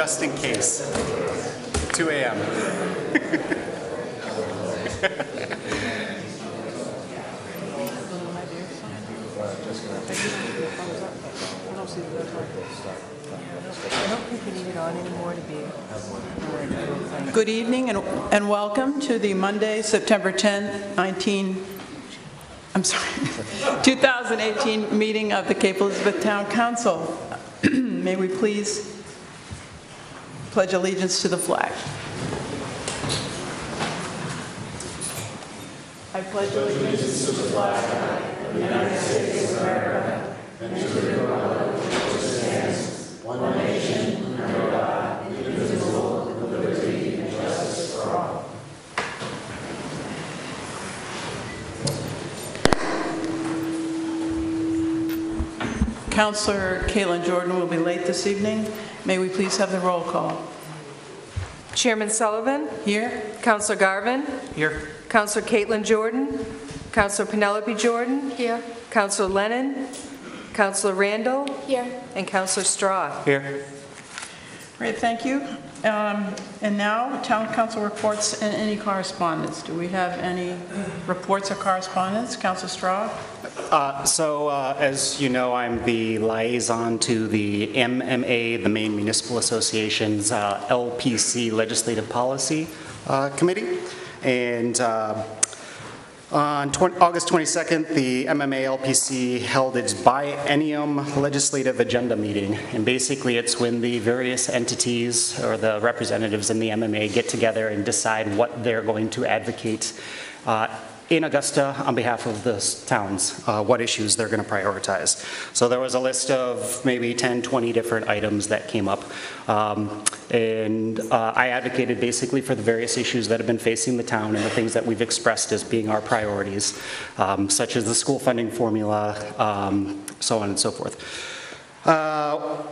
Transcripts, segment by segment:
just in case. 2 AM. Good evening and and welcome to the Monday, September 10, 19, I'm sorry, 2018 meeting of the Cape Elizabeth Town Council. May we please pledge allegiance to the flag. I pledge allegiance to the flag of the United States of America and to the Republic which stands, one nation under God, indivisible, with liberty and justice for all. Councilor Caitlin Jordan will be late this evening. May we please have the roll call? Chairman Sullivan, Here? Councilor Garvin, Here. Councilor Caitlin Jordan, Councilor Penelope Jordan. Here. Councilor Lennon, Councilor Randall. Here. And Councilor Straw. Here. Great, thank you. Um, And now, town council reports and any correspondence. Do we have any reports or correspondence? Council Straw? Uh, So, uh, as you know, I'm the liaison to the MMA, the Maine Municipal Association's uh, LPC Legislative Policy uh, Committee. And uh, on 20 August 22nd, the MMA LPC held its biennium legislative agenda meeting. And basically, it's when the various entities or the representatives in the MMA get together and decide what they're going to advocate uh, in Augusta on behalf of the towns, uh, what issues they're going to prioritize. So there was a list of maybe 10, 20 different items that came up. Um, And uh, I advocated basically for the various issues that have been facing the town and the things that we've expressed as being our priorities, um, such as the school funding formula, um, so on and so forth. Uh,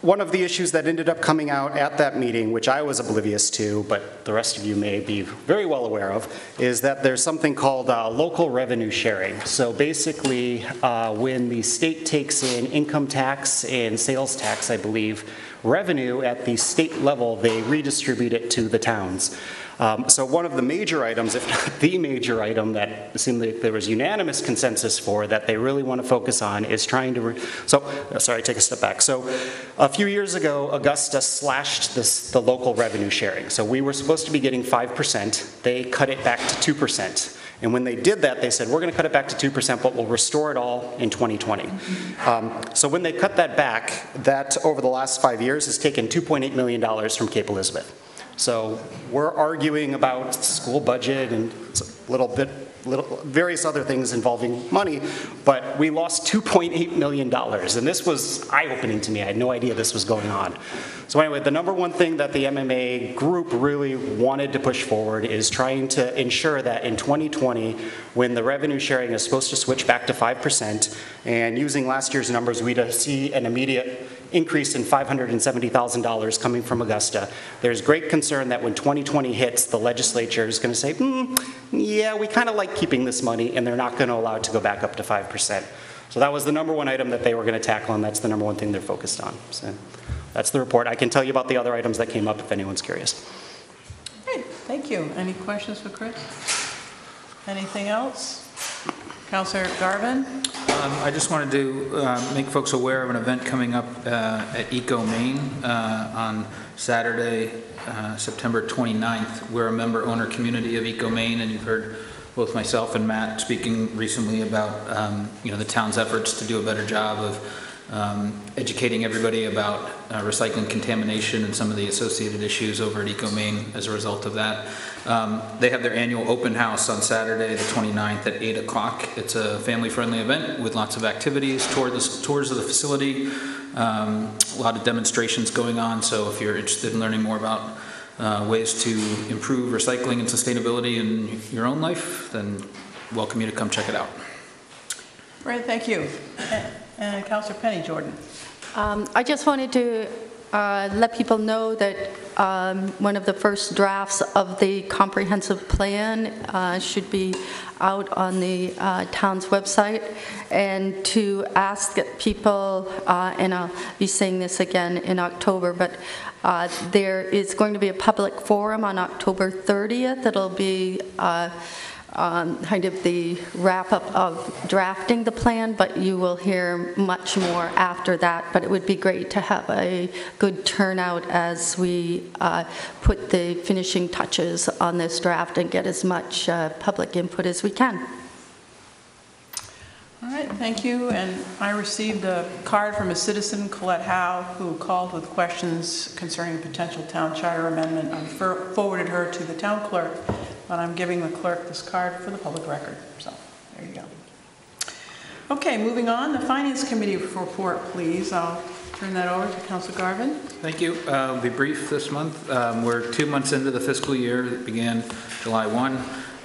one of the issues that ended up coming out at that meeting, which I was oblivious to, but the rest of you may be very well aware of, is that there's something called uh, local revenue sharing. So basically, uh, when the state takes in income tax and sales tax, I believe, revenue at the state level, they redistribute it to the towns. Um, So one of the major items, if not the major item that seemed like there was unanimous consensus for that they really want to focus on is trying to, so, uh, sorry, take a step back. So a few years ago, Augusta slashed this, the local revenue sharing. So we were supposed to be getting 5%. They cut it back to 2%. And when they did that, they said, we're going to cut it back to 2%, but we'll restore it all in 2020. Um, So when they cut that back, that over the last five years has taken $2.8 million from Cape Elizabeth. So we're arguing about school budget and it's a little bit, little, various other things involving money, but we lost $2.8 million. And this was eye-opening to me. I had no idea this was going on. So anyway, the number one thing that the MMA group really wanted to push forward is trying to ensure that in 2020, when the revenue sharing is supposed to switch back to 5%, and using last year's numbers, we'd see an immediate increase in $570,000 coming from Augusta. There's great concern that when 2020 hits, the legislature is going to say, hmm, yeah, we kind of like keeping this money, and they're not going to allow it to go back up to 5%. So that was the number one item that they were going to tackle, and that's the number one thing they're focused on. So that's the report. I can tell you about the other items that came up if anyone's curious. Great, thank you. Any questions for Chris? Anything else? Councilor Garvin? Um, I just wanted to uh, make folks aware of an event coming up uh, at Eco Maine uh, on Saturday, uh, September 29th. We're a member-owner community of Eco Maine, and you've heard both myself and Matt speaking recently about, um, you know, the town's efforts to do a better job of um, educating everybody about uh, recycling contamination and some of the associated issues over at Eco Maine as a result of that. Um, They have their annual open house on Saturday, the 29th at 8 o'clock. It's a family-friendly event with lots of activities, tour the- tours of the facility, um, a lot of demonstrations going on, so if you're interested in learning more about uh, ways to improve recycling and sustainability in your own life, then welcome you to come check it out. Great, thank you. And Councilor Penny Jordan? Um, I just wanted to uh, let people know that um, one of the first drafts of the comprehensive plan uh, should be out on the uh, town's website, and to ask people, uh, and I'll be saying this again in October, but uh, there is going to be a public forum on October 30th. It'll be uh, um, kind of the wrap-up of drafting the plan, but you will hear much more after that. But it would be great to have a good turnout as we uh, put the finishing touches on this draft and get as much uh, public input as we can. All right, thank you. And I received a card from a citizen, Colette Howe, who called with questions concerning a potential town charter amendment. I forwarded her to the town clerk, but I'm giving the clerk this card for the public record. So, there you go. Okay, moving on, the Finance Committee report, please. I'll turn that over to Council Garvin. Thank you. Uh, I'll be brief this month. Um, We're two months into the fiscal year that began July 1.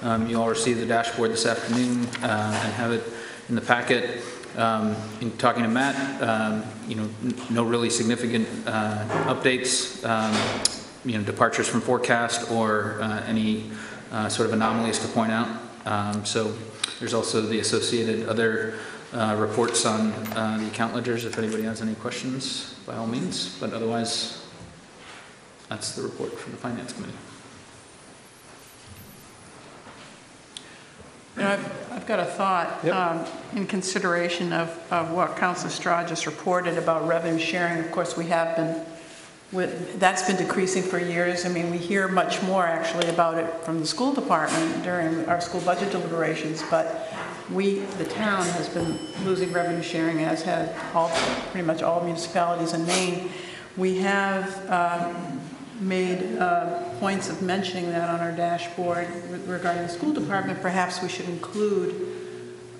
Um, You all received the dashboard this afternoon uh, and have it in the packet. Um, In talking to Matt, um, you know, no really significant uh, updates, um, you know, departures from forecast or uh, any uh, sort of anomalies to point out. Um, So there's also the associated other uh, reports on uh, the account ledgers, if anybody has any questions, by all means, but otherwise, that's the report from the Finance Committee. You know, I've, I've got a thought um, in consideration of, of what Council Straw just reported about revenue sharing. Of course, we have been, with, that's been decreasing for years. I mean, we hear much more actually about it from the school department during our school budget deliberations, but we, the town, has been losing revenue sharing, as have all, pretty much all municipalities in Maine. We have um, made uh, points of mentioning that on our dashboard regarding the school department. Perhaps we should include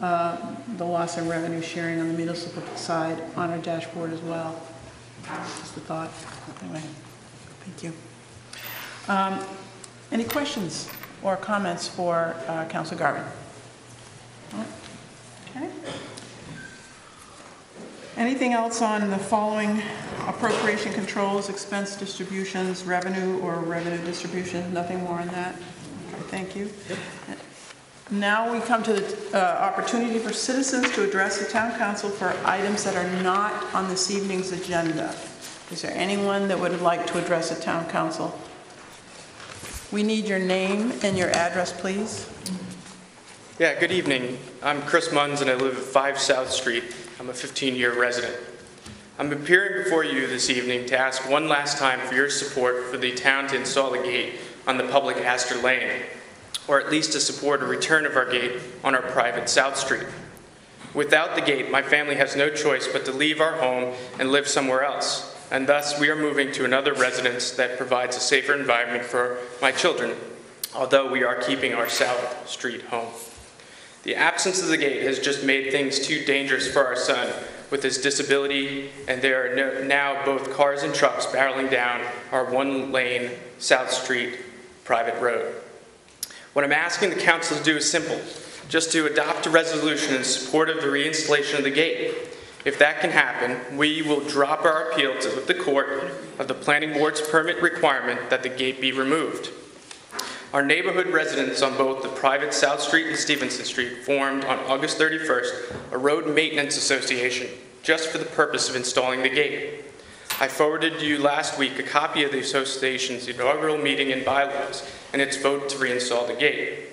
uh, the loss of revenue sharing on the municipal side on our dashboard as well. Just a thought. Anyway, thank you. Um, Any questions or comments for uh, Council Garvin? Okay. Anything else on the following appropriation controls, expense distributions, revenue or revenue distribution? Nothing more on that? Okay, Thank you. Now we come to the uh, opportunity for citizens to address the town council for items that are not on this evening's agenda. Is there anyone that would like to address the town council? We need your name and your address, please. Yeah, good evening. I'm Chris Munns and I live at 5 South Street. I'm a 15-year resident. I'm appearing before you this evening to ask one last time for your support for the town to install a gate on the public Astor Lane, or at least to support a return of our gate on our private South Street. Without the gate, my family has no choice but to leave our home and live somewhere else, and thus we are moving to another residence that provides a safer environment for my children, although we are keeping our South Street home. The absence of the gate has just made things too dangerous for our son with his disability, and there are no, now both cars and trucks barreling down our one lane South Street private road. What I'm asking the council to do is simple just to adopt a resolution in support of the reinstallation of the gate. If that can happen, we will drop our appeal to the court of the planning board's permit requirement that the gate be removed. Our neighborhood residents on both the private South Street and Stevenson Street formed on August 31st a road maintenance association just for the purpose of installing the gate. I forwarded you last week a copy of the association's inaugural meeting and bylaws and its vote to reinstall the gate.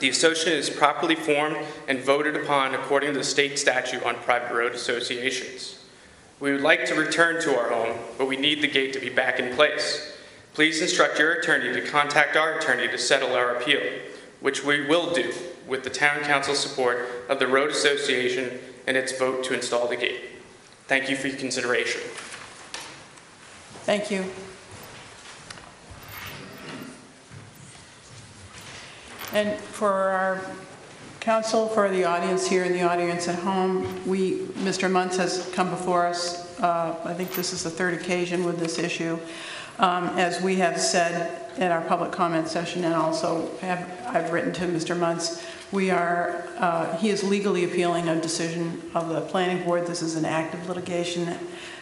The association is properly formed and voted upon according to the state statute on private road associations. We would like to return to our home, but we need the gate to be back in place. Please instruct your attorney to contact our attorney to settle our appeal, which we will do with the town council support of the road association and its vote to install the gate. Thank you for your consideration. Thank you. And for our council, for the audience here and the audience at home, we, Mr. Muntz has come before us, uh, I think this is the third occasion with this issue. Um, As we have said in our public comment session and also have, I've written to Mr. Muntz, we are, uh, he is legally appealing a decision of the planning board. This is an active litigation.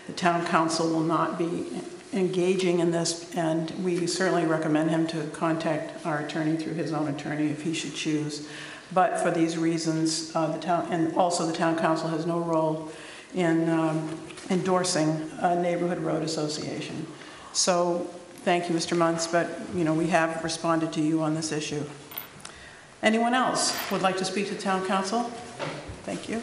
The town council will not be engaging in this, and we certainly recommend him to contact our attorney through his own attorney if he should choose. But for these reasons, uh, the town, and also the town council has no role in um, endorsing a neighborhood road association. So, thank you, Mr. Muntz, but, you know, we have responded to you on this issue. Anyone else would like to speak to town council? Thank you.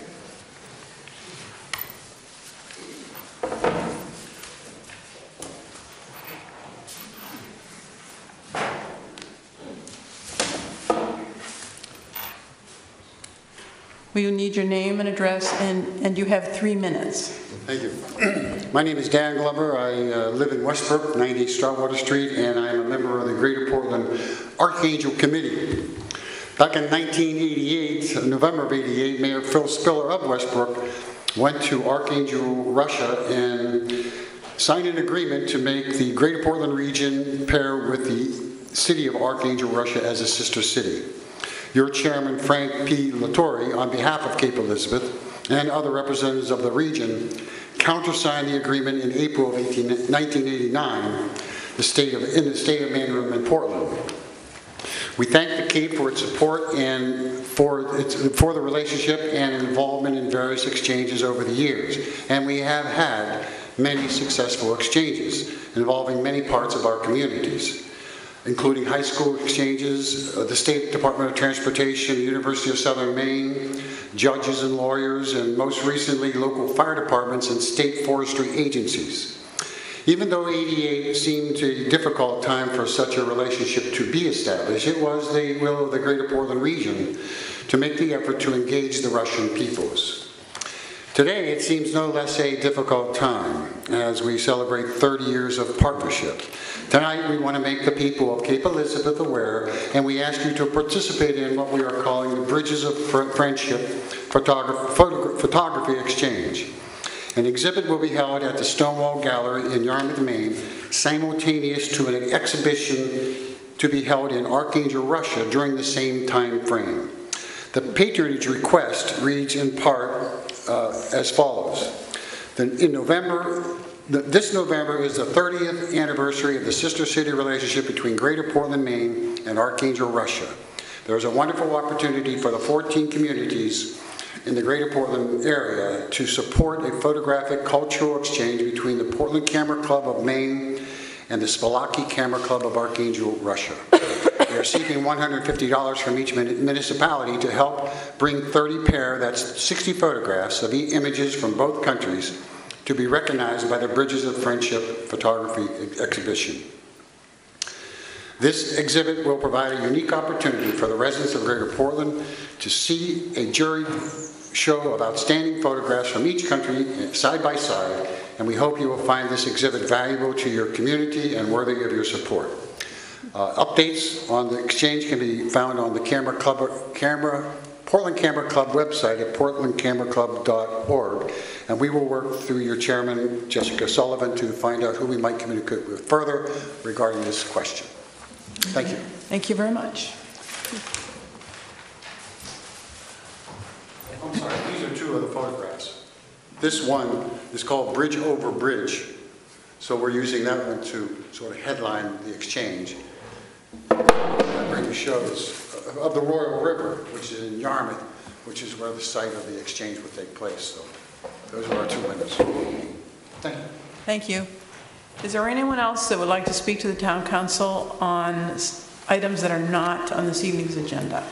We need your name and address, and, and you have three minutes. Thank you. My name is Dan Glover. I uh, live in Westbrook, 90 Stroudwater Street, and I am a member of the Greater Portland Archangel Committee. Back in 1988, November of 88, Mayor Phil Spiller of Westbrook went to Archangel, Russia, and signed an agreement to make the Greater Portland region pair with the city of Archangel, Russia as a sister city. Your chairman, Frank P. Latore, on behalf of Cape Elizabeth and other representatives of the region, countersigned the agreement in April of 18 1989 the state of, in the state of Mandarin in Portland. We thank the Cape for its support and for, its, for the relationship and involvement in various exchanges over the years. And we have had many successful exchanges involving many parts of our communities, including high school exchanges, uh, the State Department of Transportation, University of Southern Maine, judges and lawyers, and most recently, local fire departments and state forestry agencies. Even though 88 seemed a difficult time for such a relationship to be established, it was the will of the Greater Portland region to make the effort to engage the Russian peoples. Today, it seems no less a difficult time as we celebrate 30 years of partnership. Tonight, we want to make the people of Cape Elizabeth aware, and we ask you to participate in what we are calling the Bridges of Friendship photograph- photogra- Photography Exchange. An exhibit will be held at the Stonewall Gallery in Yarmouth, Maine, simultaneous to an exhibition to be held in Archangel, Russia during the same time frame. The patronage request reads in part uh, as follows. In November, th- this November is the 30th anniversary of the sister city relationship between Greater Portland, Maine and Archangel, Russia. There's a wonderful opportunity for the 14 communities in the Greater Portland area to support a photographic cultural exchange between the Portland Camera Club of Maine and the Spilaki Camera Club of Archangel, Russia. We are seeking $150 from each municipality to help bring 30 pair, that's 60 photographs of images from both countries to be recognized by the Bridges of Friendship Photography ex- Exhibition. This exhibit will provide a unique opportunity for the residents of Greater Portland to see a jury show of outstanding photographs from each country side by side, and we hope you will find this exhibit valuable to your community and worthy of your support. Uh, Updates on the exchange can be found on the Camera Club, Camera, Portland Camera Club website at portlandcameraclub.org, and we will work through your chairman, Jessica Sullivan, to find out who we might communicate with further regarding this question. Thank you. Thank you very much. I'm sorry, these are two of the photographs. This one is called Bridge Over Bridge, so we're using that one to sort of headline the exchange. That bring you shows of the Royal River, which is in Yarmouth, which is where the site of the exchange will take place. So those are our two winners. Thank you. Thank you. Is there anyone else that would like to speak to the town council on items that are not on this evening's agenda?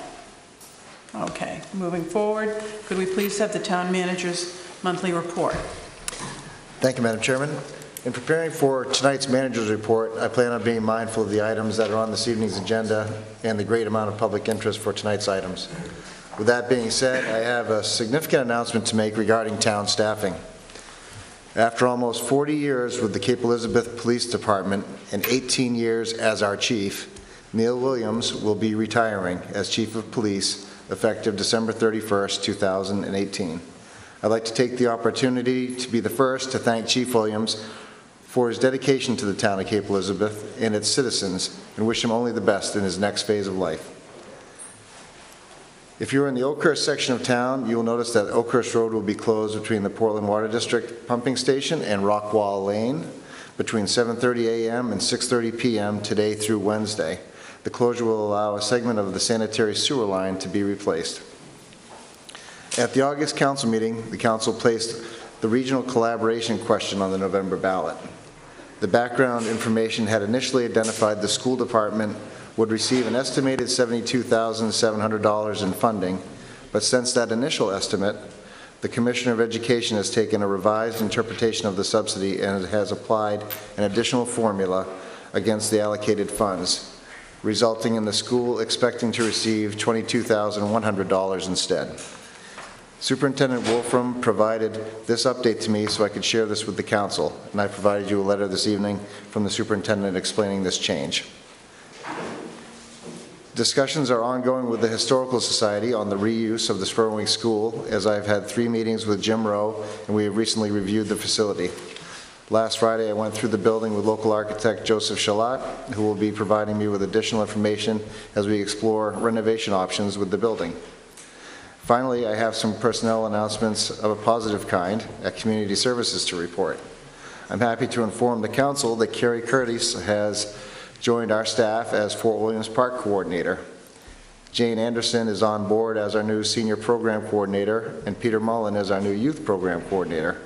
Okay, moving forward, could we please have the town manager's monthly report? Thank you, Madam Chairman. In preparing for tonight's manager's report, I plan on being mindful of the items that are on this evening's agenda and the great amount of public interest for tonight's items. With that being said, I have a significant announcement to make regarding town staffing. After almost 40 years with the Cape Elizabeth Police Department and 18 years as our chief, Neil Williams will be retiring as Chief of Police effective December 31st, 2018. I'd like to take the opportunity to be the first to thank Chief Williams for his dedication to the town of Cape Elizabeth and its citizens, and wish him only the best in his next phase of life. If you're in the Oakhurst section of town, you will notice that Oakhurst Road will be closed between the Portland Water District pumping station and Rockwall Lane between 7:30 a.m. and 6:30 p.m. today through Wednesday. The closure will allow a segment of the sanitary sewer line to be replaced. At the August council meeting, the council placed the regional collaboration question on the November ballot. The background information had initially identified the school department would receive an estimated $72,700 in funding, but since that initial estimate, the Commissioner of Education has taken a revised interpretation of the subsidy and has applied an additional formula against the allocated funds, resulting in the school expecting to receive $22,100 instead. Superintendent Wolfrom provided this update to me so I could share this with the council, and I provided you a letter this evening from the superintendent explaining this change. Discussions are ongoing with the Historical Society on the reuse of the Spurwink School, as I've had three meetings with Jim Rowe, and we have recently reviewed the facility. Last Friday, I went through the building with local architect Joseph Shalat, who will be providing me with additional information as we explore renovation options with the building. Finally, I have some personnel announcements of a positive kind at Community Services to report. I'm happy to inform the council that Carrie Curtis has joined our staff as Fort Williams Park Coordinator. Jane Anderson is on board as our new Senior Program Coordinator, and Peter Mullen as our new Youth Program Coordinator.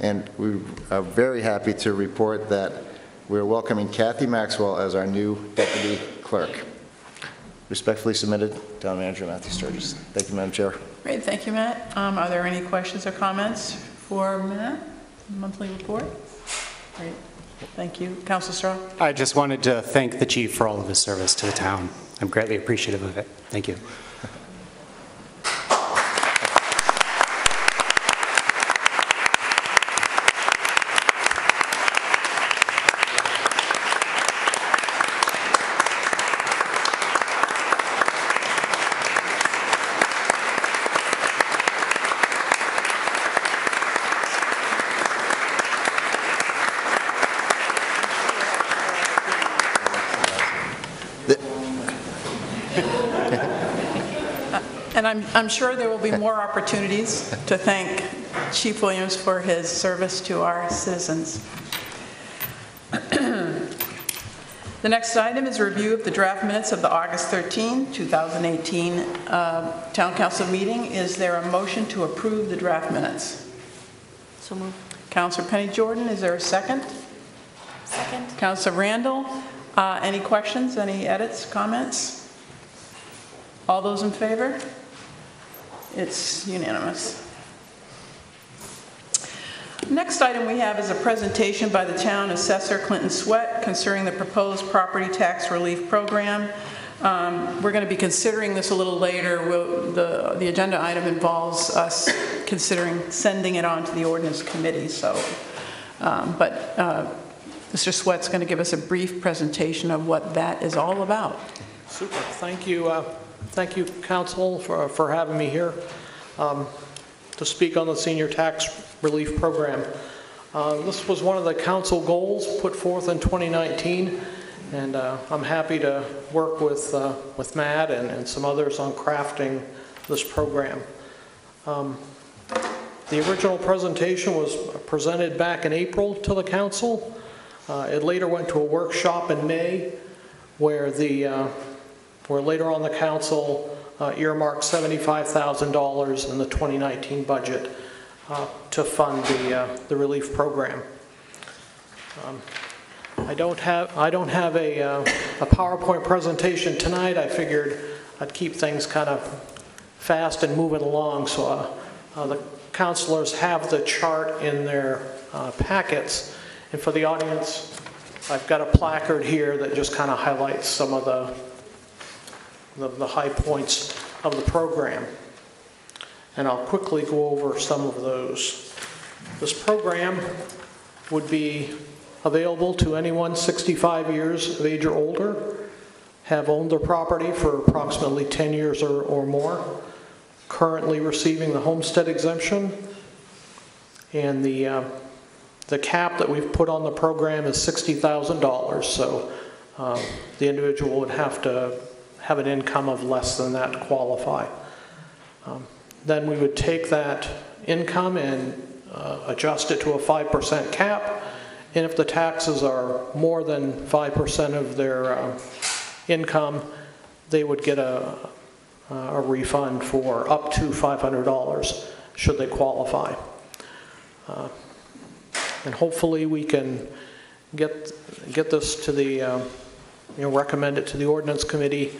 And we are very happy to report that we're welcoming Kathy Maxwell as our new Deputy Clerk. Respectfully submitted, Town Manager Matthew Sturgis. Thank you, Madam Chair. Great, thank you, Matt. Um, Are there any questions or comments for Matt, monthly report? Great, thank you. Council Straw? I just wanted to thank the chief for all of his service to the town. I'm greatly appreciative of it. Thank you. I'm, I'm sure there will be more opportunities to thank Chief Williams for his service to our citizens. The next item is a review of the draft minutes of the August 13, 2018 uh, Town Council meeting. Is there a motion to approve the draft minutes? So moved. Councilor Penny Jordan, is there a second? Second. Councilor Randall, uh, any questions, any edits, comments? All those in favor? It's unanimous. Next item we have is a presentation by the town assessor Clinton Swett concerning the proposed property tax relief program. Um, We're going to be considering this a little later. We'll- The the agenda item involves us considering sending it on to the ordinance committee, so, um, but uh, Mr. Swett's going to give us a brief presentation of what that is all about. Super, thank you, uh, thank you, council, for for having me here um, to speak on the senior tax relief program. Uh, This was one of the council goals put forth in 2019, and uh, I'm happy to work with uh, with Matt and and some others on crafting this program. Um, The original presentation was presented back in April to the council. Uh, It later went to a workshop in May where the, uh, where later on the council uh, earmarked $75,000 in the 2019 budget uh, to fund the, uh, the relief program. Um, I don't have, I don't have a, uh, a PowerPoint presentation tonight. I figured I'd keep things kind of fast and moving along, so uh, the counselors have the chart in their packets. And for the audience, I've got a placard here that just kind of highlights some of the, the, the high points of the program. And I'll quickly go over some of those. This program would be available to anyone 65 years of age or older, have owned their property for approximately 10 years or, or more, currently receiving the homestead exemption, and the, uh, the cap that we've put on the program is $60,000, so uh, the individual would have to have an income of less than that to qualify. Um, Then we would take that income and uh, adjust it to a 5% cap, And if the taxes are more than 5% of their uh, income, they would get a a refund for up to $500 should they qualify. Uh, And hopefully, we can get, get this to the, uh, you know, recommend it to the ordinance committee,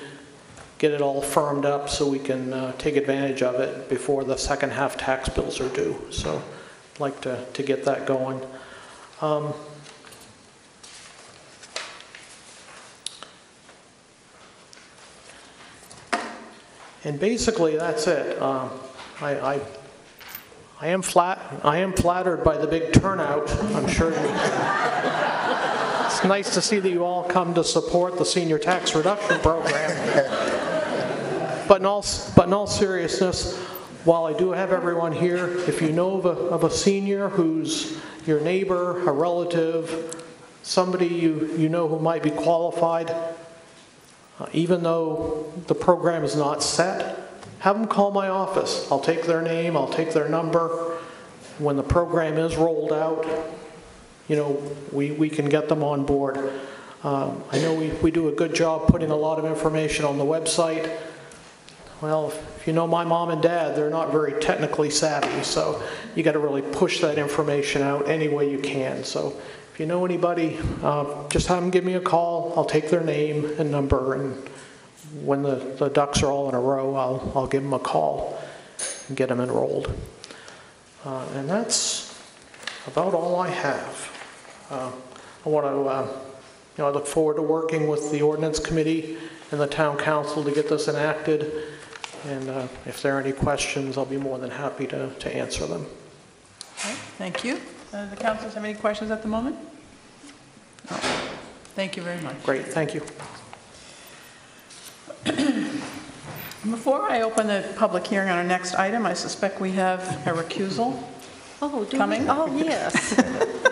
get it all firmed up so we can uh, take advantage of it before the second half tax bills are due. So I'd like to, to get that going. Um, And basically, that's it. Um, I, I, I am flat, I am flattered by the big turnout. I'm sure it's nice to see that you all come to support the senior tax reduction program. But in all, but in all seriousness, while I do have everyone here, if you know of a, of a senior who's your neighbor, a relative, somebody you, you know who might be qualified, uh, even though the program is not set, have them call my office. I'll take their name, I'll take their number. When the program is rolled out, you know, we, we can get them on board. Um, I know we, we do a good job putting a lot of information on the website. Well, if you know my mom and dad, they're not very technically savvy, so you got to really push that information out any way you can. So if you know anybody, uh, just have them give me a call. I'll take their name and number, and when the, the ducks are all in a row, I'll, I'll give them a call and get them enrolled. Uh, and that's about all I have. Uh, I want to, uh, you know, I look forward to working with the ordinance committee and the town council to get this enacted. And uh, if there are any questions, I'll be more than happy to, to answer them. Okay, Thank you. Uh, The councilors have any questions at the moment? No. Thank you very much. Great, thank you. Before I open the public hearing on our next item, I suspect we have a recusal. Oh, do we? Coming? Oh, yes.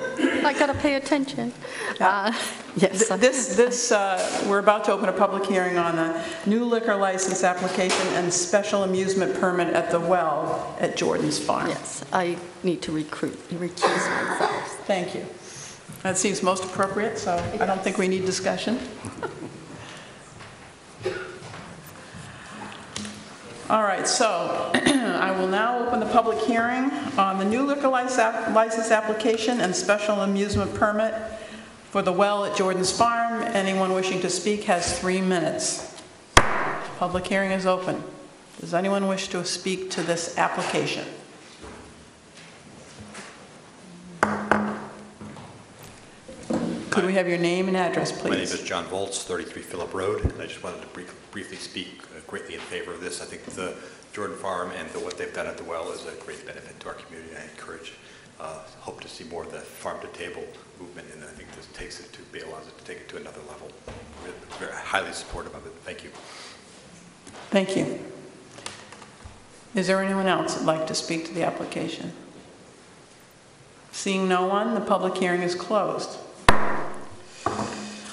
I got to pay attention. Uh, Yes. This, this, uh, we're about to open a public hearing on a new liquor license application and special amusement permit at the well at Jordan's Farm. Yes, I need to recruit, recuse myself. Thank you. That seems most appropriate, so I don't think we need discussion. All right, so I will now open the public hearing on the new liquor license application and special amusement permit for the well at Jordan's Farm. Anyone wishing to speak has three minutes. Public hearing is open. Does anyone wish to speak to this application? Could we have your name and address, please? My name is John Volz, 33 Phillip Road, and I just wanted to brief- briefly speak greatly in favor of this. I think the Jordan Farm and the- what they've done at the well is a great benefit to our community. I encourage, uh, hope to see more of the farm-to-table movement, and I think this takes it to, be allows it to take it to another level. We're very highly supportive of it. Thank you. Thank you. Is there anyone else that'd like to speak to the application? Seeing no one, the public hearing is closed.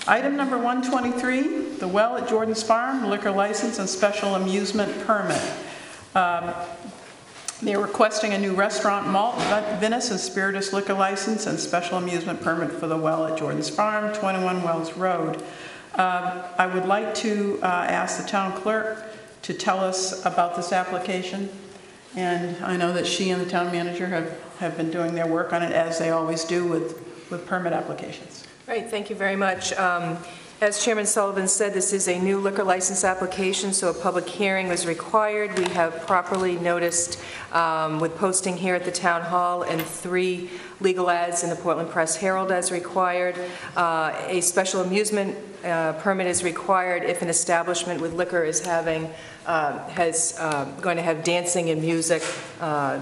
Item number 123, the well at Jordan's Farm, liquor license and special amusement permit. Um, They're requesting a new restaurant, malt, vinous and spirituous liquor license and special amusement permit for the well at Jordan's Farm, 21 Wells Road. Uh, I would like to uh, ask the town clerk to tell us about this application. And I know that she and the town manager have, have been doing their work on it, as they always do with, with permit applications. Right, thank you very much. Um, As Chairman Sullivan said, this is a new liquor license application, so a public hearing was required. We have properly noticed um, with posting here at the Town Hall and three legal ads in the Portland Press Herald as required. Uh, A special amusement uh, permit is required if an establishment with liquor is having, uh, has, uh, going to have dancing and music, uh,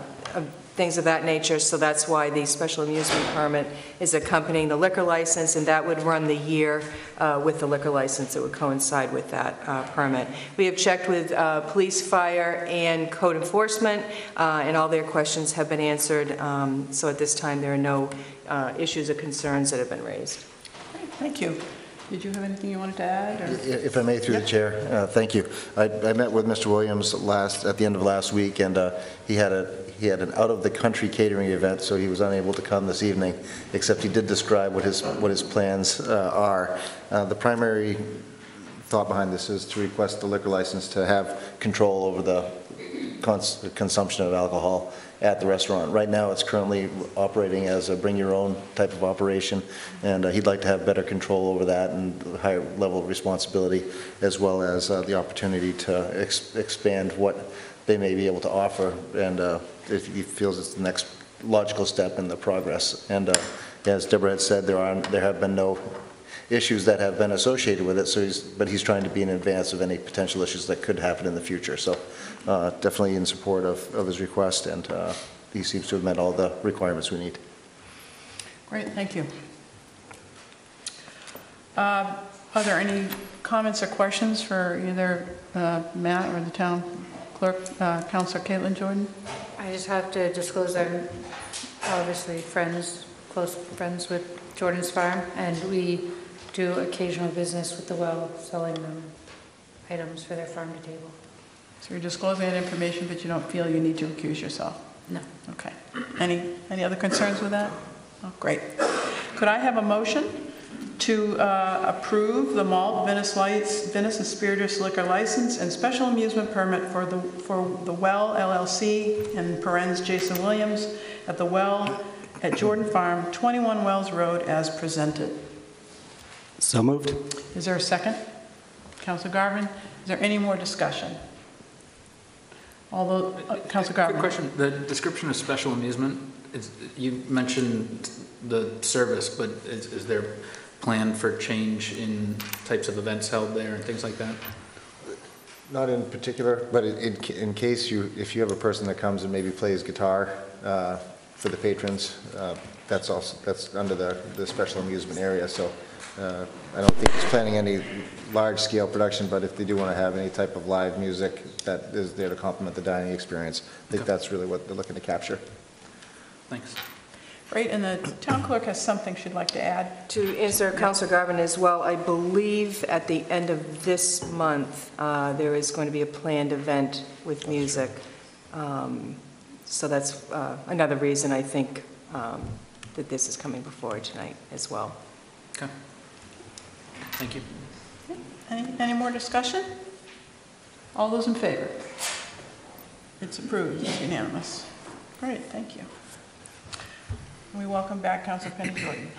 things of that nature, so that's why the special amusement permit is accompanying the liquor license, and that would run the year uh, with the liquor license, it would coincide with that uh, permit. We have checked with uh, police, fire, and code enforcement, uh, and all their questions have been answered, Um, so at this time, there are no uh, issues or concerns that have been raised. Thank you. did you have anything you wanted to add? or- If I may, through the chair, uh, thank you. I I met with Mr. Williams last, at the end of last week, and uh, he had a, he had an out-of-the-country catering event, so he was unable to come this evening, except he did describe what his, what his plans uh, are. Uh, The primary thought behind this is to request the liquor license to have control over the cons- consumption of alcohol at the restaurant. Right now, it's currently operating as a bring-your-own type of operation, and uh, he'd like to have better control over that and higher level of responsibility, as well as uh, the opportunity to ex- expand what they may be able to offer, and uh, if he feels it's the next logical step in the progress. And uh, as Deborah had said, there are, there have been no issues that have been associated with it, so he's, but he's trying to be in advance of any potential issues that could happen in the future. So uh, definitely in support of, of his request, and uh, he seems to have met all the requirements we need. Great, thank you. Uh, Are there any comments or questions for either uh, Matt or the town clerk, uh, Councilor Caitlin Jordan? I just have to disclose I'm obviously friends, close friends with Jordan's Farm, and we do occasional business with the well, selling them items for their farm to table. So you're disclosing that information, but you don't feel you need to accuse yourself? No. Okay. Any, any other concerns with that? Oh, Great. Could I have a motion to uh, approve the malt Vinous Lights, Vinous and Spirituous liquor license and special amusement permit for the, for the Well LLC and Perens Jason Williams at the Well at Jordan Farm, 21 Wells Road, as presented? So moved. Is there a second? Councilor Garvin, is there any more discussion? Although, uh, Councilor Quick Garvin? question, the description of special amusement, is- you mentioned the service, but is is there plan for change in types of events held there and things like that? Not in particular, but in, in in case you, if you have a person that comes and maybe plays guitar uh, for the patrons, uh, that's also, that's under the, the special amusement area, so uh, I don't think he's planning any large-scale production, but if they do want to have any type of live music that is there to complement the dining experience, I think Okay. that's really what they're looking to capture. Thanks. Great, and the town clerk has something she'd like to add. To answer Councilor Garvin as well, I believe at the end of this month, uh, there is going to be a planned event with music. Um, So that's uh, another reason I think um, that this is coming before tonight as well. Okay. Thank you. Any, any more discussion? All those in favor? It's approved, it's unanimous. Great, thank you. We welcome back Council Penny Jordan.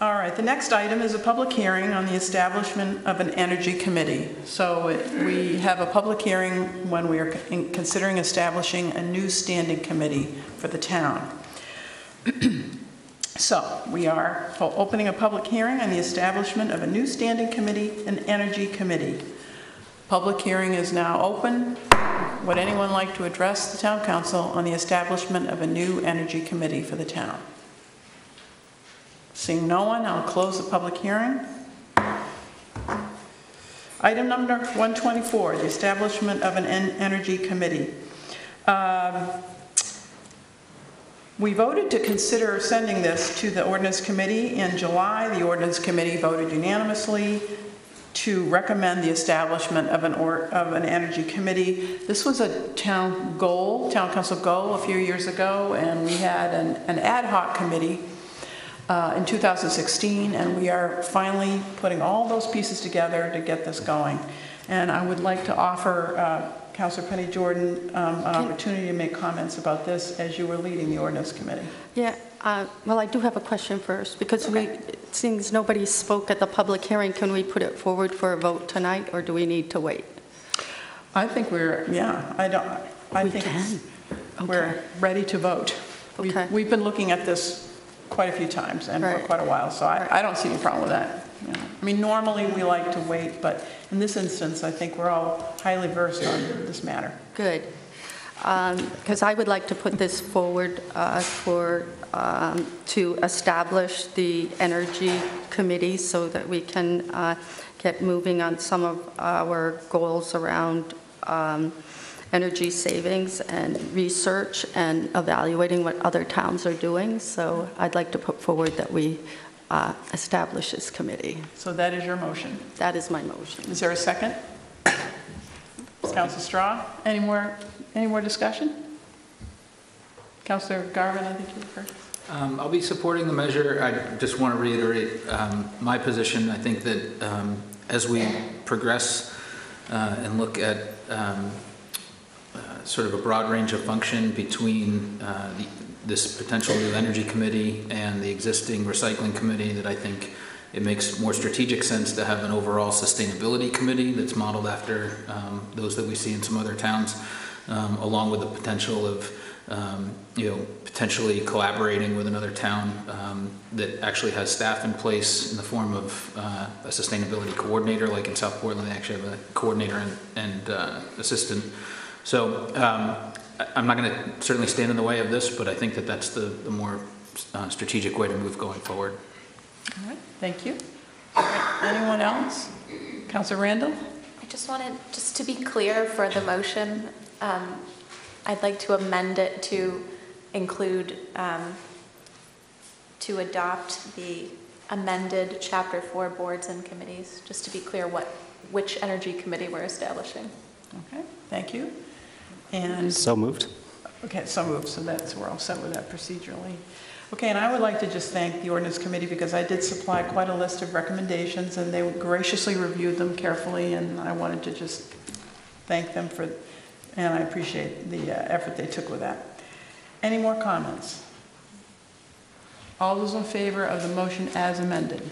All right, the next item is a public hearing on the establishment of an energy committee. So it- we have a public hearing when we are con- considering establishing a new standing committee for the town. So, we are opening a public hearing on the establishment of a new standing committee, an energy committee. Public hearing is now open. Would anyone like to address the town council on the establishment of a new energy committee for the town? Seeing no one, I'll close the public hearing. Item number 124, the establishment of an en- energy committee. Um, we voted to consider sending this to the ordinance committee in July. The ordinance committee voted unanimously to recommend the establishment of an, or, of an energy committee. This was a town goal, town council goal a few years ago, and we had an, an ad hoc committee uh, in 2016, and we are finally putting all those pieces together to get this going. And I would like to offer uh, Councilor Penny Jordan um, an opportunity to make comments about this as you were leading the ordinance committee. Yeah, uh, well, I do have a question first, because we, it seems nobody spoke at the public hearing. Can we put it forward for a vote tonight, or do we need to wait? I think we're, yeah, I don't, I We think can. we're ready to vote. We've- Okay. We've been looking at this quite a few times and for quite a while, so I, I don't see any problem with that. I mean, normally, we like to wait, but in this instance, I think we're all highly versed on this matter. Good. Because I would like to put this forward uh, for, um, to establish the Energy Committee so that we can uh, get moving on some of our goals around um, energy savings and research and evaluating what other towns are doing. So I'd like to put forward that we uh, establish this committee. So that is your motion. That is my motion. Is there a second? Council Straw, any more, any more discussion? Councilor Garvin, I think you were first. Um, I'll be supporting the measure. I just want to reiterate um, my position. I think that um, as we progress uh, and look at um, uh, sort of a broad range of function between uh, the- this potential new energy committee and the existing recycling committee, that I think it makes more strategic sense to have an overall sustainability committee that's modeled after um, those that we see in some other towns, um, along with the potential of um, you know, potentially collaborating with another town um, that actually has staff in place in the form of uh, a sustainability coordinator, like in South Portland, they actually have a coordinator and, and uh, assistant. So um, I'm not going to certainly stand in the way of this, but I think that that's the, the more uh, strategic way to move going forward. All right, thank you. All right, Anyone else? Councilor Randall? I just wanted, just to be clear for the motion, um, I'd like to amend it to include, um, to adopt the amended Chapter 4 boards and committees, just to be clear what, which energy committee we're establishing. Okay, thank you. And, So moved. okay, so moved, so that's, we're all set with that procedurally. Okay, and I would like to just thank the ordinance committee because I did supply quite a list of recommendations and they graciously reviewed them carefully and I wanted to just thank them for, and I appreciate the uh, effort they took with that. Any more comments? All those in favor of the motion as amended?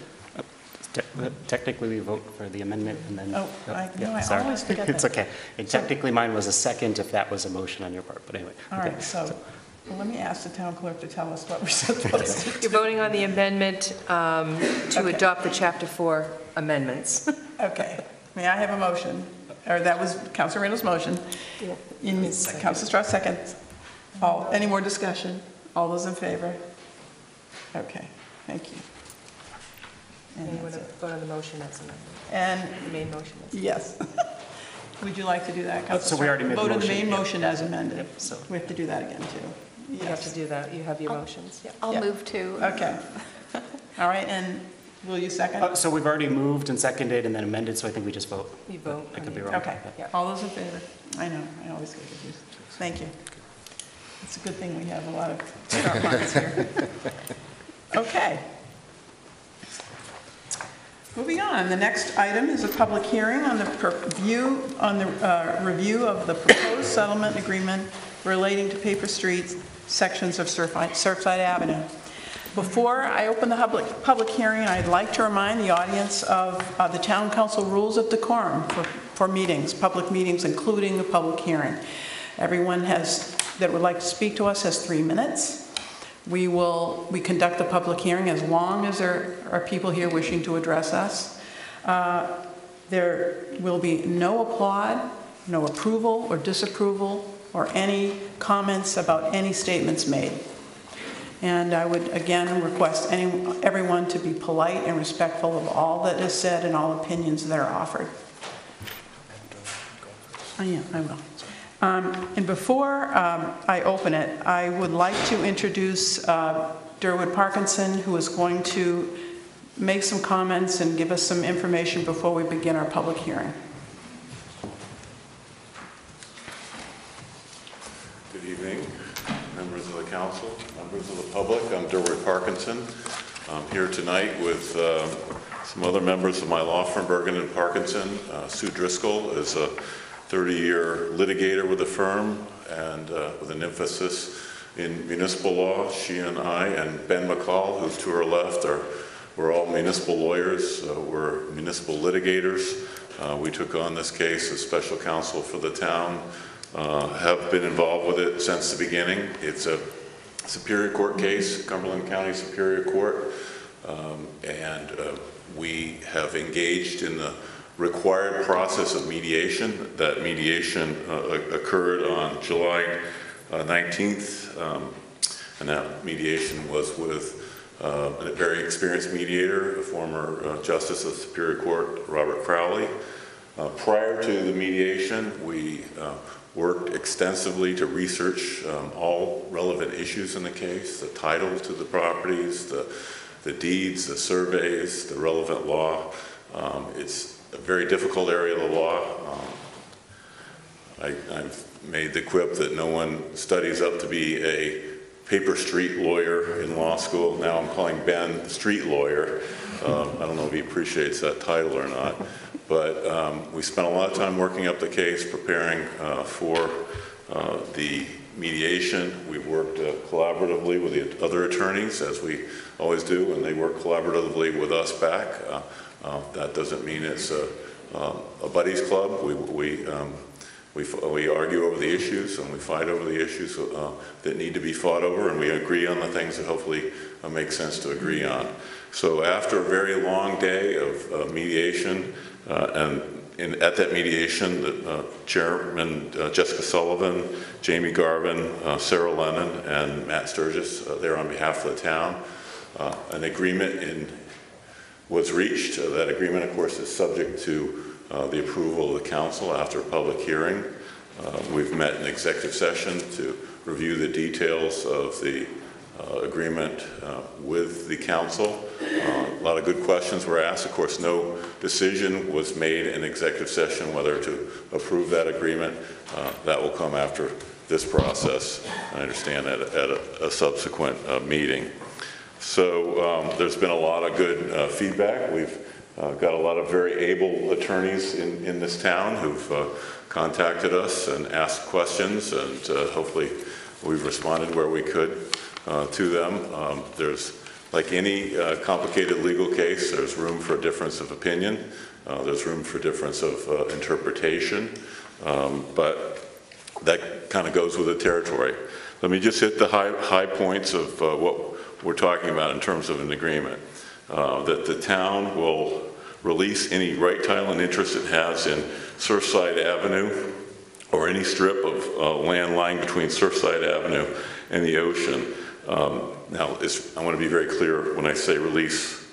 Te- Technically, we vote for the amendment and then... Oh, I- yeah, no, I sorry. always forget It's okay. And technically, mine was a second if that was a motion on your part, but anyway. All okay. right, so, well, let me ask the town clerk to tell us what we're supposed to do. You're voting on the amendment um, to Okay. adopt the Chapter 4 amendments. Okay, may I have a motion? Or that was Councilor Randall's motion. In Councilor Strauss seconds. All, any more discussion? All those in favor? Okay, thank you. And And you want that's to it. vote on the motion as amended, And, the main motion as yes. Would you like to do that, Councilor? Uh, so we already made the Vote on the motion, main yeah. motion as amended. Yep, so- We have to do that again, too. You have to do that, you have your motions. Yeah. I'll Yeah. move to. Okay. All right, and will you second? Uh, So we've already moved and seconded and then amended, so I think we just vote. You vote. I on could be the- wrong. Okay, Yeah. all those in favor? I know, I always get confused. Thank you. It's a good thing we have a lot of sharp minds here. Okay. Moving on, the next item is a public hearing on the per- view, on the uh, review of the proposed settlement agreement relating to paper streets, sections of Surfside Surfside Avenue. Before I open the public, public hearing, I'd like to remind the audience of uh, the town council rules of decorum for, for meetings, public meetings, including a public hearing. Everyone has, that would like to speak to us has three minutes. We will, we conduct the public hearing as long as there are people here wishing to address us. Uh, There will be no applaud, no approval or disapproval, or any comments about any statements made. And I would again request any, everyone to be polite and respectful of all that is said and all opinions that are offered. Oh, yeah, I will. Um, And before um, I open it, I would like to introduce uh, Durward Parkinson, who is going to make some comments and give us some information before we begin our public hearing. Good evening, members of the council, members of the public. I'm Durward Parkinson. I'm here tonight with um, some other members of my law firm, Bergen and Parkinson. Uh, Sue Driscoll is a 30-year litigator with the firm and uh, with an emphasis in municipal law. She and I and Ben McCall, who's to her left, are, we're all municipal lawyers. Uh, We're municipal litigators. Uh, We took on this case as special counsel for the town uh, have been involved with it since the beginning. It's a Superior Court case, Cumberland County Superior Court, Um, and uh, we have engaged in the required process of mediation. That mediation uh, occurred on July uh, 19th, um, and that mediation was with uh, a very experienced mediator, a former uh, Justice of the Superior Court, Robert Crowley. Uh, Prior to the mediation, we uh, worked extensively to research um, all relevant issues in the case, the title to the properties, the the deeds, the surveys, the relevant law. Um, It's a very difficult area of the law. Um, I- I've made the quip that no one studies up to be a paper street lawyer in law school. Now I'm calling Ben the street lawyer. Um, I don't know if he appreciates that title or not. But um, we spent a lot of time working up the case, preparing uh, for uh, the mediation. We've worked uh, collaboratively with the other attorneys, as we always do, and they work collaboratively with us back. Uh, That doesn't mean it's a um, a buddies club. We we um, we we argue over the issues, and we fight over the issues uh, that need to be fought over, and we agree on the things that hopefully uh, make sense to agree on. So after a very long day of uh, mediation, uh, and in, at that mediation, the uh, Chairman uh, Jessica Sullivan, Jamie Garvin, Sarah Lennon, and Matt Sturgis, there on behalf of the town, an agreement in, was reached. Uh, That agreement, of course, is subject to uh, the approval of the council after a public hearing. Uh, We've met in executive session to review the details of the uh, agreement uh, with the council. A lot of good questions were asked. Of course, no decision was made in executive session whether to approve that agreement. That will come after this process, I understand, at a- at a- a subsequent meeting. So um, there's been a lot of good uh, feedback. We've uh, got a lot of very able attorneys in, in this town who've uh, contacted us and asked questions, and uh, hopefully we've responded where we could uh, to them. Um, There's, like any uh, complicated legal case, there's room for a difference of opinion. There's room for difference of interpretation. Um, But that kind of goes with the territory. Let me just hit the high, high points of what we're talking about in terms of an agreement. Uh, That the town will release any right title and interest it has in Surfside Avenue or any strip of uh, land lying between Surfside Avenue and the ocean. Um, Now, I want to be very clear when I say release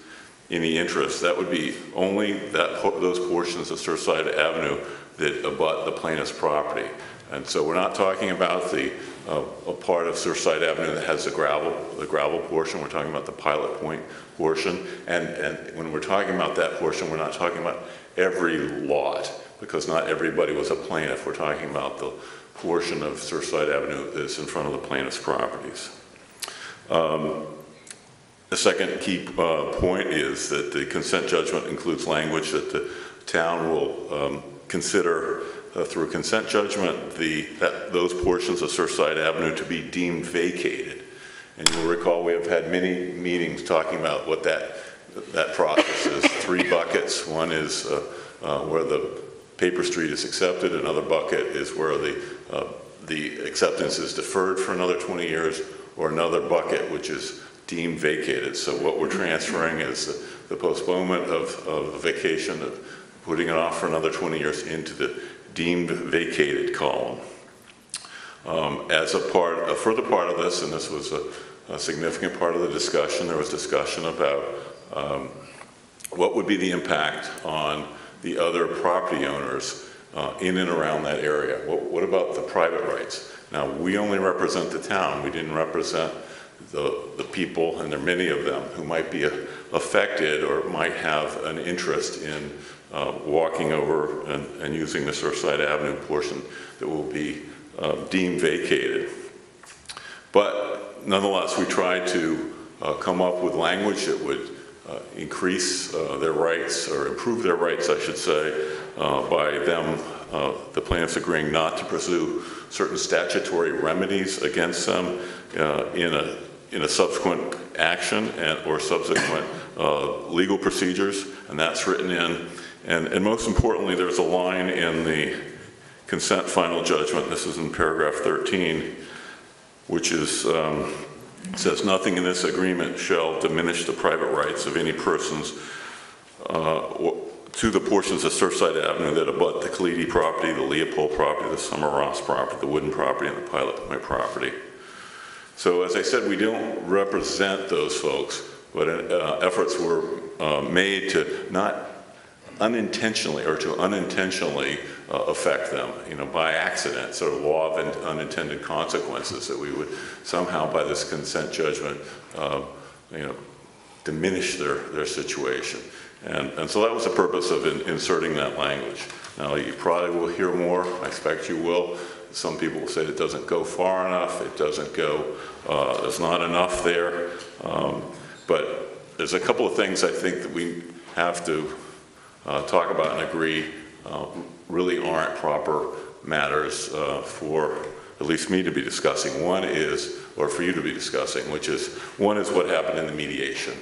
any interest, that would be only that, those portions of Surfside Avenue that abut the plaintiff's property. And so we're not talking about the, uh, a part of Surfside Avenue that has the gravel, the gravel portion, we're talking about the Pilot Point portion. And, and when we're talking about that portion, we're not talking about every lot, because not everybody was a plaintiff. We're talking about the portion of Surfside Avenue that's in front of the plaintiff's properties. Um, The second key uh, point is that the consent judgment includes language that the town will um, consider uh, through consent judgment, the, that, those portions of Surfside Avenue to be deemed vacated. And you'll recall, we have had many meetings talking about what that, that process is. Three buckets. One is uh, uh, where the paper street is accepted. Another bucket is where the, uh, the acceptance is deferred for another 20 years, or another bucket which is deemed vacated. So what we're transferring is the- the postponement of, of vacation, of putting it off for another 20 years into the deemed vacated column. Um, As a part, a further part of this, and this was a, a significant part of the discussion, there was discussion about um, what would be the impact on the other property owners uh, in and around that area? What, what about the private rights? Now, we only represent the town, we didn't represent the, the people, and there are many of them, who might be affected or might have an interest in uh, walking over and, and using the Surfside Avenue portion that will be uh, deemed vacated. But nonetheless, we tried to uh, come up with language that would uh, increase uh, their rights, or improve their rights, I should say, by them, the plaintiffs agreeing not to pursue certain statutory remedies against them in a, in a subsequent action and, or subsequent uh, legal procedures, and that's written in. And, and most importantly, there's a line in the consent final judgment, this is in paragraph 13, which is, um, says, "Nothing in this agreement shall diminish the private rights of any persons uh, to the portions of Surfside Avenue that abut the Kalidi property, the Leopold property, the Summer Ross property, the Wooden property, and the Pilot Point property." So as I said, we don't represent those folks, but uh, efforts were uh, made to not unintentionally or to unintentionally uh, affect them, you know, by accident, sort of law of un- unintended consequences, that we would somehow, by this consent judgment, uh, you know, diminish their, their situation. And, and so that was the purpose of in- inserting that language. Now, you probably will hear more, I expect you will. Some people will say it doesn't go far enough, it doesn't go, uh, there's not enough there. Um, But there's a couple of things I think that we have to uh, talk about and agree uh, really aren't proper matters uh, for at least me to be discussing. One is, or for you to be discussing, which is, one is what happened in the mediation.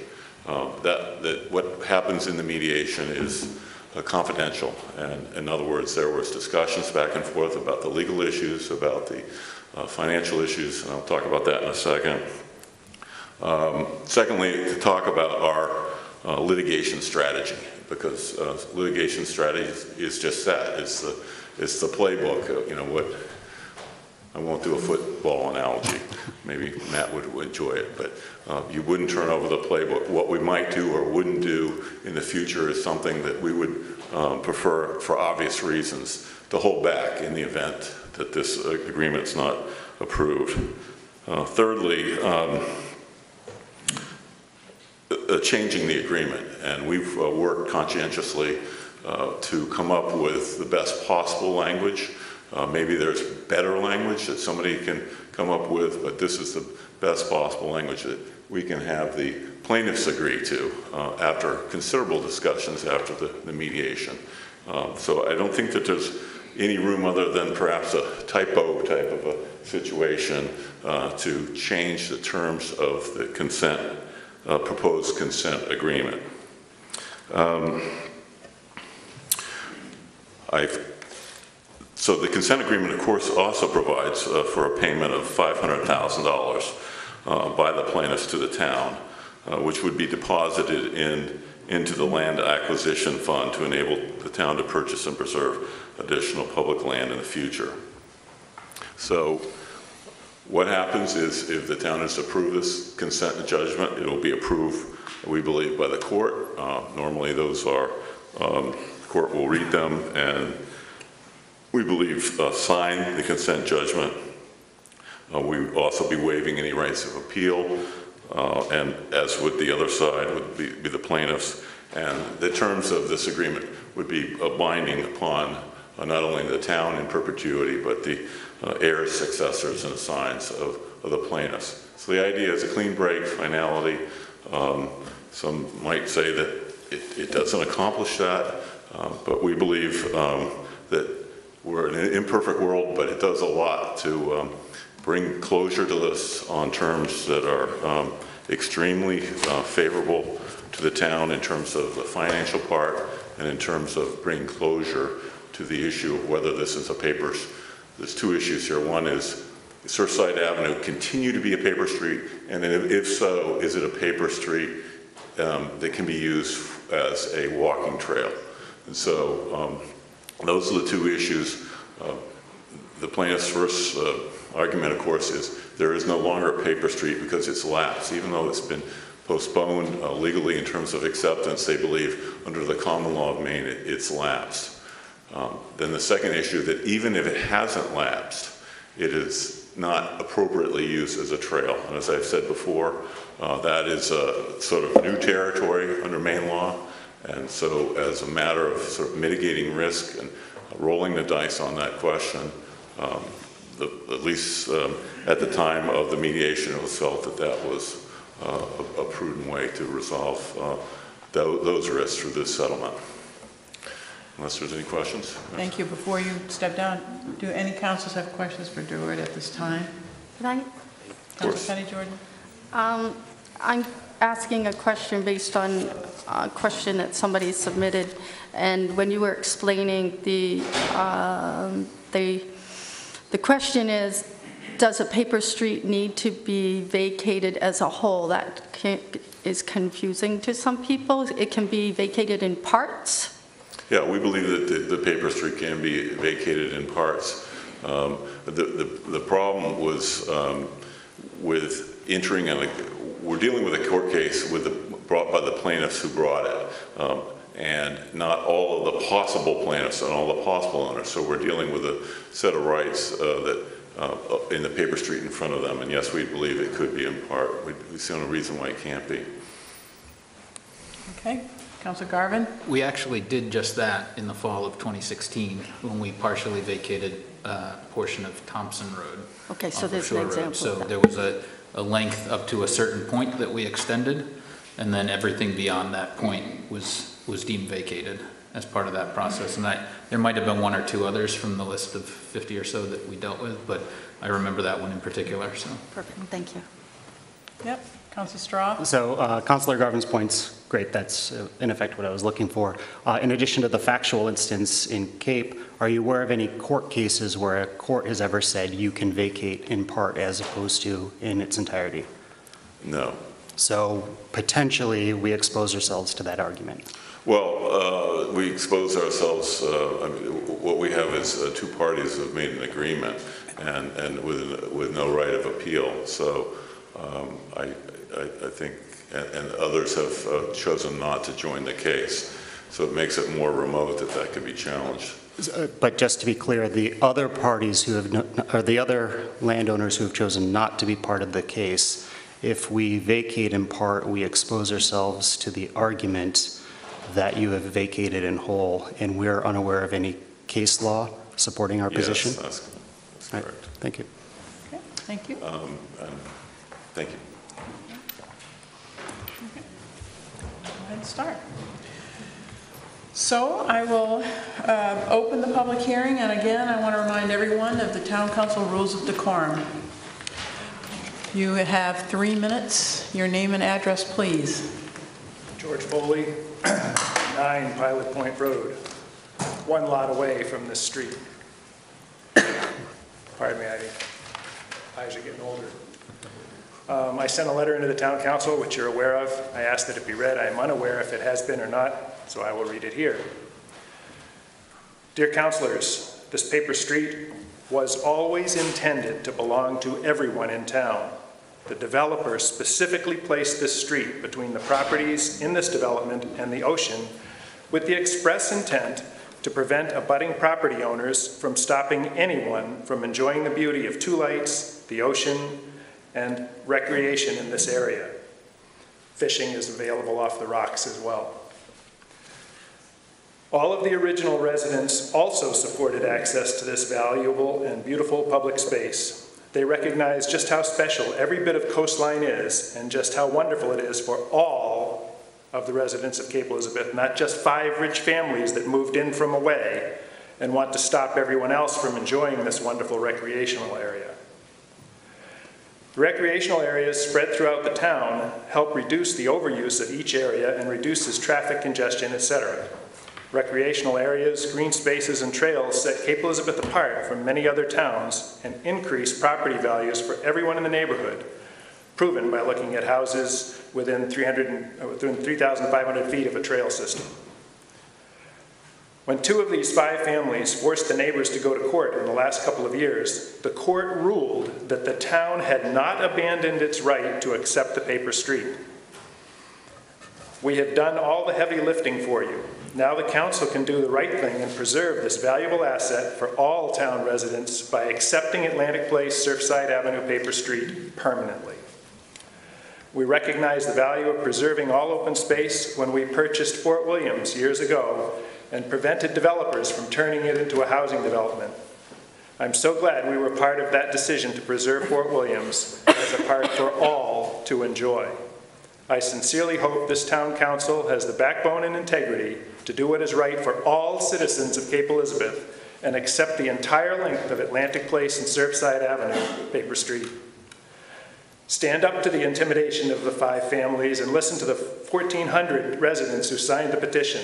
Uh, That, that what happens in the mediation is uh, confidential. And in other words, there was discussions back and forth about the legal issues, about the financial issues, and I'll talk about that in a second. Um, Secondly, to talk about our uh, litigation strategy, because uh, litigation strategy is- is just that. It's the, it's the playbook, you know, what, I won't do a football analogy. Maybe Matt would enjoy it, but uh, you wouldn't turn over the playbook. What we might do or wouldn't do in the future is something that we would um, prefer, for obvious reasons, to hold back in the event that this uh, agreement's not approved. Uh, Thirdly, um, uh, changing the agreement, and we've uh, worked conscientiously uh, to come up with the best possible language. Uh, Maybe there's better language that somebody can come up with, but this is the best possible language that we can have the plaintiffs agree to uh, after considerable discussions after the the mediation. So I don't think that there's any room other than perhaps a typo type of a situation uh, to change the terms of the consent uh, proposed consent agreement. Um, so the consent agreement, of course, also provides uh, for a payment of $500,000 uh, by the plaintiffs to the town, uh, which would be deposited in, into the land acquisition fund to enable the town to purchase and preserve additional public land in the future. So what happens is if the town is to approve this consent judgment, it will be approved, we believe, by the court. Uh, Normally, those are, um, the court will read them and we believe uh, sign the consent judgment. Uh, We also be waiving any rights of appeal, uh, and as with the other side, would be be the plaintiffs. And the terms of this agreement would be binding upon uh, not only the town in perpetuity, but the uh, heirs, successors, and assigns of of the plaintiffs. So the idea is a clean break, finality. Um, Some might say that it it doesn't accomplish that, uh, but we believe um, that we're in an imperfect world, but it does a lot to um, bring closure to this on terms that are um, extremely uh, favorable to the town in terms of the financial part and in terms of bringing closure to the issue of whether this is a paper, there's two issues here. One is, Surfside Avenue continue to be a paper street? And then if- if so, is it a paper street um, that can be used as a walking trail? And so um, those are the two issues. Uh, The plaintiff's first uh, argument, of course, is there is no longer a paper street because it's lapsed. Even though it's been postponed uh, legally in terms of acceptance, they believe under the common law of Maine, it- it's lapsed. Um, Then the second issue, that even if it hasn't lapsed, it is not appropriately used as a trail. And as I've said before, uh, that is a sort of new territory under Maine law. And so as a matter of sort of mitigating risk and rolling the dice on that question, um, the- at least um, at the time of the mediation, it was felt that that was uh, a a prudent way to resolve uh, tho- those risks through this settlement. Unless there's any questions? Thank you. Before you step down, do any councils have questions for Druid at this time? Can I Council Penny Jordan? Um, I'm asking a question based on a question that somebody submitted, and when you were explaining the, um, the, the question is, does a paper street need to be vacated as a whole? That can- is confusing to some people. It can be vacated in parts? Yeah, we believe that the, the paper street can be vacated in parts. Um, The, the, the problem was um, with entering, in a- we're dealing with a court case with the, brought by the plaintiffs who brought it. Um, and not all of the possible plaintiffs and all the possible owners. So we're dealing with a set of rights uh, that, uh, in the paper street in front of them, and yes, we believe it could be in part. We we see no reason why it can't be. Okay, Councilor Garvin? We actually did just that in the fall of 2016, when we partially vacated uh, a portion of Thompson Road. Okay, so off of there's an Shore Road. example So of that. there was a, a length up to a certain point that we extended, and then everything beyond that point was, was deemed vacated as part of that process. And I, there might have been one or two others from the list of 50 or so that we dealt with, but I remember that one in particular, so. Perfect, thank you. Yep, Councilor Straw? So uh, Councilor Garvin's point's great, that's uh, in effect what I was looking for. Uh, In addition to the factual instance in Cape, are you aware of any court cases where a court has ever said you can vacate in part as opposed to in its entirety? No. So potentially, we expose ourselves to that argument. Well, uh, we expose ourselves, uh, I mean, what we have is uh, two parties have made an agreement and, and with, with no right of appeal. So um, I, I I think, and and others have uh, chosen not to join the case. So it makes it more remote that that could be challenged. Uh, But just to be clear, the other parties who have, no- or the other landowners who have chosen not to be part of the case, if we vacate in part, we expose ourselves to the argument that you have vacated in whole, and we're unaware of any case law supporting our position? Yes, that's that's Right. correct. Thank you. Okay, thank you. Um, and Thank you. Go ahead start. So I will uh, open the public hearing, and again, I want to remind everyone of the town council rules of decorum. You have three minutes. Your name and address, please. George Foley, 9 Pilot Point Road, one lot away from this street. Pardon me, I, eyes are getting older. Um, I sent a letter into the town council, which you're aware of. I asked that it be read. I am unaware if it has been or not, so I will read it here. Dear councilors, this paper street was always intended to belong to everyone in town. The developer specifically placed this street between the properties in this development and the ocean with the express intent to prevent abutting property owners from stopping anyone from enjoying the beauty of two lights, the ocean, and recreation in this area. Fishing is available off the rocks as well. All of the original residents also supported access to this valuable and beautiful public space. They recognize just how special every bit of coastline is and just how wonderful it is for all of the residents of Cape Elizabeth, not just five rich families that moved in from away and want to stop everyone else from enjoying this wonderful recreational area. Recreational areas spread throughout the town help reduce the overuse of each area and reduces traffic congestion, etc. Recreational areas, green spaces, and trails set Cape Elizabeth apart from many other towns and increase property values for everyone in the neighborhood, proven by looking at houses within 300, and- uh, within 3,500 feet of a trail system. When two of these five families forced the neighbors to go to court in the last couple of years, the court ruled that the town had not abandoned its right to accept the paper street. We have done all the heavy lifting for you. Now the council can do the right thing and preserve this valuable asset for all town residents by accepting Atlantic Place, Surfside Avenue, Paper Street permanently. We recognize the value of preserving all open space when we purchased Fort Williams years ago and prevented developers from turning it into a housing development. I'm so glad we were part of that decision to preserve Fort Williams as a park for all to enjoy. I sincerely hope this town council has the backbone and integrity to do what is right for all citizens of Cape Elizabeth and accept the entire length of Atlantic Place and Surfside Avenue, Paper Street. Stand up to the intimidation of the five families and listen to the 1,400 residents who signed the petition.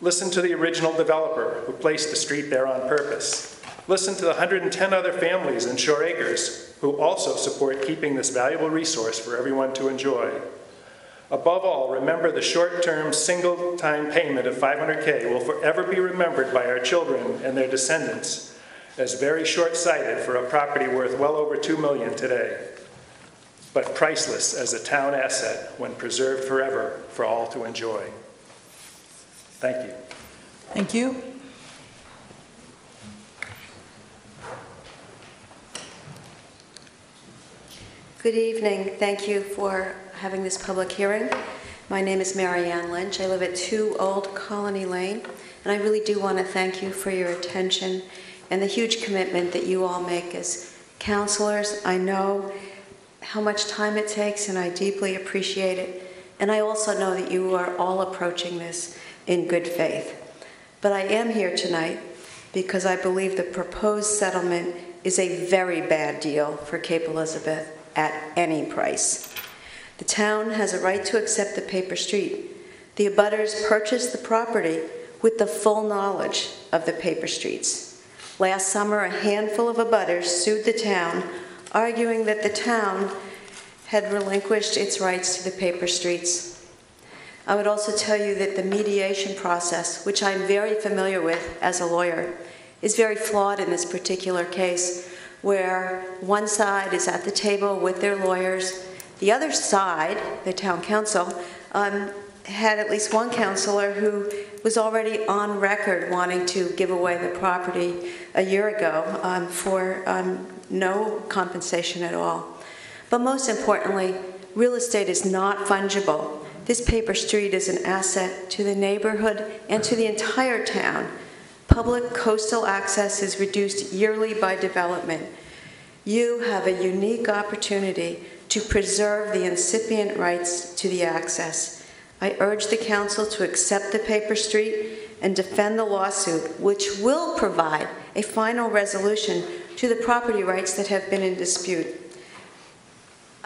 Listen to the original developer who placed the street there on purpose. Listen to the 110 other families in Shore Acres who also support keeping this valuable resource for everyone to enjoy. Above all, remember the short-term, single-time payment of 500K will forever be remembered by our children and their descendants as very short-sighted for a property worth well over 2 million today, but priceless as a town asset when preserved forever for all to enjoy. Thank you. Thank you. Good evening. Thank you for having this public hearing. My name is Marianne Lynch. I live at 2 Old Colony Lane, and I really do want to thank you for your attention and the huge commitment that you all make as councilors. I know how much time it takes, and I deeply appreciate it. And I also know that you are all approaching this in good faith. But I am here tonight because I believe the proposed settlement is a very bad deal for Cape Elizabeth at any price. The town has a right to accept the paper street. The abutters purchased the property with the full knowledge of the paper streets. Last summer, a handful of abutters sued the town, arguing that the town had relinquished its rights to the paper streets. I would also tell you that the mediation process, which I'm very familiar with as a lawyer, is very flawed in this particular case, where one side is at the table with their lawyers, the other side, the town council, um, had at least one councilor who was already on record wanting to give away the property a year ago um, for um, no compensation at all. But most importantly, real estate is not fungible. This paper street is an asset to the neighborhood and to the entire town. Public coastal access is reduced yearly by development. You have a unique opportunity to preserve the incipient rights to the access. I urge the council to accept the paper street and defend the lawsuit, which will provide a final resolution to the property rights that have been in dispute.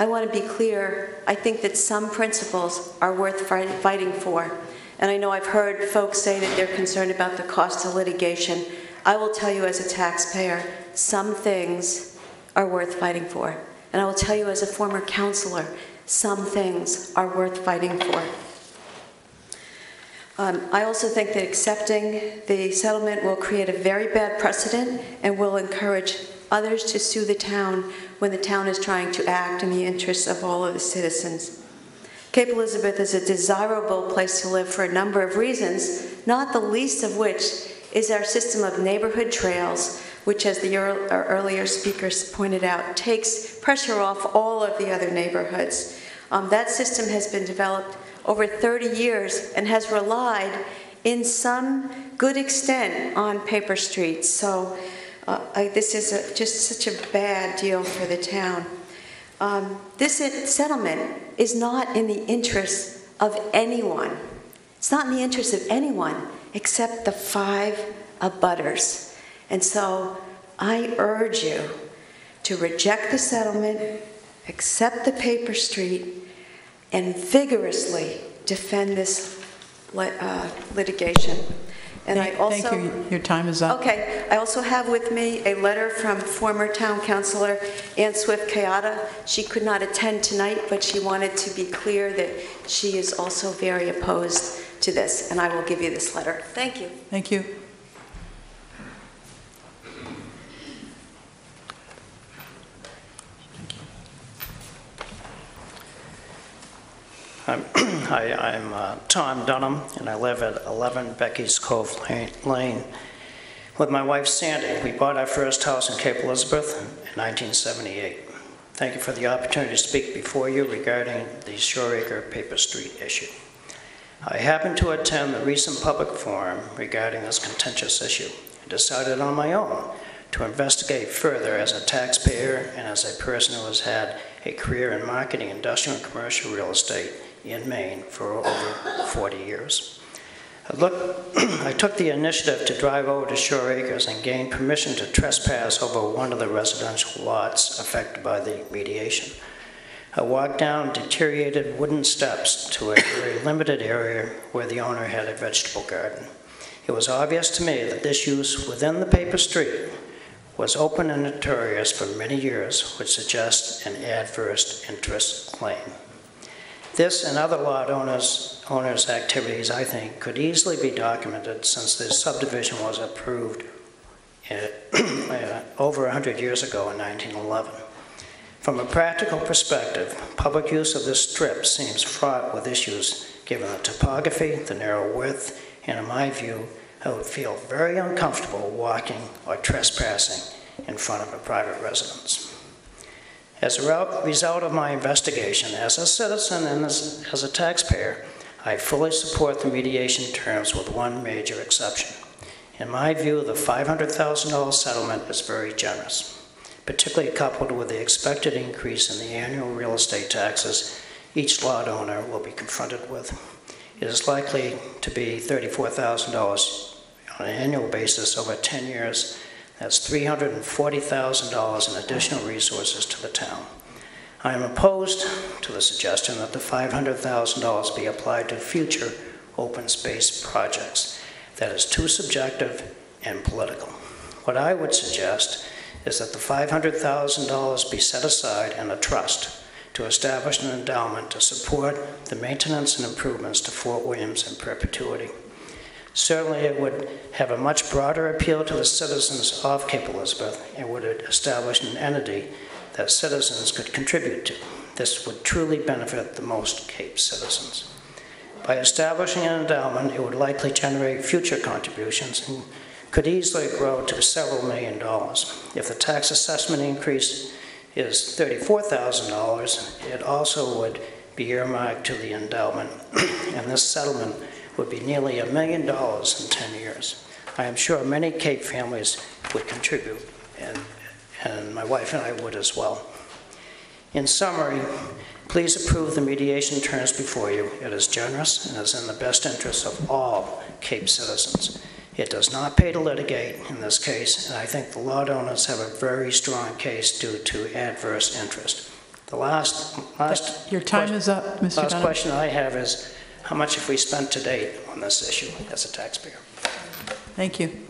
I want to be clear, I think that some principles are worth fighting for. And I know I've heard folks say that they're concerned about the cost of litigation. I will tell you as a taxpayer, some things are worth fighting for. And I will tell you as a former councilor, some things are worth fighting for. Um, I also think that accepting the settlement will create a very bad precedent and will encourage others to sue the town when the town is trying to act in the interests of all of the citizens. Cape Elizabeth is a desirable place to live for a number of reasons, not the least of which is our system of neighborhood trails, which, as the ear- earlier speakers pointed out, takes pressure off all of the other neighborhoods. Um, that system has been developed over 30 years and has relied, in some good extent, on paper streets. So uh, I, this is a, just such a bad deal for the town. Um, this settlement is not in the interest of anyone. It's not in the interest of anyone except the five abutters. And so I urge you to reject the settlement, accept the paper street, and vigorously defend this uh, litigation. And I also... Thank you. Your time is up. Okay, I also have with me a letter from former town councilor Ann Swift Kayatta. She could not attend tonight, but she wanted to be clear that she is also very opposed to this, and I will give you this letter. Thank you. Thank you. I'm- Hi, I'm uh, Tom Dunham, and I live at 11 Becky's Cove Lane-. With my wife Sandy, we bought our first house in Cape Elizabeth in 1978. Thank you for the opportunity to speak before you regarding the Shore Acre Paper Street issue. I happened to attend the recent public forum regarding this contentious issue and decided on my own to investigate further as a taxpayer and as a person who has had a career in marketing industrial and commercial real estate in Maine for over 40 years. I I took the initiative to drive over to Shore Acres and gain permission to trespass over one of the residential lots affected by the mediation. I walked down deteriorated wooden steps to a very limited area where the owner had a vegetable garden. It was obvious to me that this use within the paper street was open and notorious for many years, which suggests an adverse interest claim. This and other lot owners, owners' activities, I think, could easily be documented since this subdivision was approved uh, uh, over 100 years ago in 1911. From a practical perspective, public use of this strip seems fraught with issues given the topography, the narrow width, and in my view, I would feel very uncomfortable walking or trespassing in front of a private residence. As a result of my investigation, as a citizen and as, as a taxpayer, I fully support the mediation terms with one major exception. In my view, the $500,000 settlement is very generous, particularly coupled with the expected increase in the annual real estate taxes each lot owner will be confronted with. It is likely to be $34,000 on an annual basis over 10 years. That's $340,000 in additional resources to the town. I am opposed to the suggestion that the $500,000 be applied to future open space projects. That is too subjective and political. What I would suggest is that the $500,000 be set aside in a trust to establish an endowment to support the maintenance and improvements to Fort Williams in perpetuity. Certainly, it would have a much broader appeal to the citizens of Cape Elizabeth and would establish an entity that citizens could contribute to. This would truly benefit the most Cape citizens. By establishing an endowment, it would likely generate future contributions and could easily grow to several million dollars. If the tax assessment increase is $34,000, it also would be earmarked to the endowment, and this settlement would be nearly a million dollars in 10 years. I am sure many Cape families would contribute, and, and my wife and I would as well. In summary, please approve the mediation terms before you. It is generous and is in the best interest of all Cape citizens. It does not pay to litigate in this case, and I think the lot owners have a very strong case due to adverse interest. The last, last. Your time question- is up, Mr. Last Dunham. question I have is, how much have we spent to date on this issue as a taxpayer? Thank you.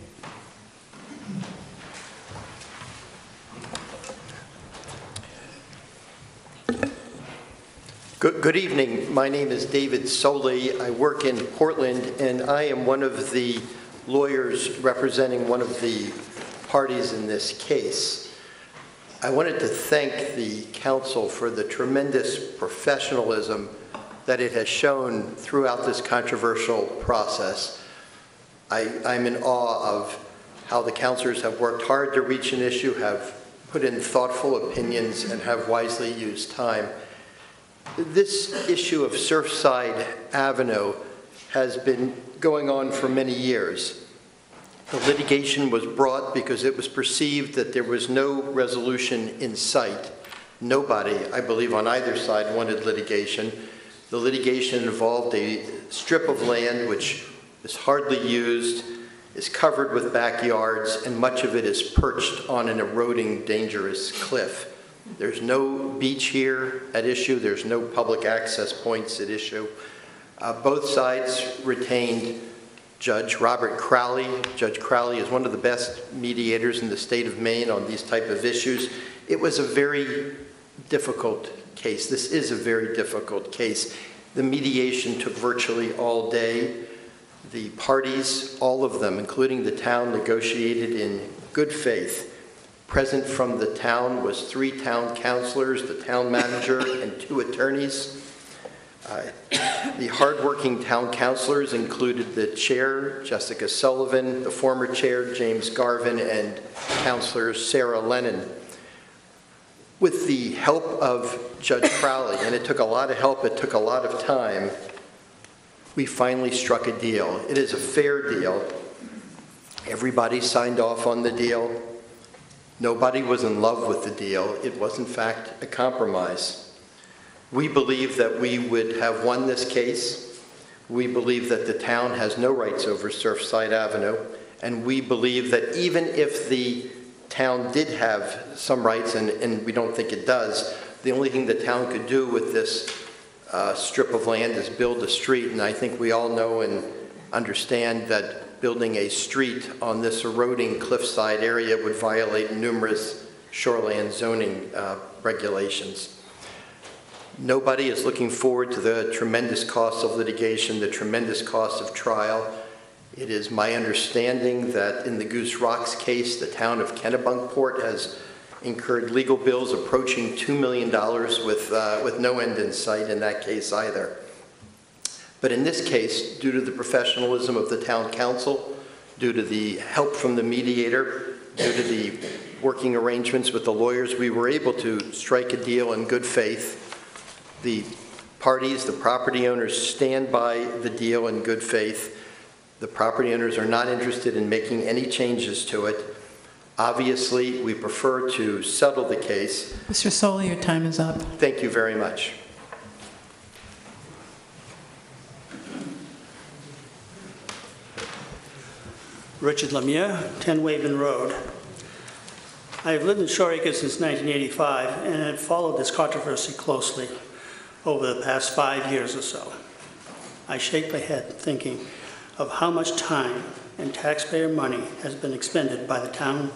Good good evening. My name is David Soley. I work in Portland, and I am one of the lawyers representing one of the parties in this case. I wanted to thank the council for the tremendous professionalism that it has shown throughout this controversial process. I, I'm in awe of how the councilors have worked hard to reach an issue, have put in thoughtful opinions, and have wisely used time. This issue of Surfside Avenue has been going on for many years. The litigation was brought because it was perceived that there was no resolution in sight. Nobody, I believe, on either side wanted litigation. The litigation involved a strip of land which is hardly used, is covered with backyards, and much of it is perched on an eroding, dangerous cliff. There's no beach here at issue, there's no public access points at issue. Uh, Both sides retained Judge Robert Crowley. Judge Crowley is one of the best mediators in the state of Maine on these type of issues. It was a very difficult case. This is a very difficult case. The mediation took virtually all day. The parties, all of them, including the town, negotiated in good faith. Present from the town was three town councilors, the town manager, and two attorneys. Uh, The hardworking town councilors included the chair, Jessica Sullivan, the former chair, James Garvin, and Councilor Sarah Lennon. With the help of Judge Crowley, and it took a lot of help, it took a lot of time, we finally struck a deal. It is a fair deal. Everybody signed off on the deal. Nobody was in love with the deal. It was, in fact, a compromise. We believe that we would have won this case. We believe that the town has no rights over Surfside Avenue. And we believe that even if the town did have some rights, and, and we don't think it does, the only thing the town could do with this uh, strip of land is build a street. And I think we all know and understand that building a street on this eroding cliffside area would violate numerous shoreland zoning uh, regulations. Nobody is looking forward to the tremendous costs of litigation, the tremendous cost of trial. It is my understanding that in the Goose Rocks case, the town of Kennebunkport has incurred legal bills approaching $2 million with, uh, with no end in sight in that case either. But in this case, due to the professionalism of the town council, due to the help from the mediator, due to the working arrangements with the lawyers, we were able to strike a deal in good faith. The parties, the property owners stand by the deal in good faith. The property owners are not interested in making any changes to it. Obviously, we prefer to settle the case. Mr. Soley, your time is up. Thank you very much. Richard Lemire, 10 Waven Road. I have lived in Shore Acres since 1985 and have followed this controversy closely over the past five years or so. I shake my head thinking of how much time and taxpayer money has been expended by the town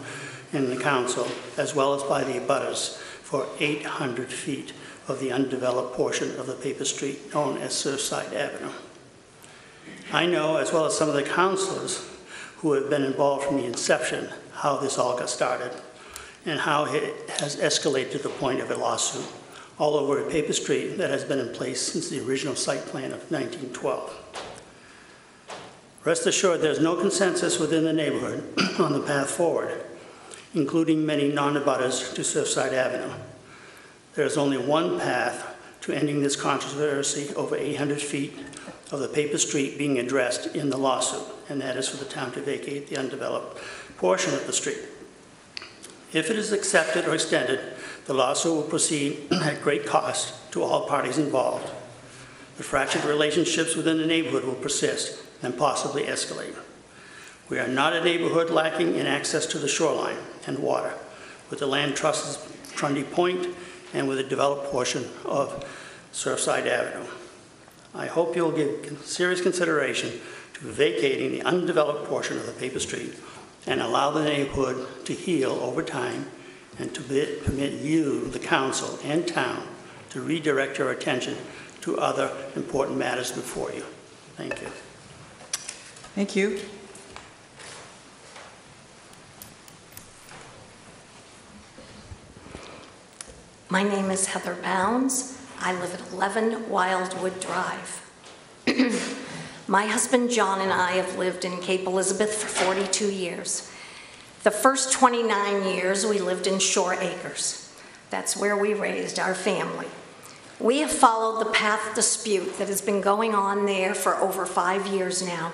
and the council, as well as by the abutters, for 800 feet of the undeveloped portion of the paper street known as Surfside Avenue. I know, as well as some of the councilors who have been involved from the inception, how this all got started and how it has escalated to the point of a lawsuit all over a paper street that has been in place since the original site plan of 1912. Rest assured, there's no consensus within the neighborhood on the path forward, including many non-abutters to Surfside Avenue. There's only one path to ending this controversy over 800 feet of the paper street being addressed in the lawsuit, and that is for the town to vacate the undeveloped portion of the street. If it is accepted or extended, the lawsuit will proceed at great cost to all parties involved. The fractured relationships within the neighborhood will persist and possibly escalate. We are not a neighborhood lacking in access to the shoreline and water, with the land trusts Trundy Point and with a developed portion of Surfside Avenue. I hope you'll give serious consideration to vacating the undeveloped portion of the paper street and allow the neighborhood to heal over time and to permit you, the council and town, to redirect your attention to other important matters before you. Thank you. Thank you. My name is Heather Bounds. I live at 11 Wildwood Drive. My husband John and I have lived in Cape Elizabeth for 42 years. The first 29 years we lived in Shore Acres. That's where we raised our family. We have followed the path dispute that has been going on there for over five years now.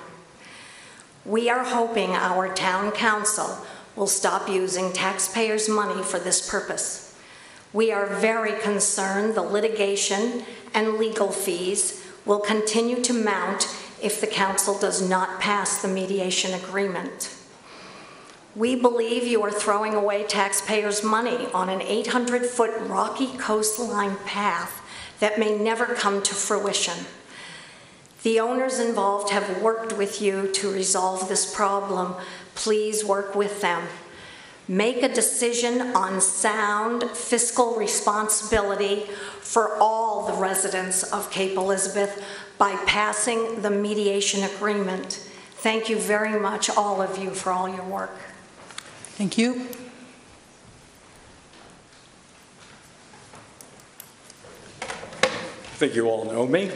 We are hoping our town council will stop using taxpayers' money for this purpose. We are very concerned the litigation and legal fees will continue to mount if the council does not pass the mediation agreement. We believe you are throwing away taxpayers' money on an 800-foot rocky coastline path that may never come to fruition. The owners involved have worked with you to resolve this problem. Please work with them. Make a decision on sound fiscal responsibility for all the residents of Cape Elizabeth by passing the mediation agreement. Thank you very much, all of you, for all your work. Thank you. I think you all know me.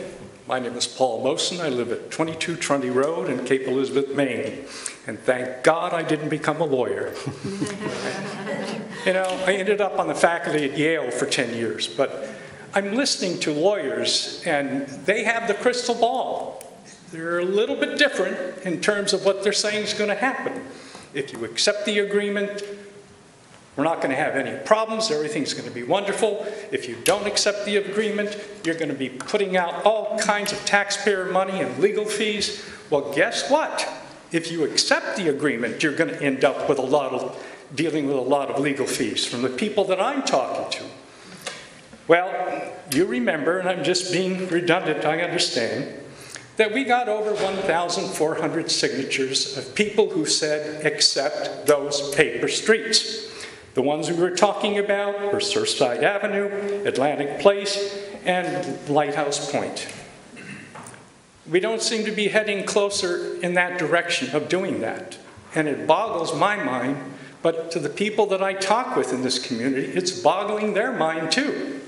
My name is Paul Mosen. I live at 22 Trundy Road in Cape Elizabeth, Maine. And thank God I didn't become a lawyer. you know, I ended up on the faculty at Yale for 10 years, but I'm listening to lawyers and they have the crystal ball. They're a little bit different in terms of what they're saying is going to happen. If you accept the agreement, we're not going to have any problems. Everything's going to be wonderful. If you don't accept the agreement, you're going to be putting out all kinds of taxpayer money and legal fees. Well, guess what? If you accept the agreement, you're going to end up with a lot of dealing with a lot of legal fees from the people that I'm talking to. Well, you remember, and I'm just being redundant, I understand, that we got over 1,400 signatures of people who said accept those paper streets. The ones we were talking about were Surfside Avenue, Atlantic Place, and Lighthouse Point. We don't seem to be heading closer in that direction of doing that. And it boggles my mind, but to the people that I talk with in this community, it's boggling their mind too.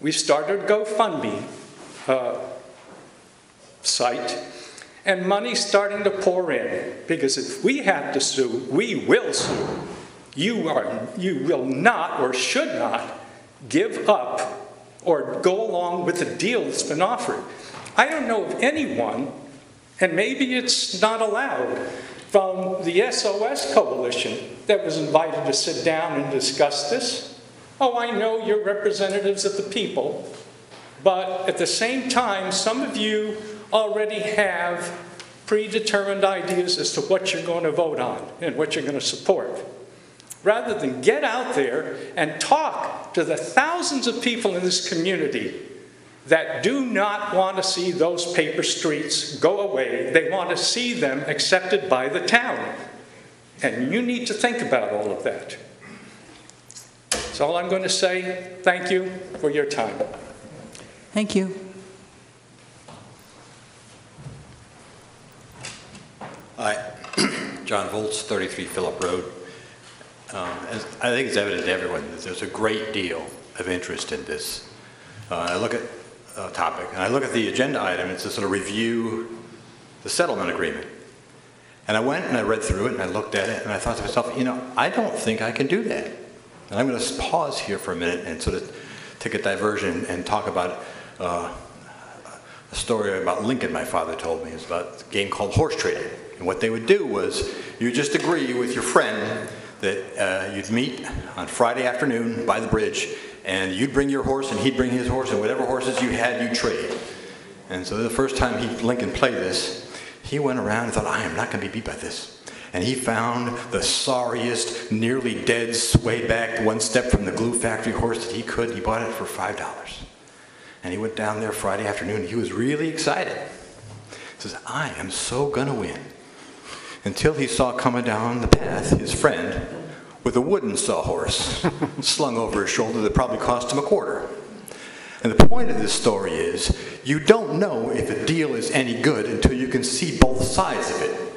We started GoFundMe uh, site, and money's starting to pour in. Because if we have to sue, we will sue. You, are, you will not or should not give up or go along with the deal that's been offered. I don't know of anyone, and maybe it's not allowed, from the SOS Coalition that was invited to sit down and discuss this. Oh, I know you're representatives of the people, but at the same time, some of you already have predetermined ideas as to what you're going to vote on and what you're going to support. Rather than get out there and talk to the thousands of people in this community that do not want to see those paper streets go away. They want to see them accepted by the town. And you need to think about all of that. That's all I'm going to say. Thank you for your time. Thank you. Hi, John Volz, 33 Phillip Road. Um, as I think it's evident to everyone that there's a great deal of interest in this. Uh, I look at uh, topic, and I look at the agenda item, it's to sort of review the settlement agreement. And I went and I read through it and I looked at it and I thought to myself, you know, I don't think I can do that. And I'm going to pause here for a minute and sort of take a diversion and talk about uh, a story about Lincoln my father told me. It's about a game called horse trading. And what they would do was you just agree with your friend that uh, you'd meet on Friday afternoon by the bridge and you'd bring your horse and he'd bring his horse and whatever horses you had, you'd trade. And so the first time he, Lincoln played this, he went around and thought, I am not going to be beat by this. And he found the sorriest, nearly dead, sway back one step from the glue factory horse that he could. He bought it for $5. And he went down there Friday afternoon. He was really excited. He says, I am so going to win. Until he saw coming down the path his friend with a wooden sawhorse slung over his shoulder that probably cost him a quarter. And the point of this story is you don't know if a deal is any good until you can see both sides of it.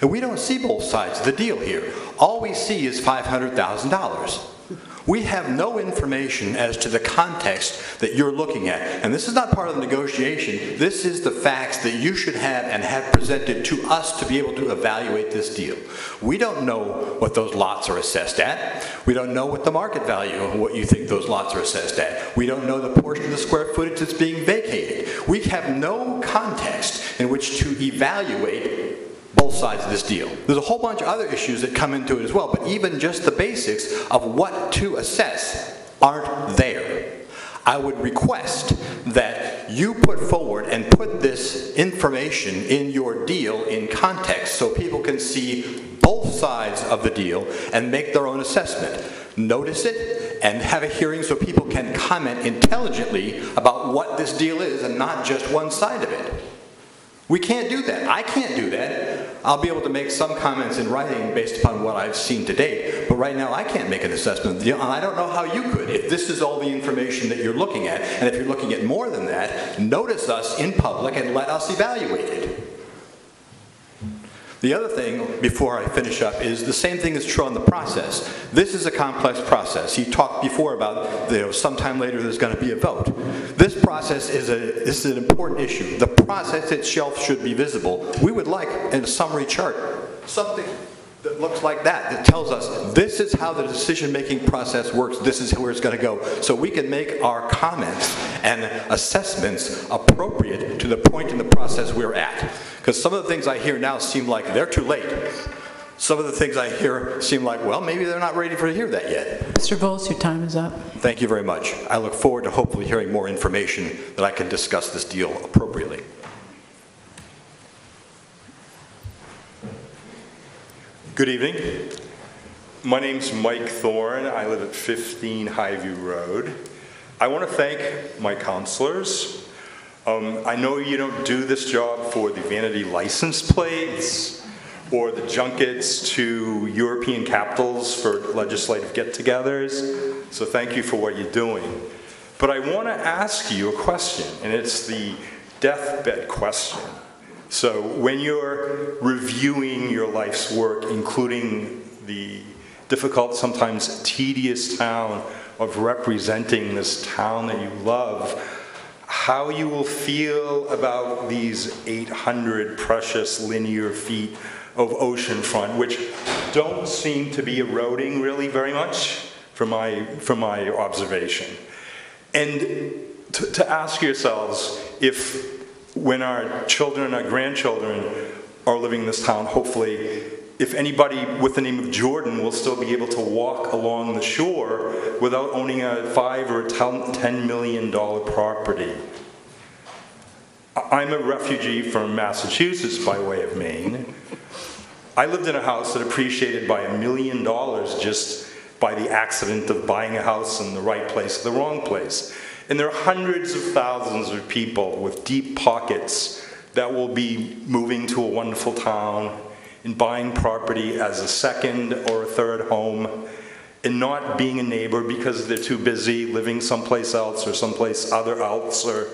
And we don't see both sides of the deal here. All we see is $500,000. We have no information as to the context that you're looking at. And this is not part of the negotiation. This is the facts that you should have and have presented to us to be able to evaluate this deal. We don't know what those lots are assessed at. We don't know what the market value of what you think those lots are assessed at. We don't know the portion of the square footage that's being vacated. We have no context in which to evaluate both sides of this deal. There's a whole bunch of other issues that come into it as well, but even just the basics of what to assess aren't there. I would request that you put forward and put this information in your deal in context so people can see both sides of the deal and make their own assessment. Notice it and have a hearing so people can comment intelligently about what this deal is and not just one side of it. We can't do that. I can't do that. I'll be able to make some comments in writing based upon what I've seen to date, but right now I can't make an assessment and I don't know how you could. If this is all the information that you're looking at, and if you're looking at more than that, notice us in public and let us evaluate it. The other thing, before I finish up, is the same thing is true on the process. This is a complex process. You talked before about, you know, sometime later there's going to be a vote. This process is, a, this is an important issue. The process itself should be visible. We would like, a summary chart, something that looks like that, that tells us this is how the decision-making process works, this is where it's going to go, so we can make our comments and assessments appropriate to the point in the process we're at. Because some of the things I hear now seem like they're too late. Some of the things I hear seem like, well, maybe they're not ready for to hear that yet. Mr. Volz, your time is up. Thank you very much. I look forward to hopefully hearing more information that I can discuss this deal appropriately. Good evening. My name's Mike Thorne. I live at 15 Highview Road. I want to thank my councilors. Um, I know you don't do this job for the vanity license plates or the junkets to European capitals for legislative get-togethers, so thank you for what you're doing. But I want to ask you a question, and it's the deathbed question. So when you're reviewing your life's work, including the difficult, sometimes tedious town of representing this town that you love, how you will feel about these 800 precious linear feet of oceanfront, which don't seem to be eroding really very much from my, from my observation. And to, to ask yourselves if when our children and our grandchildren are living in this town, hopefully, if anybody with the name of Jordan will still be able to walk along the shore without owning a five or a $10 million property. I'm a refugee from Massachusetts by way of Maine. I lived in a house that appreciated by a million dollars just by the accident of buying a house in the right place or the wrong place. And there are hundreds of thousands of people with deep pockets that will be moving to a wonderful town and buying property as a second or a third home and not being a neighbor because they're too busy living someplace else or someplace other else or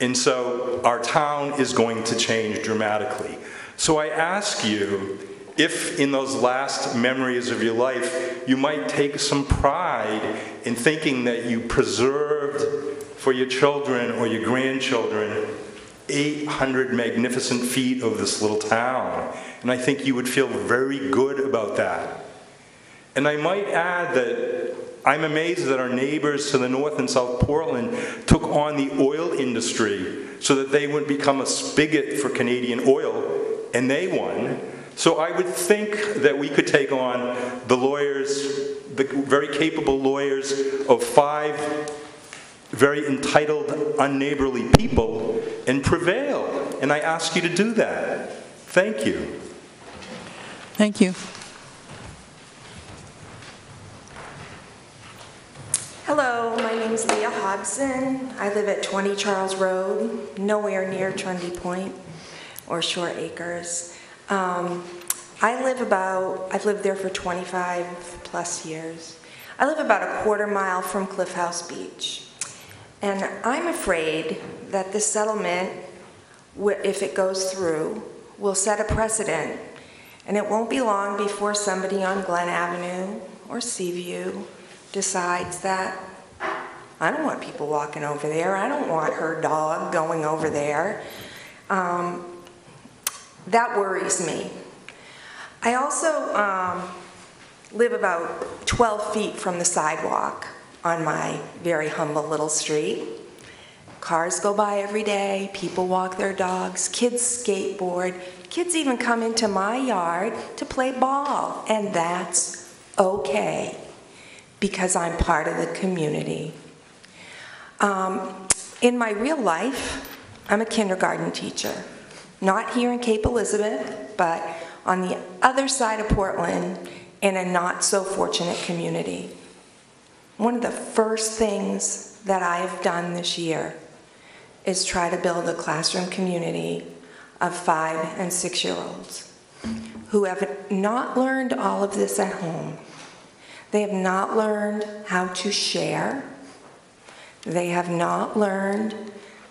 and so our town is going to change dramatically. So I ask you if in those last memories of your life you might take some pride in thinking that you preserved for your children or your grandchildren 800 magnificent feet of this little town. And I think you would feel very good about that. And I might add that I'm amazed that our neighbors to the north and south Portland took on the oil industry so that they wouldn't become a spigot for Canadian oil, and they won. So I would think that we could take on the lawyers, the very capable lawyers of five very entitled, unneighborly people and prevail. And I ask you to do that. Thank you. Thank you. Hello, my name is Leah Hobson. I live at 20 Charles Road, nowhere near Trundy Point or Shore Acres. Um, I live about, I've lived there for 25 plus years. I live about a quarter mile from Cliff House Beach. And I'm afraid that this settlement, if it goes through, will set a precedent. And it won't be long before somebody on Glen Avenue or Seaview decides that I don't want people walking over there. I don't want her dog going over there. Um, that worries me. I also um, live about 12 feet from the sidewalk on my very humble little street. Cars go by every day, people walk their dogs, kids skateboard, kids even come into my yard to play ball, and that's okay because I'm part of the community. Um, in my real life, I'm a kindergarten teacher, not here in Cape Elizabeth, but on the other side of Portland in a not so fortunate community. One of the first things that I have done this year is try to build a classroom community of five and six year olds who have not learned all of this at home. They have not learned how to share. They have not learned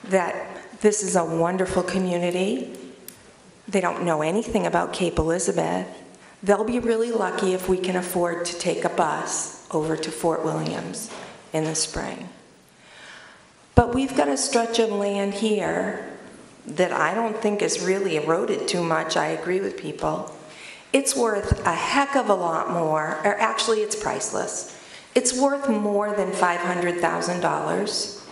that this is a wonderful community. They don't know anything about Cape Elizabeth. They'll be really lucky if we can afford to take a bus over to Fort Williams in the spring. But we've got a stretch of land here that I don't think is really eroded too much. I agree with people. It's worth a heck of a lot more, or actually, it's priceless. It's worth more than $500,000.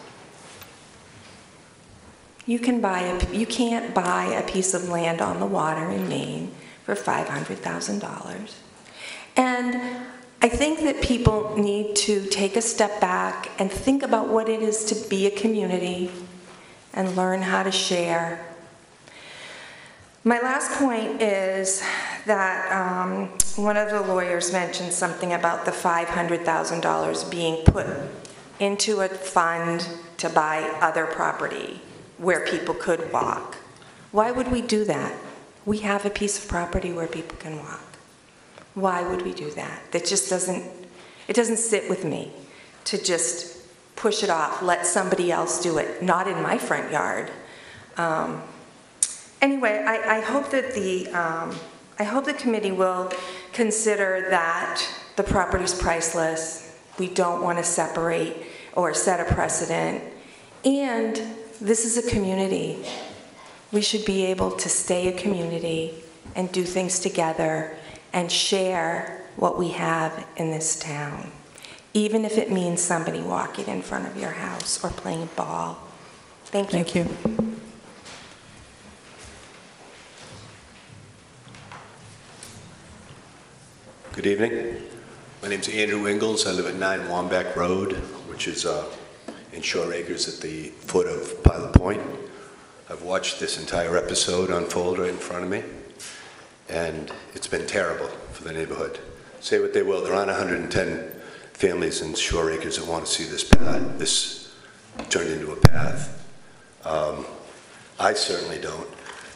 You can buy a, you can't buy a piece of land on the water in Maine for $500,000. And I think that people need to take a step back and think about what it is to be a community and learn how to share. My last point is that um, one of the lawyers mentioned something about the $500,000 being put into a fund to buy other property where people could walk. Why would we do that? We have a piece of property where people can walk. Why would we do that? That just doesn't, it doesn't sit with me to just push it off, let somebody else do it, not in my front yard. Um, anyway, I, I hope that the, um, I hope the committee will consider that the property's priceless. We don't want to separate or set a precedent. And this is a community. We should be able to stay a community and do things together and share what we have in this town, even if it means somebody walking in front of your house or playing ball. Thank you. Thank you. Good evening. My name is Andrew Ingles. I live at 9 Wamback Road, which is uh, in Shore Acres at the foot of Pilot Point. I've watched this entire episode unfold right in front of me, and it's been terrible for the neighborhood. Say what they will, there aren't 110 families in Shore Acres that want to see this path, this turned into a path. Um, I certainly don't.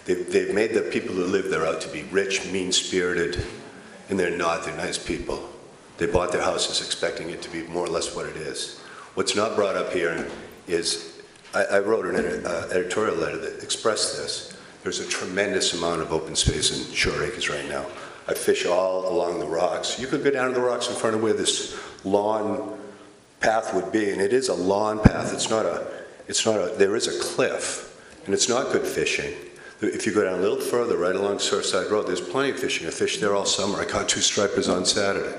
They've, they've made the people who live there out to be rich, mean-spirited, and they're not. They're nice people. They bought their houses expecting it to be more or less what it is. What's not brought up here is, I, I wrote an uh, editorial letter that expressed this. There's a tremendous amount of open space in Shore Acres right now. I fish all along the rocks. You could go down to the rocks in front of where this lawn path would be, and it is a lawn path. It's not a, it's not a, there is a cliff, and it's not good fishing. If you go down a little further, right along Surfside Road, there's plenty of fishing. I fished there all summer. I caught two stripers on Saturday.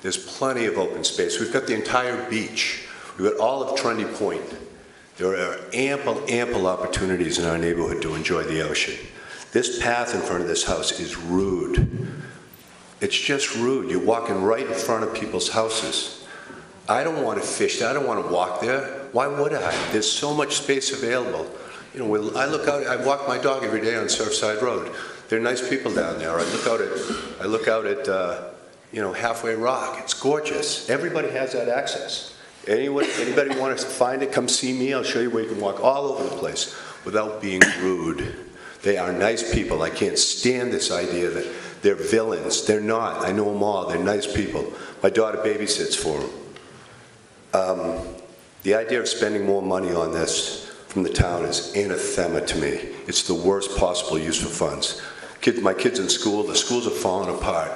There's plenty of open space. We've got the entire beach. We've got all of Trundy Point. There are ample, ample opportunities in our neighborhood to enjoy the ocean. This path in front of this house is rude. It's just rude. You're walking right in front of people's houses. I don't want to fish there. I don't want to walk there. Why would I? There's so much space available. You know, I look out, I walk my dog every day on Surfside Road. There are nice people down there. I look out at, I look out at, uh, you know, Halfway Rock. It's gorgeous. Everybody has that access. Anyone, anybody want to find it, come see me. I'll show you where you can walk all over the place without being rude. They are nice people. I can't stand this idea that they're villains. They're not. I know them all. They're nice people. My daughter babysits for them. Um, the idea of spending more money on this from the town is anathema to me. It's the worst possible use of funds. Kid, my kids in school, the schools are falling apart.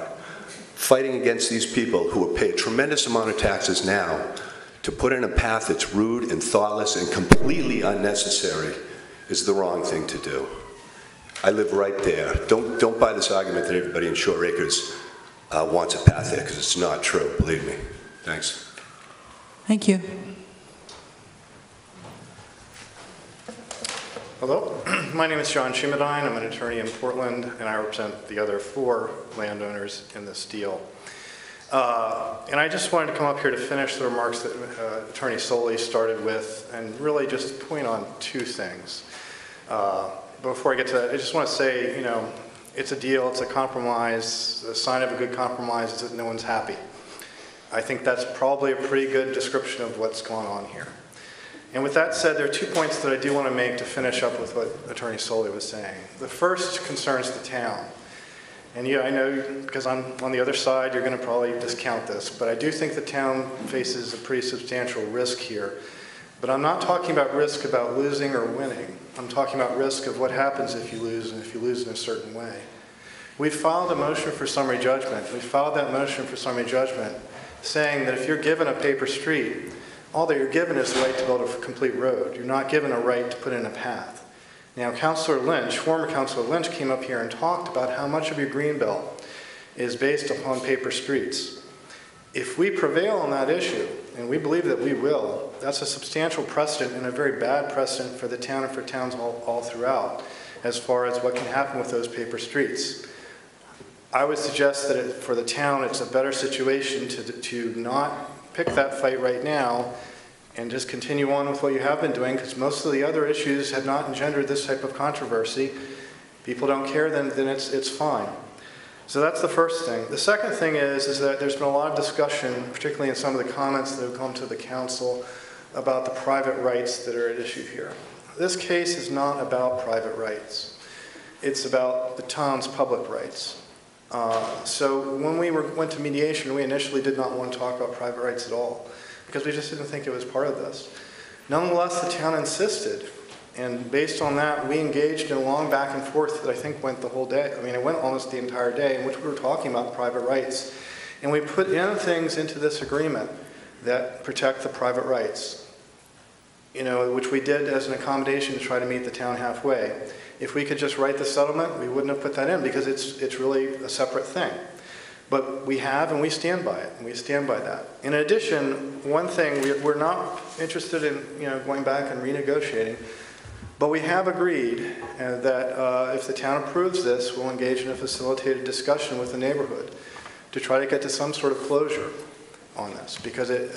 Fighting against these people who are pay a tremendous amount of taxes now to put in a path that's rude and thoughtless and completely unnecessary is the wrong thing to do. I live right there. Don't, don't buy this argument that everybody in Shore Acres uh, wants a path there, because it's not true, believe me. Thanks. Thank you. Hello, my name is John Shumadine. I'm an attorney in Portland, and I represent the other four landowners in this deal. Uh, And I just wanted to come up here to finish the remarks that uh, Attorney Soley started with, and really just point on two things. Uh, Before I get to that, I just want to say, you know, it's a deal, it's a compromise. The sign of a good compromise is that no one's happy. I think that's probably a pretty good description of what's going on here. And with that said, there are two points that I do want to make to finish up with what Attorney Soley was saying. The first concerns the town. And yeah, I know because I'm on the other side, you're going to probably discount this, but I do think the town faces a pretty substantial risk here. But I'm not talking about risk about losing or winning. I'm talking about risk of what happens if you lose and if you lose in a certain way. We filed a motion for summary judgment. We filed that motion for summary judgment saying that if you're given a paper street, all that you're given is the right to build a complete road. You're not given a right to put in a path. Now, Councilor Lynch, former Councilor Lynch, came up here and talked about how much of your green belt is based upon paper streets. If we prevail on that issue, and we believe that we will, that's a substantial precedent and a very bad precedent for the town and for towns all, all throughout as far as what can happen with those paper streets. I would suggest that it, for the town, it's a better situation to, to not pick that fight right now and just continue on with what you have been doing because most of the other issues have not engendered this type of controversy. People don't care, then, then it's, it's fine. So that's the first thing. The second thing is, is that there's been a lot of discussion, particularly in some of the comments that have come to the council, about the private rights that are at issue here. This case is not about private rights. It's about the town's public rights. Uh, so when we were, went to mediation, we initially did not want to talk about private rights at all because we just didn't think it was part of this. Nonetheless, the town insisted, and based on that, we engaged in a long back and forth that I think went the whole day. I mean, it went almost the entire day in which we were talking about private rights. And we put in things into this agreement that protect the private rights. you know, which we did as an accommodation to try to meet the town halfway. If we could just write the settlement, we wouldn't have put that in because it's, it's really a separate thing. But we have, and we stand by it, and we stand by that. In addition, one thing, we- we're not interested in, you know, going back and renegotiating, but we have agreed uh, that uh, if the town approves this, we'll engage in a facilitated discussion with the neighborhood to try to get to some sort of closure on this, because it,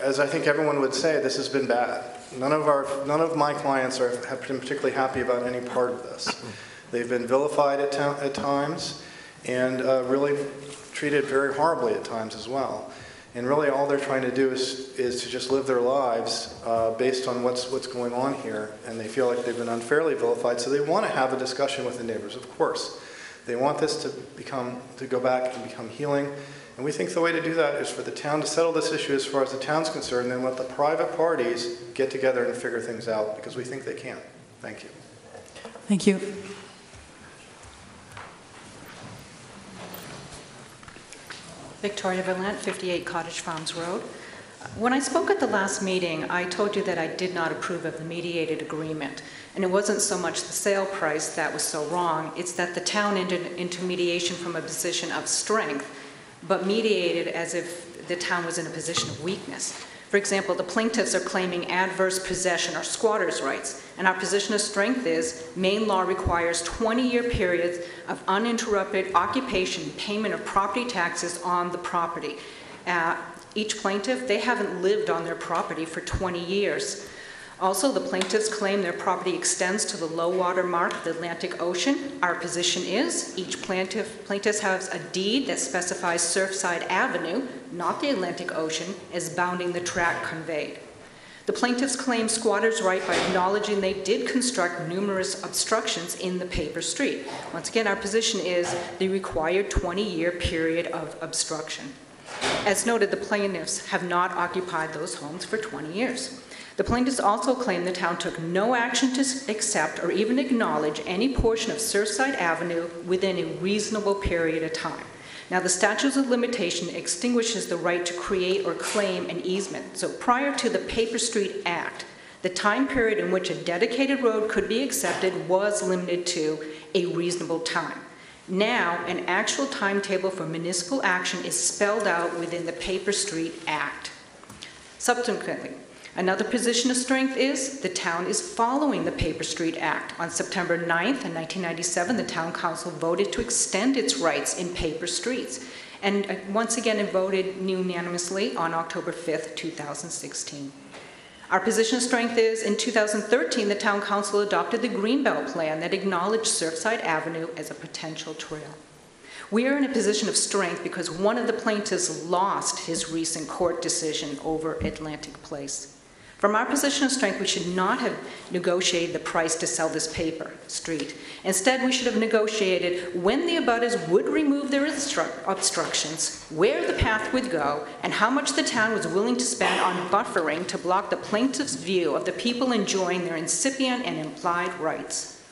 as I think everyone would say, this has been bad. None of our, none of my clients are, have been particularly happy about any part of this. They've been vilified at, at times, and uh, really treated very horribly at times as well. And really, all they're trying to do is, is to just live their lives uh, based on what's, what's going on here, and they feel like they've been unfairly vilified, so they want to have a discussion with the neighbors, of course. They want this to become, to go back and become healing, and we think the way to do that is for the town to settle this issue as far as the town's concerned, and then let the private parties get together and figure things out, because we think they can. Thank you. Thank you. Victoria Valent, 58 Cottage Farms Road. When I spoke at the last meeting, I told you that I did not approve of the mediated agreement. And it wasn't so much the sale price that was so wrong, it's that the town entered into mediation from a position of strength, but mediated as if the town was in a position of weakness. For example, the plaintiffs are claiming adverse possession or squatters' rights, and our position of strength is Maine law requires 20-year periods of uninterrupted occupation, payment of property taxes on the property. Uh, each plaintiff, they haven't lived on their property for 20 years. Also, the plaintiffs claim their property extends to the low water mark of the Atlantic Ocean. Our position is each plaintiff, plaintiff has a deed that specifies Surfside Avenue, not the Atlantic Ocean, as bounding the tract conveyed. The plaintiffs claim squatters' right by acknowledging they did construct numerous obstructions in the paper street. Once again, our position is the required 20-year period of obstruction. As noted, the plaintiffs have not occupied those homes for 20 years. The plaintiffs also claim the town took no action to accept or even acknowledge any portion of Surfside Avenue within a reasonable period of time. Now, the statute of limitation extinguishes the right to create or claim an easement. So prior to the Paper Street Act, the time period in which a dedicated road could be accepted was limited to a reasonable time. Now, an actual timetable for municipal action is spelled out within the Paper Street Act. Subsequently, another position of strength is the town is following the Paper Street Act. On September 9th, in 1997, the town council voted to extend its rights in paper streets, and uh, once again it voted unanimously on October 5th, 2016. Our position of strength is in 2013, the Town Council adopted the Greenbelt Plan that acknowledged Surfside Avenue as a potential trail. We are in a position of strength because one of the plaintiffs lost his recent court decision over Atlantic Place. From our position of strength, we should not have negotiated the price to sell this paper street. Instead, we should have negotiated when the abutters would remove their obstructions, where the path would go, and how much the town was willing to spend on buffering to block the plaintiff's view of the people enjoying their incipient and implied rights.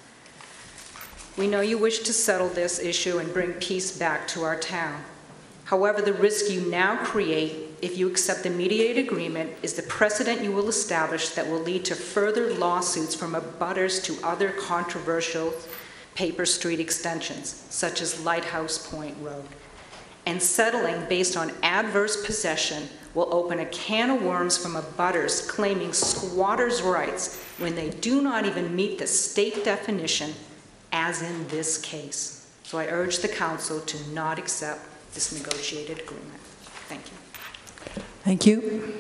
We know you wish to settle this issue and bring peace back to our town. However, the risk you now create if you accept the mediated agreement is the precedent you will establish that will lead to further lawsuits from abutters to other controversial paper street extensions, such as Lighthouse Point Road. And settling based on adverse possession will open a can of worms from abutters claiming squatters' rights when they do not even meet the state definition, as in this case. So I urge the council to not accept this negotiated agreement. Thank you. Thank you.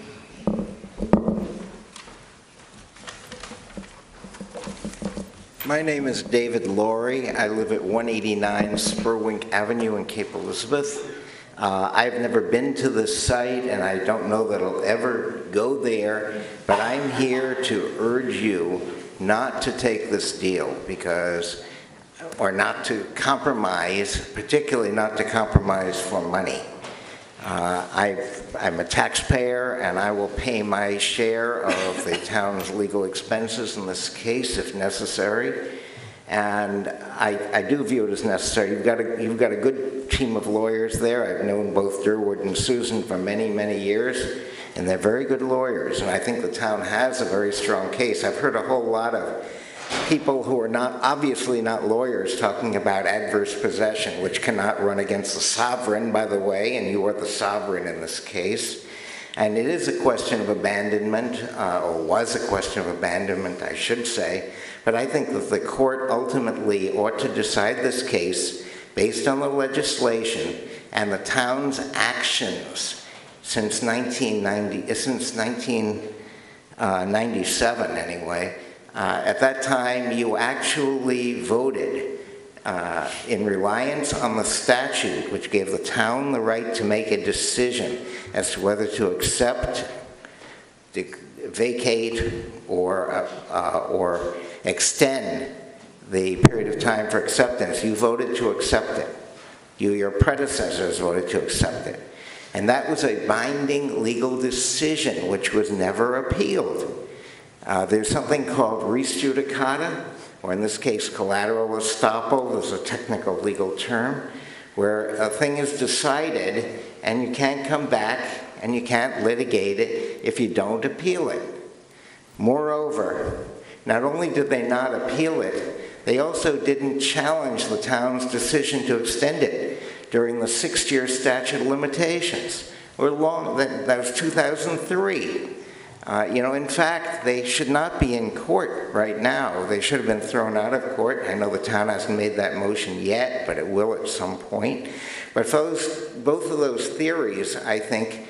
My name is David Laurie. I live at 189 Spurwink Avenue in Cape Elizabeth. Uh, I've never been to this site, and I don't know that I'll ever go there, but I'm here to urge you not to take this deal because, or not to compromise, particularly not to compromise for money. Uh, I've, I'm a taxpayer, and I will pay my share of the town's legal expenses in this case if necessary. And I, I do view it as necessary. You've got a, you've got a good team of lawyers there. I've known both Durward and Susan for many, many years, and they're very good lawyers, and I think the town has a very strong case. I've heard a whole lot of people who are not, obviously not lawyers, talking about adverse possession, which cannot run against the sovereign, by the way, and you are the sovereign in this case. And it is a question of abandonment, uh, or was a question of abandonment, I should say. But I think that the court ultimately ought to decide this case based on the legislation and the town's actions since 1990, uh, since 1997 anyway. Uh, at that time, you actually voted uh, in reliance on the statute, which gave the town the right to make a decision as to whether to accept, to vacate, or, uh, uh, or extend the period of time for acceptance. You voted to accept it. You, your predecessors voted to accept it. And that was a binding legal decision which was never appealed. Uh, there's something called res judicata, or in this case, collateral estoppel. There's a technical legal term where a thing is decided and you can't come back and you can't litigate it if you don't appeal it. Moreover, not only did they not appeal it, they also didn't challenge the town's decision to extend it during the six-year statute of limitations. Or long, that, that was 2003. Uh, you know, in fact, they should not be in court right now. They should have been thrown out of court. I know the town hasn't made that motion yet, but it will at some point. But those, both of those theories, I think,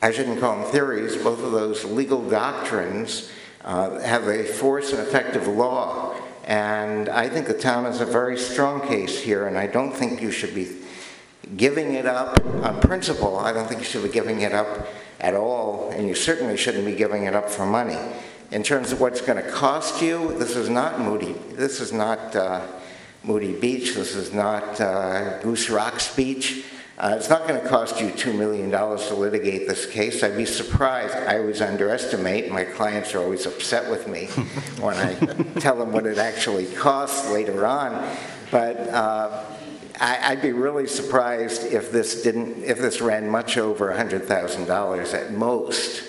I shouldn't call them theories, both of those legal doctrines uh, have a force and effective law. And I think the town has a very strong case here, and I don't think you should be giving it up on principle. I don't think you should be giving it up at all, and you certainly shouldn't be giving it up for money. In terms of what's going to cost you, this is not Moody. This is not uh, Moody Beach. This is not uh, Goose Rocks Beach. Uh, it's not going to cost you $2 million to litigate this case. I'd be surprised. I always underestimate. My clients are always upset with me when I tell them what it actually costs later on. But uh, I, would be really surprised if this didn't, if this ran much over $100,000 at most.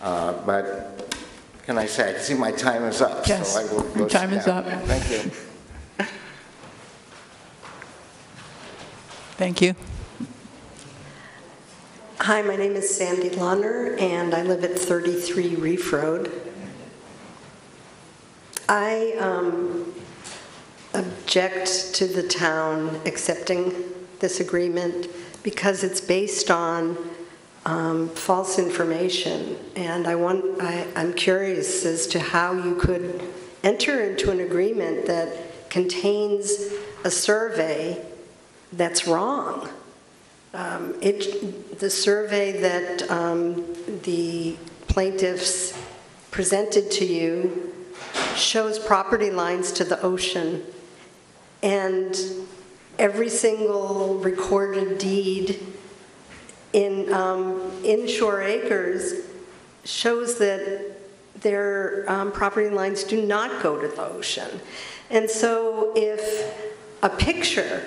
Uh, but can I say, I can see my time is up. Yes, so I will your time is up. Thank you. Thank you. Hi, my name is Sandy Lunner, and I live at 33 Reef Road. I um, object to the town accepting this agreement because it's based on um, false information. And I want, I, I'm curious as to how you could enter into an agreement that contains a survey that's wrong. Um, it, the survey that um, the plaintiffs presented to you shows property lines to the ocean and every single recorded deed in um, in Shore Acres shows that their um, property lines do not go to the ocean. And so if a picture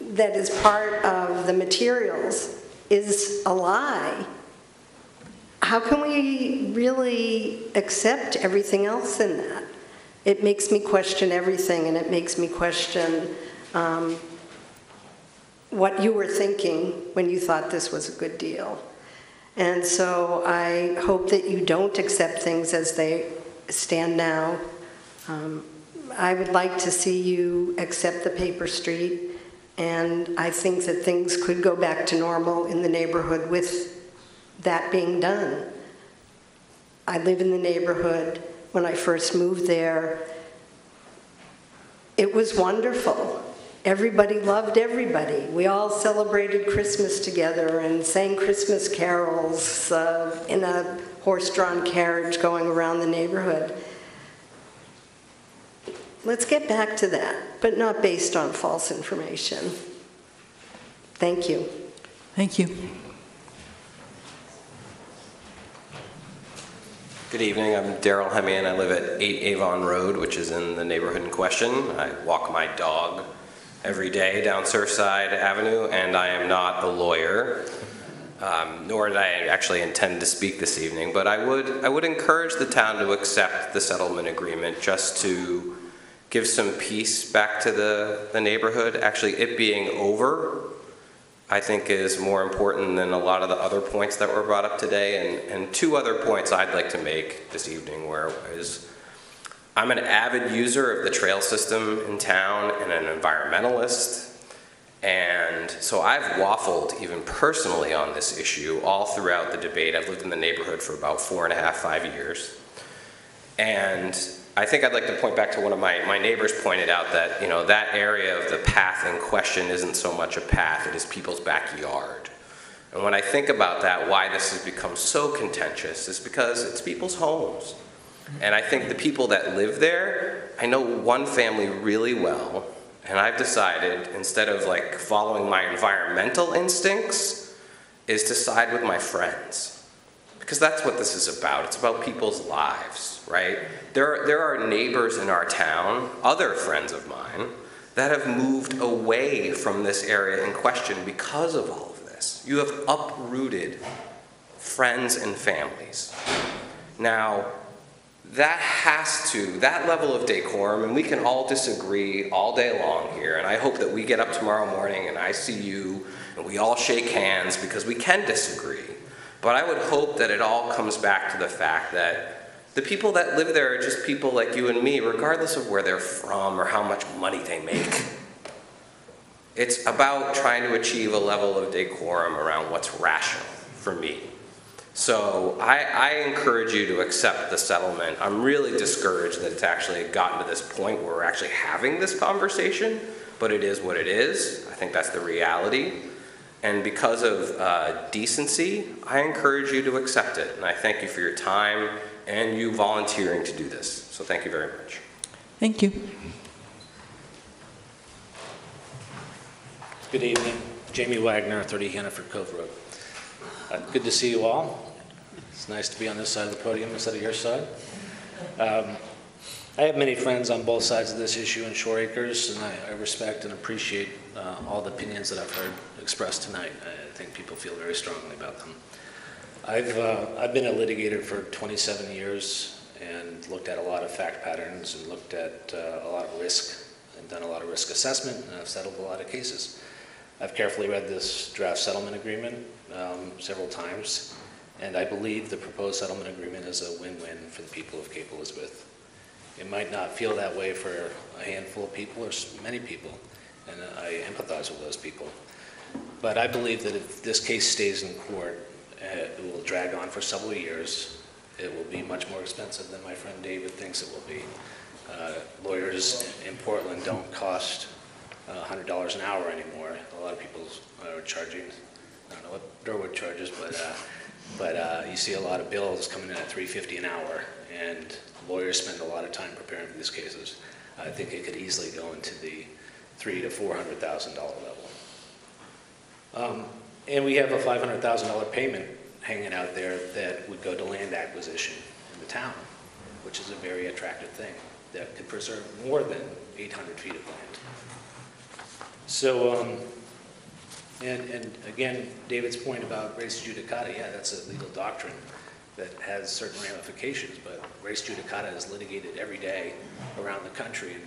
that is part of the materials is a lie, how can we really accept everything else in that? It makes me question everything, and it makes me question um, what you were thinking when you thought this was a good deal. And so I hope that you don't accept things as they stand now. Um, I would like to see you accept the paper street, and I think that things could go back to normal in the neighborhood with that being done. I live in the neighborhood when I first moved there. It was wonderful. Everybody loved everybody. We all celebrated Christmas together and sang Christmas carols uh, in a horse drawn carriage going around the neighborhood. Let's get back to that, but not based on false information. Thank you. Thank you. Good evening. I'm Daryl Hemian. I live at 8 Avon Road, which is in the neighborhood in question. I walk my dog every day down Surfside Avenue, and I am not a lawyer, um, nor did I actually intend to speak this evening, but I would, I would encourage the town to accept the settlement agreement just to give some peace back to the, the neighborhood. Actually, it being over, I think is more important than a lot of the other points that were brought up today. And, and two other points I'd like to make this evening where is I'm an avid user of the trail system in town and an environmentalist. And so I've waffled even personally on this issue all throughout the debate. I've lived in the neighborhood for about four and a half, five years. And I think I'd like to point back to one of my, my neighbors pointed out that, you know, that area of the path in question isn't so much a path, it is people's backyard. And when I think about that, why this has become so contentious is because it's people's homes. And I think the people that live there, I know one family really well, and I've decided instead of like following my environmental instincts, is to side with my friends. Because that's what this is about. It's about people's lives, right? There there are neighbors in our town, other friends of mine, that have moved away from this area in question because of all of this. You have uprooted friends and families. Now, that has to, that level of decorum, and we can all disagree all day long here, and I hope that we get up tomorrow morning and I see you and we all shake hands because we can disagree. But I would hope that it all comes back to the fact that the people that live there are just people like you and me, regardless of where they're from or how much money they make. It's about trying to achieve a level of decorum around what's rational for me. So I, I, encourage you to accept the settlement. I'm really discouraged that it's actually gotten to this point where we're actually having this conversation, but it is what it is. I think that's the reality. And because of uh, decency, I encourage you to accept it. And I thank you for your time and you volunteering to do this. So thank you very much. Thank you. Good evening. Jamie Wagner, 30 Hannaford Cove Road. Uh, good to see you all. It's nice to be on this side of the podium instead of your side. Um, I have many friends on both sides of this issue in Shore Acres, and I, I respect and appreciate uh, all the opinions that I've heard expressed tonight. I think people feel very strongly about them. I've, uh, I've been a litigator for 27 years and looked at a lot of fact patterns and looked at uh, a lot of risk and done a lot of risk assessment, and I've settled a lot of cases. I've carefully read this draft settlement agreement um, several times, and I believe the proposed settlement agreement is a win-win for the people of Cape Elizabeth. It might not feel that way for a handful of people or many people, and I empathize with those people. But I believe that if this case stays in court, uh, it will drag on for several years. It will be much more expensive than my friend David thinks it will be. Uh, lawyers in Portland don't cost uh, $100 an hour anymore. A lot of people are charging, I don't know what Durward charges, but, uh, but uh, you see a lot of bills coming in at 350 an hour, and lawyers spend a lot of time preparing for these cases. I think it could easily go into the three to $400,000 level. Um, and we have a $500,000 payment hanging out there that would go to land acquisition in the town, which is a very attractive thing that could preserve more than 800 feet of land. So, um, and, and again, David's point about res judicata, yeah, that's a legal doctrine that has certain ramifications, but res judicata is litigated every day around the country, in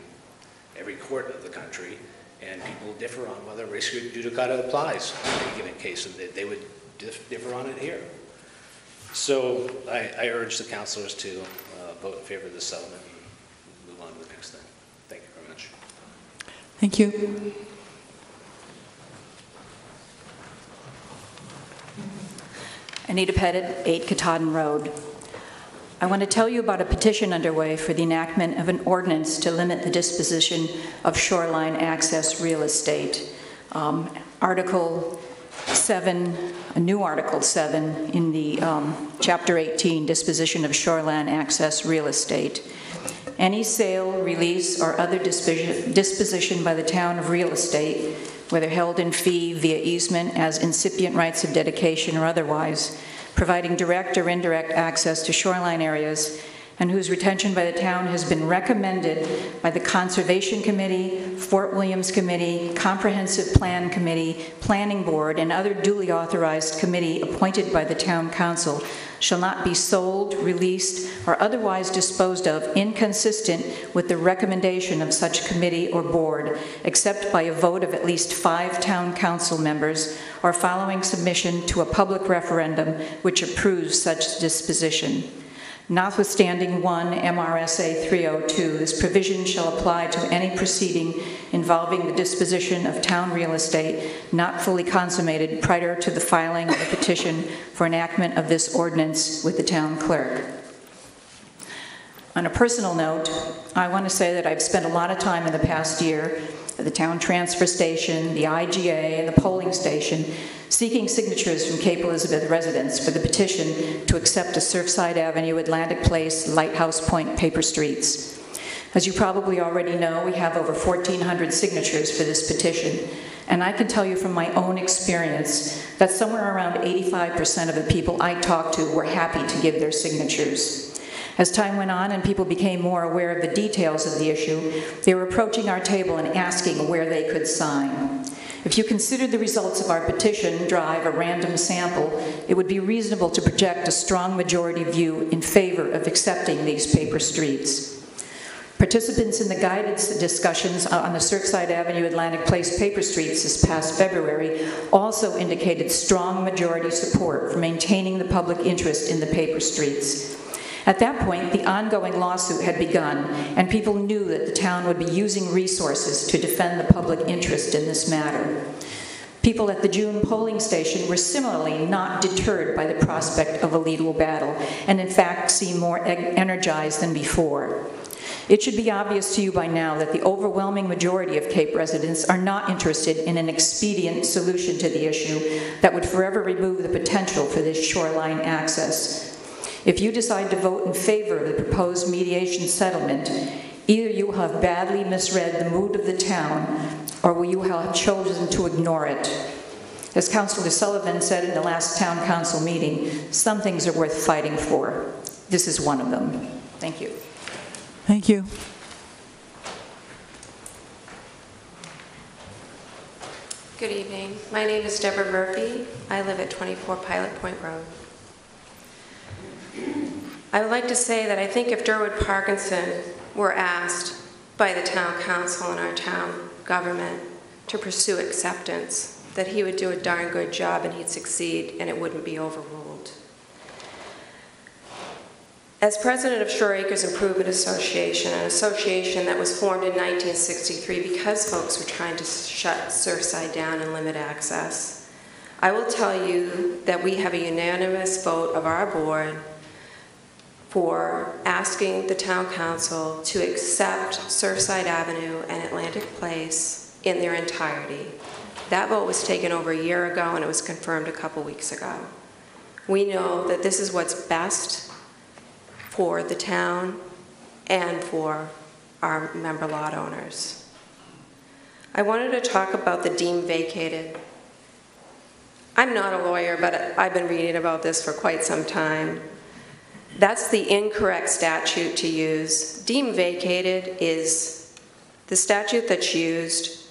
every court of the country, and people differ on whether res judicata applies in any given case, and they, they would dif differ on it here. So I, I urge the councilors to uh, vote in favor of this settlement and move on to the next thing. Thank you very much. Thank you. Anita Pettit, 8 Katahdin Road. I want to tell you about a petition underway for the enactment of an ordinance to limit the disposition of shoreline access real estate. Um, Article 7, a new Article 7 in the um, Chapter 18, Disposition of Shoreline Access Real Estate. Any sale, release, or other disposition, disposition by the town of real estate whether held in fee via easement as incipient rights of dedication or otherwise, providing direct or indirect access to shoreline areas and whose retention by the town has been recommended by the Conservation Committee, Fort Williams Committee, Comprehensive Plan Committee, Planning Board, and other duly authorized committee appointed by the town council, shall not be sold, released, or otherwise disposed of inconsistent with the recommendation of such committee or board, except by a vote of at least five town council members, or following submission to a public referendum which approves such disposition. Notwithstanding 1 MRSA 302, this provision shall apply to any proceeding involving the disposition of town real estate not fully consummated prior to the filing of a petition for enactment of this ordinance with the town clerk. On a personal note, I want to say that I've spent a lot of time in the past year the town transfer station, the IGA, and the polling station, seeking signatures from Cape Elizabeth residents for the petition to accept a Surfside Avenue, Atlantic Place, Lighthouse Point paper streets. As you probably already know, we have over 1,400 signatures for this petition, and I can tell you from my own experience that somewhere around 85% of the people I talked to were happy to give their signatures. As time went on and people became more aware of the details of the issue, they were approaching our table and asking where they could sign. If you considered the results of our petition drive a random sample, it would be reasonable to project a strong majority view in favor of accepting these paper streets. Participants in the guided discussions uh, on the Surfside Avenue Atlantic Place paper streets this past February also indicated strong majority support for maintaining the public interest in the paper streets. At that point, the ongoing lawsuit had begun, and people knew that the town would be using resources to defend the public interest in this matter. People at the June polling station were similarly not deterred by the prospect of a legal battle, and in fact seemed more energized than before. It should be obvious to you by now that the overwhelming majority of Cape residents are not interested in an expedient solution to the issue that would forever remove the potential for this shoreline access. If you decide to vote in favor of the proposed mediation settlement, either you will have badly misread the mood of the town or will you have chosen to ignore it. As Councilor Sullivan said in the last town council meeting, some things are worth fighting for. This is one of them. Thank you. Thank you. Good evening. My name is Deborah Murphy. I live at 24 Pilot Point Road. I would like to say that I think if Durward Parkinson were asked by the town council and our town government to pursue acceptance, that he would do a darn good job and he'd succeed and it wouldn't be overruled. As president of Shore Acres Improvement Association, an association that was formed in 1963 because folks were trying to shut Surfside down and limit access, I will tell you that we have a unanimous vote of our board for asking the town council to accept Surfside Avenue and Atlantic Place in their entirety. That vote was taken over a year ago and it was confirmed a couple weeks ago. We know that this is what's best for the town and for our member lot owners. I wanted to talk about the deemed vacated. I'm not a lawyer, but I've been reading about this for quite some time. That's the incorrect statute to use. Deemed vacated is the statute that's used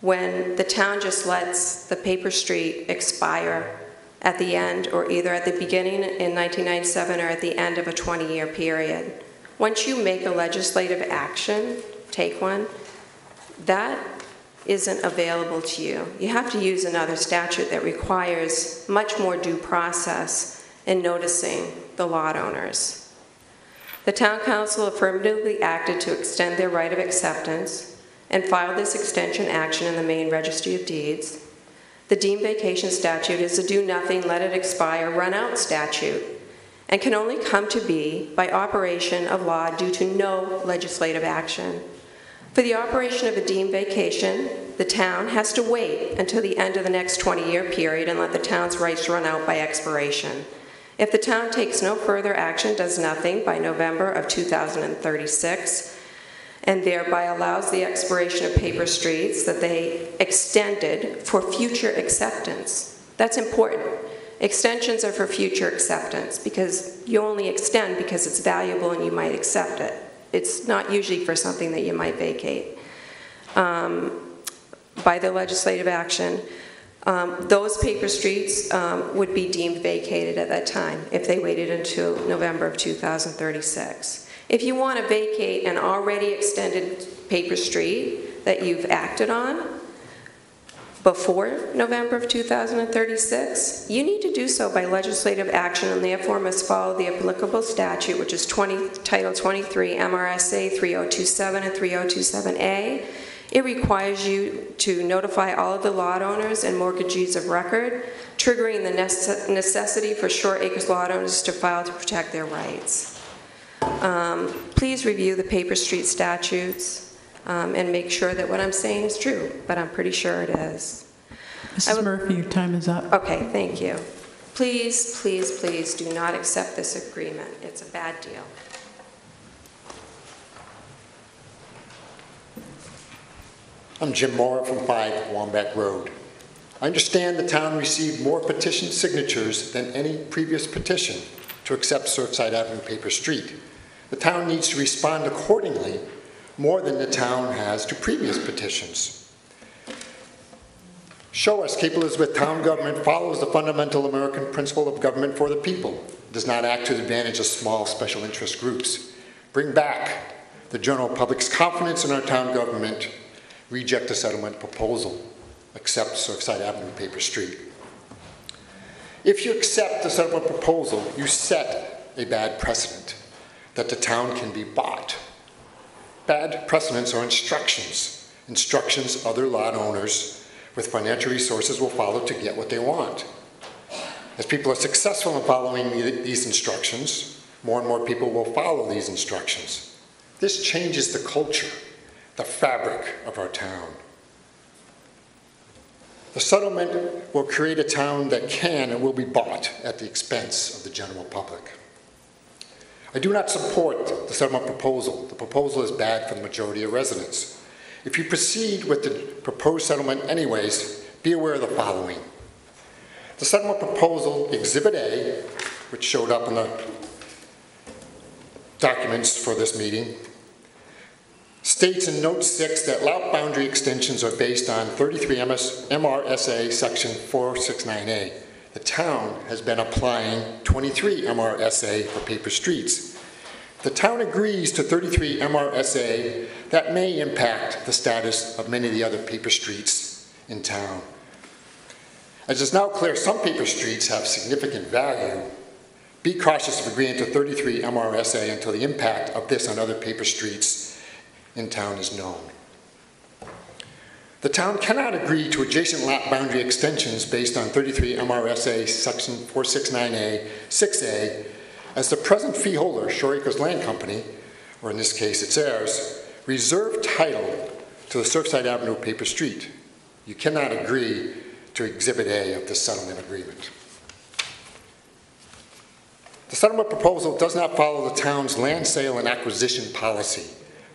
when the town just lets the paper street expire at the end or either at the beginning in 1997 or at the end of a 20-year period. Once you make a legislative action, take one, that isn't available to you. You have to use another statute that requires much more due process in noticing the lot owners. The town council affirmatively acted to extend their right of acceptance and filed this extension action in the Maine Registry of Deeds. The deemed vacation statute is a do nothing, let it expire, run out statute and can only come to be by operation of law due to no legislative action. For the operation of a deemed vacation, the town has to wait until the end of the next 20 year period and let the town's rights run out by expiration. If the town takes no further action, does nothing by November of 2036, and thereby allows the expiration of paper streets that they extended for future acceptance. That's important. Extensions are for future acceptance, because you only extend because it's valuable and you might accept it. It's not usually for something that you might vacate. Um, By the legislative action, um, those paper streets um, would be deemed vacated at that time if they waited until November of 2036. If you want to vacate an already extended paper street that you've acted on before November of 2036, you need to do so by legislative action and therefore must follow the applicable statute, which is 20, Title 23 MRSA 3027 and 3027A. It requires you to notify all of the lot owners and mortgagees of record, triggering the necess- necessity for Shore Acres lot owners to file to protect their rights. Um, Please review the paper street statutes um, and make sure that what I'm saying is true, but I'm pretty sure it is. Mrs. Murphy, your time is up. Okay, thank you. Please, please, please do not accept this agreement. It's a bad deal. I'm Jim Mora from 5 Wamback Road. I understand the town received more petition signatures than any previous petition to accept Surfside Avenue Paper Street. The town needs to respond accordingly more than the town has to previous petitions. Show us Cape Elizabeth town government follows the fundamental American principle of government for the people, does not act to the advantage of small special interest groups. Bring back the general public's confidence in our town government reject the settlement proposal, accept Surfside Avenue Paper Street. If you accept the settlement proposal, you set a bad precedent that the town can be bought. Bad precedents are instructions, instructions other lot owners with financial resources will follow to get what they want. As people are successful in following these instructions, more and more people will follow these instructions. This changes the culture the fabric of our town. The settlement will create a town that can and will be bought at the expense of the general public. I do not support the settlement proposal. The proposal is bad for the majority of residents. If you proceed with the proposed settlement anyways, be aware of the following. The settlement proposal, Exhibit A, which showed up in the documents for this meeting, states in Note 6 that lot boundary extensions are based on 33 MS, MRSA Section 469A. The town has been applying 23 MRSA for paper streets. The town agrees to 33 MRSA that may impact the status of many of the other paper streets in town. As it's now clear, some paper streets have significant value. Be cautious of agreeing to 33 MRSA until the impact of this on other paper streets in town is known. The town cannot agree to adjacent lot boundary extensions based on 33 MRSA Section 469A 6A as the present fee holder, Shore Acres Land Company, or in this case its heirs, reserve title to the Surfside Avenue paper street. You cannot agree to Exhibit A of the settlement agreement. The settlement proposal does not follow the town's land sale and acquisition policy.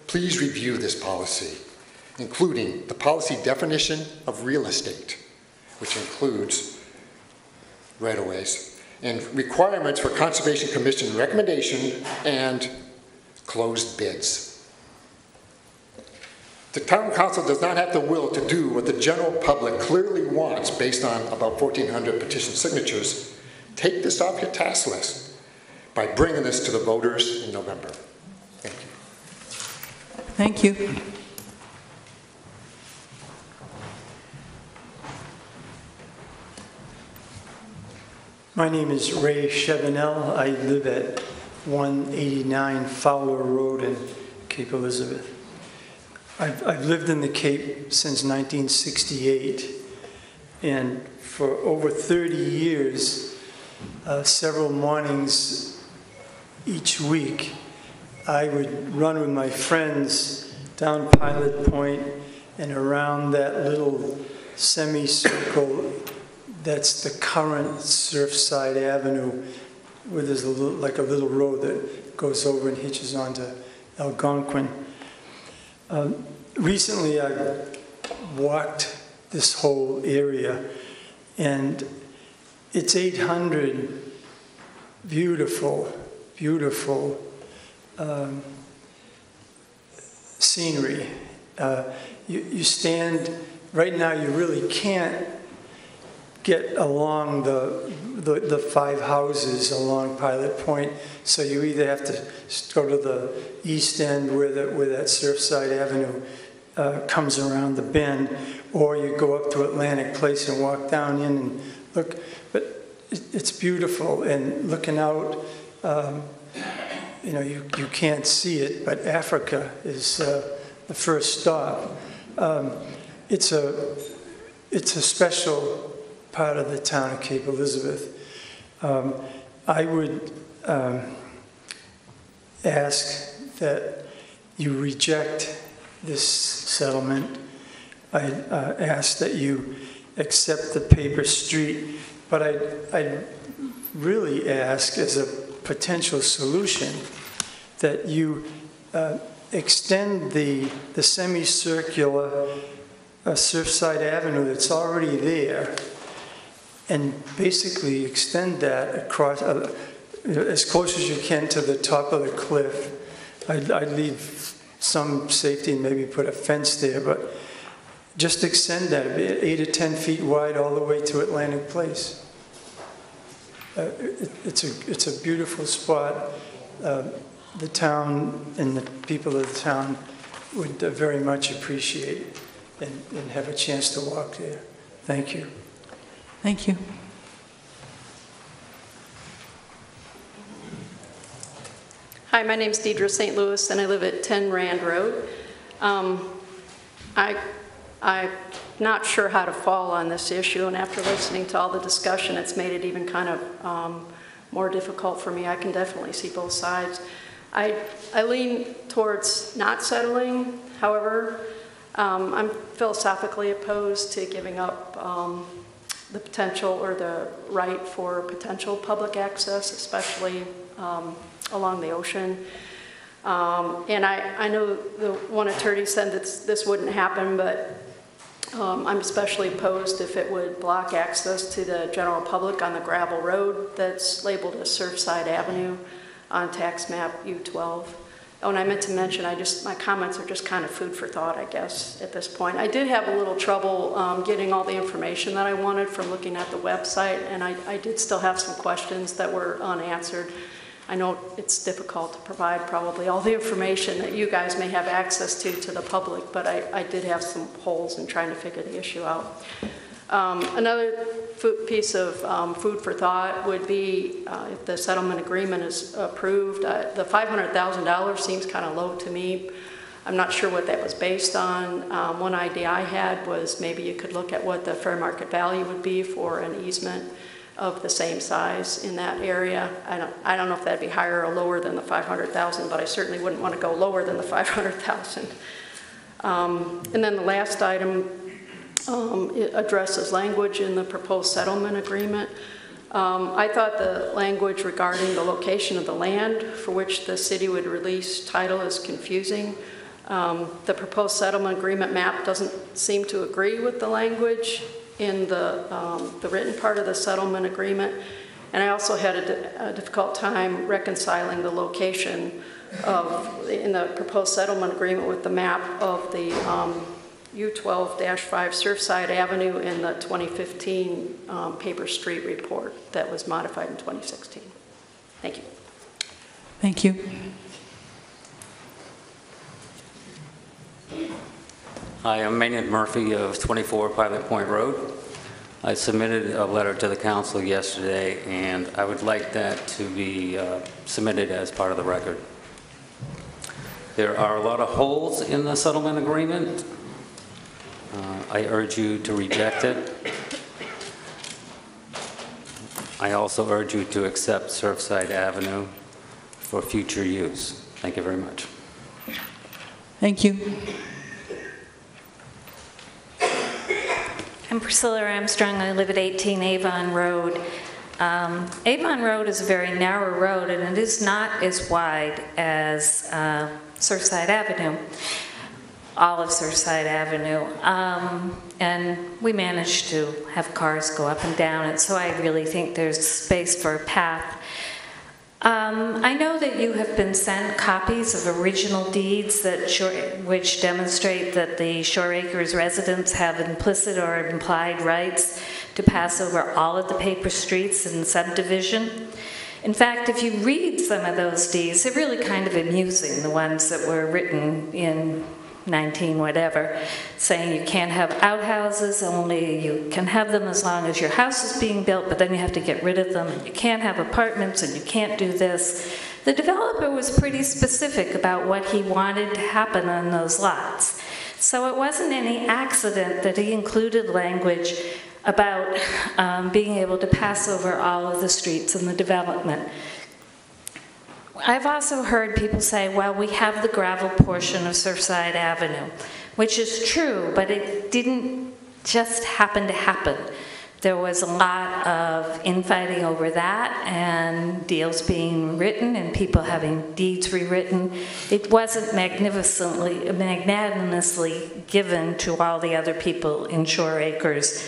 Please review this policy, including the policy definition of real estate, which includes right-of-ways, and requirements for Conservation Commission recommendation and closed bids. The town council does not have the will to do what the general public clearly wants based on about 1,400 petition signatures. Take this off your task list by bringing this to the voters in November. Thank you. My name is Ray Chevenel. I live at 189 Fowler Road in Cape Elizabeth. I've, I've lived in the Cape since 1968, and for over 30 years, uh, several mornings each week, I would run with my friends down Pilot Point and around that little semicircle that's the current Surfside Avenue, where there's a little, like a little road that goes over and hitches onto Algonquin. Um, recently, I walked this whole area, and it's 800 beautiful, beautiful um, scenery. Uh, you, you stand, right now, you really can't get along the, the, the five houses along Pilot Point. So you either have to go to the east end where, the, where that Surfside Avenue uh, comes around the bend, or you go up to Atlantic Place and walk down in and look. But it, it's beautiful, and looking out, um, you know, you, you can't see it, but Africa is uh, the first stop. Um, it's a it's a special part of the town of Cape Elizabeth. Um, I would um, ask that you reject this settlement. I uh, ask that you accept the paper street, but I, I really ask as a potential solution that you uh, extend the, the semicircular uh, Surfside Avenue that's already there and basically extend that across uh, as close as you can to the top of the cliff. I'd, I'd leave some safety and maybe put a fence there, but just extend that eight or 10 feet wide all the way to Atlantic Place. Uh, it, it's, a, it's a beautiful spot. Uh, the town and the people of the town would uh, very much appreciate it and, and have a chance to walk there. Thank you. Thank you. Hi, my name's Deidre St. Louis, and I live at 10 Rand Road. Um, I, I'm not sure how to fall on this issue, and after listening to all the discussion, it's made it even kind of um, more difficult for me. I can definitely see both sides. I, I lean towards not settling. However, um, I'm philosophically opposed to giving up um, the potential or the right for potential public access, especially um, along the ocean. Um, and I, I know the one attorney said that this wouldn't happen, but um, I'm especially opposed if it would block access to the general public on the gravel road that's labeled as Surfside Avenue on tax map U12. Oh, and I meant to mention, I just my comments are just kind of food for thought, I guess, at this point. I did have a little trouble um, getting all the information that I wanted from looking at the website, and I, I did still have some questions that were unanswered. I know it's difficult to provide probably all the information that you guys may have access to to the public, but I, I did have some holes in trying to figure the issue out. Um, another piece of um, food for thought would be uh, if the settlement agreement is approved, uh, the $500,000 seems kind of low to me. I'm not sure what that was based on. Um, one idea I had was maybe you could look at what the fair market value would be for an easement of the same size in that area. I don't, I don't know if that'd be higher or lower than the 500,000, but I certainly wouldn't want to go lower than the 500,000. Um, and then the last item um, it addresses language in the proposed settlement agreement. Um, I thought the language regarding the location of the land for which the city would release title is confusing. Um, the proposed settlement agreement map doesn't seem to agree with the language in the, um, the written part of the settlement agreement. And I also had a, difficult time reconciling the location of, in the proposed settlement agreement with the map of the um, U12-5 Surfside Avenue in the 2015 um, paper street report that was modified in 2016. Thank you. Thank you. Hi, I'm Maynard Murphy of 24 Pilot Point Road. I submitted a letter to the council yesterday, and I would like that to be uh, submitted as part of the record. There are a lot of holes in the settlement agreement. Uh, I urge you to reject it. I also urge you to accept Surfside Avenue for future use. Thank you very much. Thank you. I'm Priscilla Armstrong. I live at 18 Avon Road. Um, Avon Road is a very narrow road, and it is not as wide as uh, Surfside Avenue. All of Surfside Avenue. Um, And we managed to have cars go up and down it, so I really think there's space for a path. Um, I know that you have been sent copies of original deeds that, Shore- which demonstrate that the Shore Acres residents have implicit or implied rights to pass over all of the paper streets in subdivision. In fact, if you read some of those deeds, they're really kind of amusing, the ones that were written in 19 whatever, saying you can't have outhouses, only you can have them as long as your house is being built, but then you have to get rid of them, and you can't have apartments, and you can't do this. The developer was pretty specific about what he wanted to happen on those lots. So it wasn't any accident that he included language about um, being able to pass over all of the streets in the development. I've also heard people say, well, we have the gravel portion of Surfside Avenue, which is true, but it didn't just happen to happen. There was a lot of infighting over that and deals being written and people having deeds rewritten. It wasn't magnificently, magnanimously given to all the other people in Shore Acres.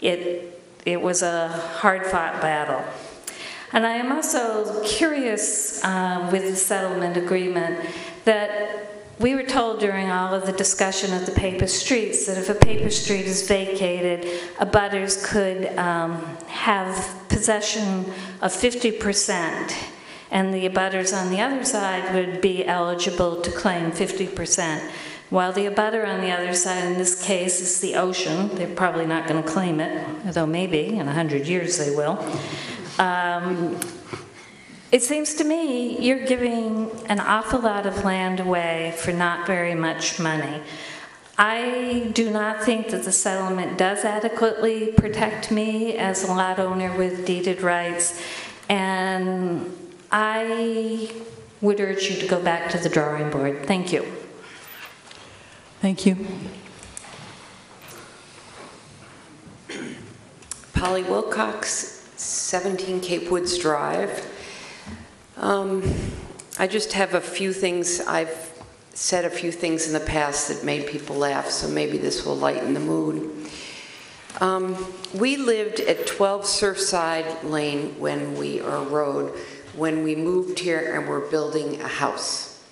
It, it was a hard-fought battle. And I am also curious um, with the settlement agreement that we were told during all of the discussion of the paper streets that if a paper street is vacated, abutters could um, have possession of 50%, and the abutters on the other side would be eligible to claim 50%. While the abutter on the other side, in this case, is the ocean, they're probably not going to claim it, although maybe in 100 years they will. Um, it seems to me you're giving an awful lot of land away for not very much money. I do not think that the settlement does adequately protect me as a lot owner with deeded rights, and I would urge you to go back to the drawing board. Thank you. Thank you. Polly Wilcox, 17 Cape Woods Drive. Um, I just have a few things, I've said a few things in the past that made people laugh, so maybe this will lighten the mood. Um, we lived at 12 Surfside Lane when we, or Road, when we moved here and we're building a house.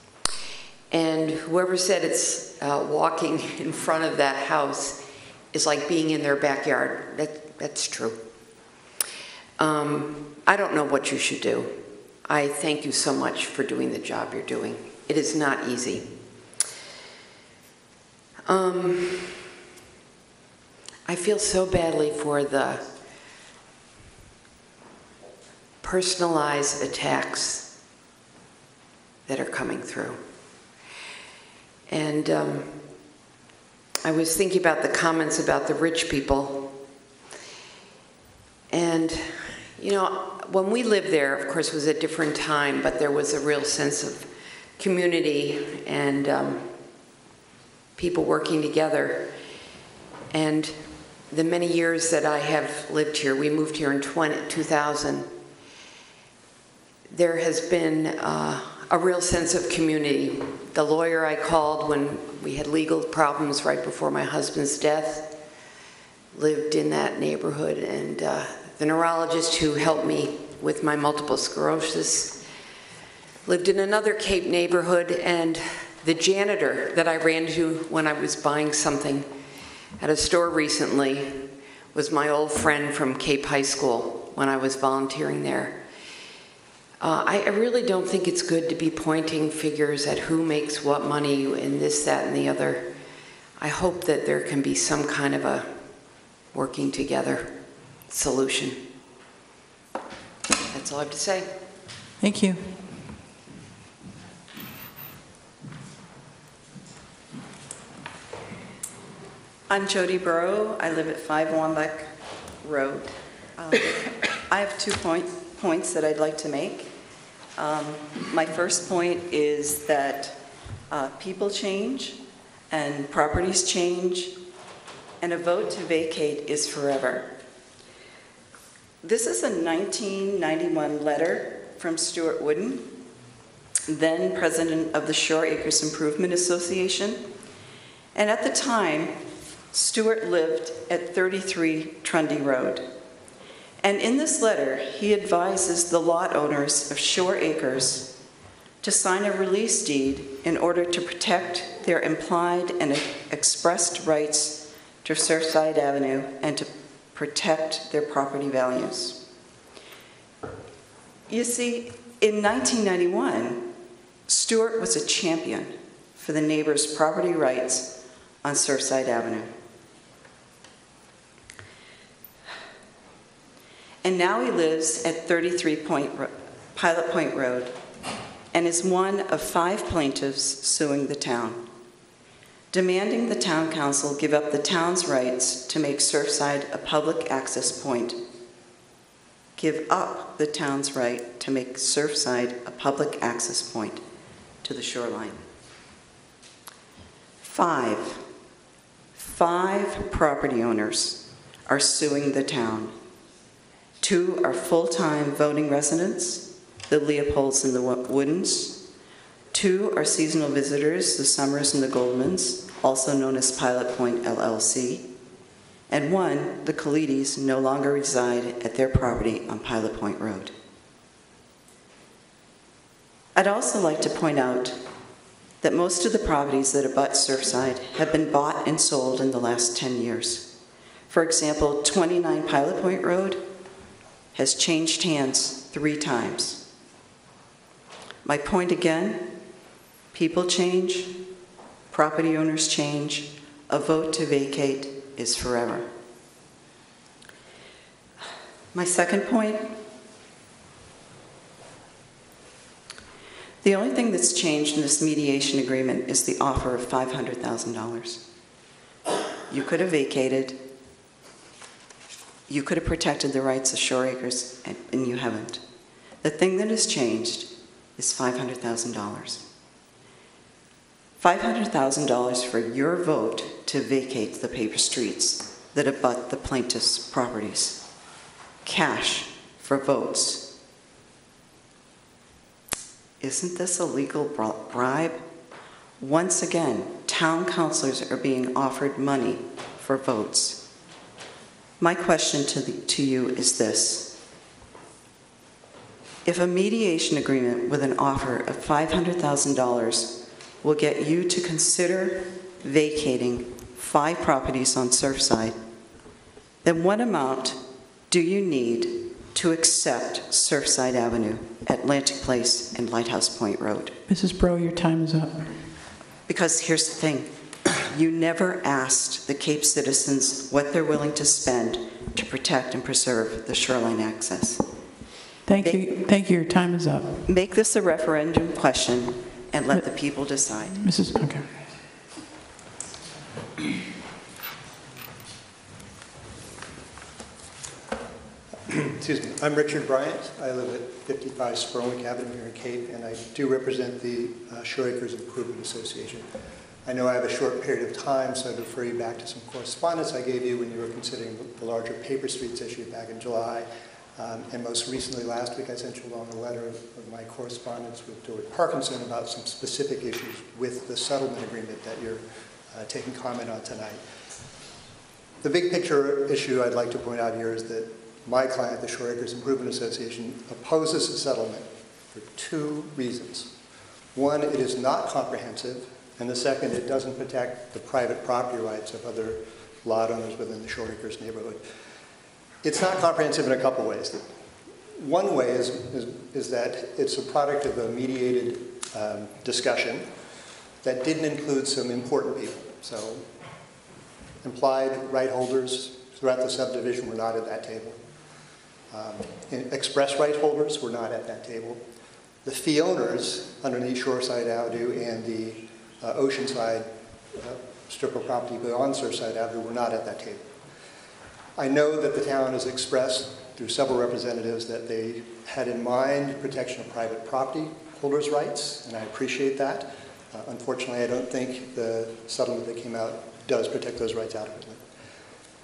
And whoever said it's uh, walking in front of that house is like being in their backyard. That, that's true. Um, I don't know what you should do. I thank you so much for doing the job you're doing. It is not easy. Um, I feel so badly for the personalized attacks that are coming through. And um, I was thinking about the comments about the rich people. And, you know, when we lived there, of course, it was a different time, but there was a real sense of community and um, people working together. And the many years that I have lived here, we moved here in 20, 2000, there has been uh, a real sense of community. The lawyer I called when we had legal problems right before my husband's death lived in that neighborhood, and uh, the neurologist who helped me with my multiple sclerosis lived in another Cape neighborhood, and the janitor that I ran to when I was buying something at a store recently was my old friend from Cape High School when I was volunteering there. Uh, I, I really don't think it's good to be pointing figures at who makes what money and this, that, and the other. I hope that there can be some kind of a working together solution. That's all I have to say. Thank you. I'm Jody Burrow. I live at 5 Wambeck Road. Um, I have two point, points that I'd like to make. Um, my first point is that uh, people change and properties change, and a vote to vacate is forever. This is a 1991 letter from Stuart Wooden, then president of the Shore Acres Improvement Association. And at the time, Stuart lived at 33 Trundy Road. And in this letter, he advises the lot owners of Shore Acres to sign a release deed in order to protect their implied and expressed rights to Surfside Avenue and to protect their property values. You see, in 1991, Stuart was a champion for the neighbors' property rights on Surfside Avenue. And now he lives at 33 Point, Pilot Point Road and is one of five plaintiffs suing the town, demanding the town council give up the town's rights to make Surfside a public access point. Give up the town's right to make Surfside a public access point to the shoreline. Five, five property owners are suing the town. Two are full-time voting residents, the Leopolds and the Woodens. Two are seasonal visitors, the Summers and the Goldmans, also known as Pilot Point LLC. And one, the Khalidis, no longer reside at their property on Pilot Point Road. I'd also like to point out that most of the properties that abut Surfside have been bought and sold in the last 10 years. For example, 29 Pilot Point Road has changed hands three times. My point again people change, property owners change, a vote to vacate is forever. My second point the only thing that's changed in this mediation agreement is the offer of $500,000. You could have vacated, you could have protected the rights of Shore Acres, and, and you haven't. The thing that has changed is $500,000. $500,000 for your vote to vacate the paper streets that abut the plaintiff's properties. Cash for votes. Isn't this a legal bribe? Once again, town councilors are being offered money for votes. My question to, the, to you is this. If a mediation agreement with an offer of $500,000 will get you to consider vacating five properties on Surfside, then what amount do you need to accept Surfside Avenue, Atlantic Place, and Lighthouse Point Road? Mrs. Bro, your time is up. Because here's the thing you never asked the Cape citizens what they're willing to spend to protect and preserve the shoreline access. Thank you, thank you, your time is up. Make this a referendum question and let the people decide. Mrs., okay. Excuse me. I'm Richard Bryant. I live at 55 Spurwink Avenue here in Cape, and I do represent the uh, Shore Acres Improvement Association. I know I have a short period of time, so I'd refer you back to some correspondence I gave you when you were considering the larger paper streets issue back in July. Um, And most recently, last week, I sent you along a letter of my correspondence with Stuart Parkinson about some specific issues with the settlement agreement that you're uh, taking comment on tonight. The big picture issue I'd like to point out here is that my client, the Shore Acres Improvement Association, opposes the settlement for two reasons. One, it is not comprehensive, and the second, it doesn't protect the private property rights of other lot owners within the Shore Acres neighborhood. It's not comprehensive in a couple ways. One way is, is, is that it's a product of a mediated um, discussion that didn't include some important people. So implied right holders throughout the subdivision were not at that table. Um, Express right holders were not at that table. The fee owners underneath Shoreside Avenue and the uh, Oceanside uh, strip of property beyond Surfside Avenue were not at that table. I know that the town has expressed through several representatives that they had in mind protection of private property holders' rights, and I appreciate that. Uh, Unfortunately, I don't think the settlement that came out does protect those rights adequately.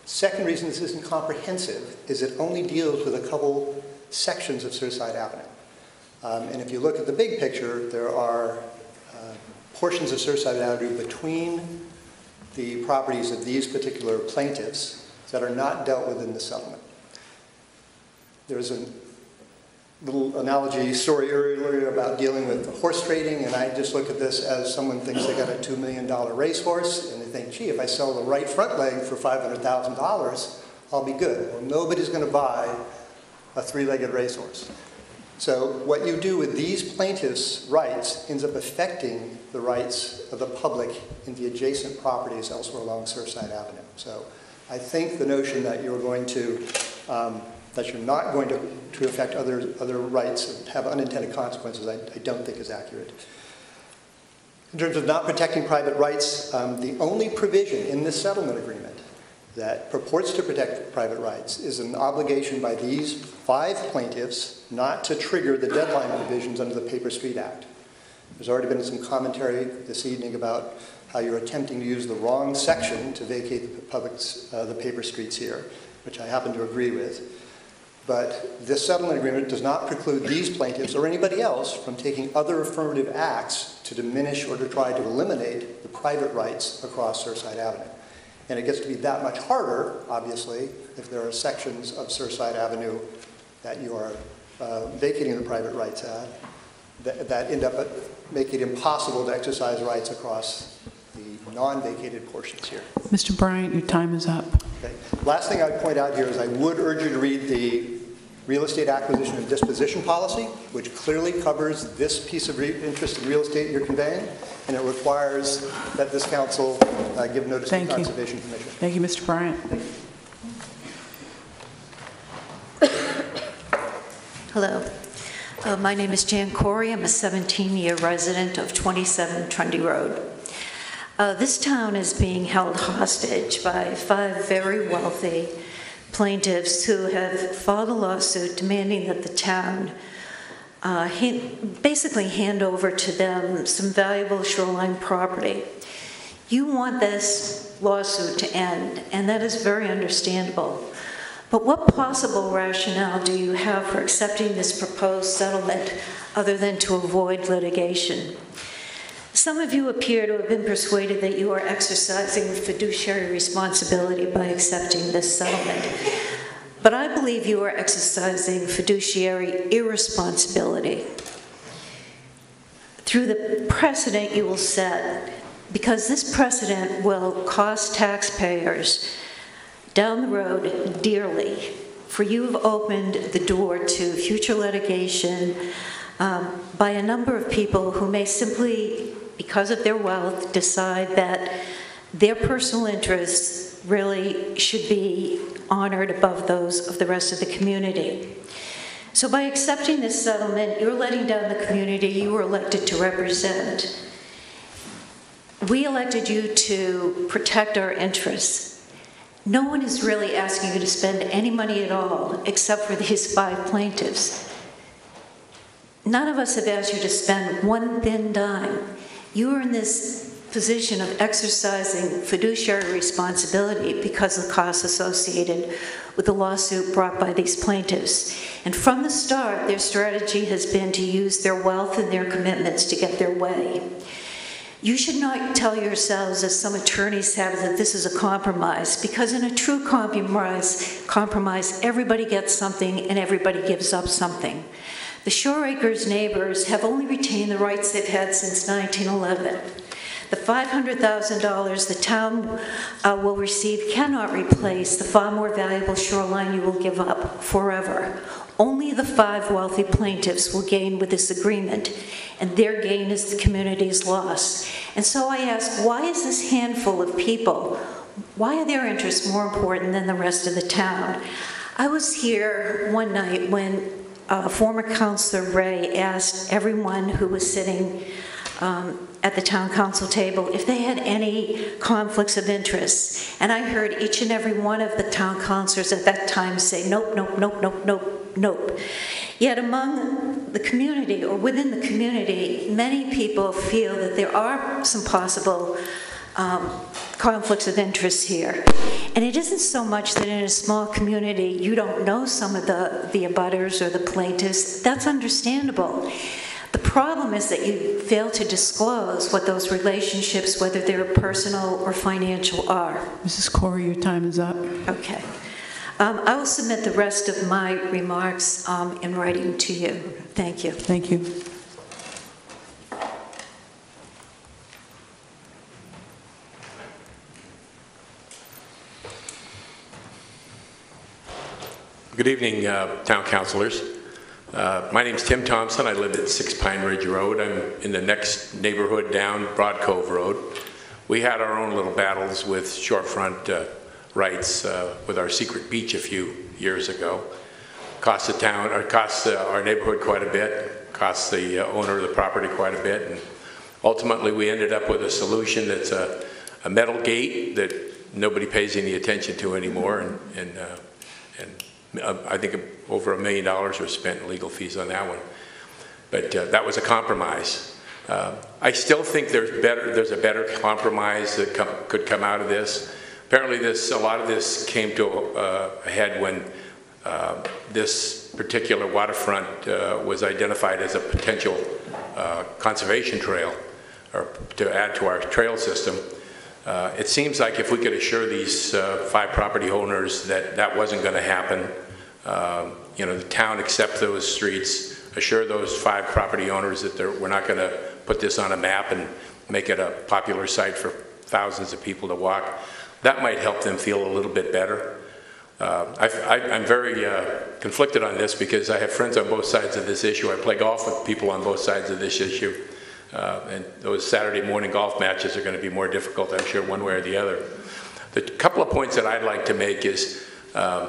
Second reason this isn't comprehensive is it only deals with a couple sections of Surfside Avenue. Um, and if you look at the big picture, there are uh, portions of Surfside Avenue between the properties of these particular plaintiffs that are not dealt with in the settlement. There's a little analogy story earlier about dealing with horse trading, and I just look at this as someone thinks they got a $2 million racehorse, and they think, gee, if I sell the right front leg for $500,000, I'll be good. Well, nobody's going to buy a three-legged racehorse. So what you do with these plaintiffs' rights ends up affecting the rights of the public in the adjacent properties elsewhere along Surfside Avenue. So I think the notion that you're going to, um, that you're not going to, to affect other, other rights and have unintended consequences, I, I don't think is accurate. In terms of not protecting private rights, um, the only provision in this settlement agreement that purports to protect private rights is an obligation by these five plaintiffs not to trigger the deadline provisions under the Paper Street Act. There's already been some commentary this evening about how you're attempting to use the wrong section to vacate the, public's, uh, the paper streets here, which I happen to agree with. But this settlement agreement does not preclude these plaintiffs or anybody else from taking other affirmative acts to diminish or to try to eliminate the private rights across Surfside Avenue. And it gets to be that much harder, obviously, if there are sections of Surfside Avenue that you are uh, vacating the private rights at that, that end up making it impossible to exercise rights across non-vacated portions here. Mr. Bryant, your time is up. Okay. Last thing I'd point out here is I would urge you to read the real estate acquisition and disposition policy, which clearly covers this piece of interest in real estate you're conveying, and it requires that this council uh, give notice Thank to the you. Conservation Commission. Thank you, Mr. Bryant. Hello. Uh, my name is Jan Corey. I'm a 17-year resident of 27 Trundy Road. Uh, this town is being held hostage by five very wealthy plaintiffs who have filed a lawsuit demanding that the town uh, hand, basically hand over to them some valuable shoreline property. You want this lawsuit to end, and that is very understandable. But what possible rationale do you have for accepting this proposed settlement other than to avoid litigation? Some of you appear to have been persuaded that you are exercising fiduciary responsibility by accepting this settlement. But I believe you are exercising fiduciary irresponsibility through the precedent you will set, because this precedent will cost taxpayers down the road dearly. For you have opened the door to future litigation um, by a number of people who may simply, because of their wealth, decide that their personal interests really should be honored above those of the rest of the community. So by accepting this settlement, you're letting down the community you were elected to represent. We elected you to protect our interests. No one is really asking you to spend any money at all except for these five plaintiffs. None of us have asked you to spend one thin dime. You are in this position of exercising fiduciary responsibility because of the costs associated with the lawsuit brought by these plaintiffs. And from the start, their strategy has been to use their wealth and their commitments to get their way. You should not tell yourselves, as some attorneys have, that this is a compromise, because in a true compromise, compromise, everybody gets something and everybody gives up something. The Shore Acres neighbors have only retained the rights they've had since 1911. The $500,000 the town uh, will receive cannot replace the far more valuable shoreline you will give up forever. Only the five wealthy plaintiffs will gain with this agreement, and their gain is the community's loss. And so I ask, why is this handful of people, why are their interests more important than the rest of the town? I was here one night when uh, former councilor Ray asked everyone who was sitting um, at the town council table if they had any conflicts of interest. And I heard each and every one of the town councilors at that time say, nope, nope, nope, nope, nope, nope. Yet among the community or within the community, many people feel that there are some possible um, conflicts of interest here. And it isn't so much that in a small community you don't know some of the, the abutters or the plaintiffs. That's understandable. The problem is that you fail to disclose what those relationships, whether they're personal or financial, are. Mrs. Corey, your time is up. Okay. Um, I will submit the rest of my remarks um, in writing to you. Thank you. Thank you. Good evening, uh, town councilors. Uh, My is Tim Thompson. I live at 6 Pine Ridge Road. I'm in the next neighborhood down Broad Cove Road. We had our own little battles with shorefront uh, rights uh, with our secret beach a few years ago. Cost the town, or cost uh, our neighborhood quite a bit, cost the uh, owner of the property quite a bit, and ultimately we ended up with a solution that's a a metal gate that nobody pays any attention to anymore, and, and, and I think over a million dollars was spent in legal fees on that one. But uh, that was a compromise. Uh, I still think there's better, there's a better compromise that com- could come out of this. Apparently this, a lot of this came to uh, a head when uh, this particular waterfront uh, was identified as a potential uh, conservation trail, or to add to our trail system. Uh, It seems like if we could assure these uh, five property owners that that wasn't going to happen, um, you know, the town accept those streets, assure those five property owners that we're not going to put this on a map and make it a popular site for thousands of people to walk, that might help them feel a little bit better. Uh, I- I'm very uh, conflicted on this because I have friends on both sides of this issue. I play golf with people on both sides of this issue. Uh, And those Saturday morning golf matches are going to be more difficult, I'm sure, one way or the other. The couple of points that I'd like to make is, um,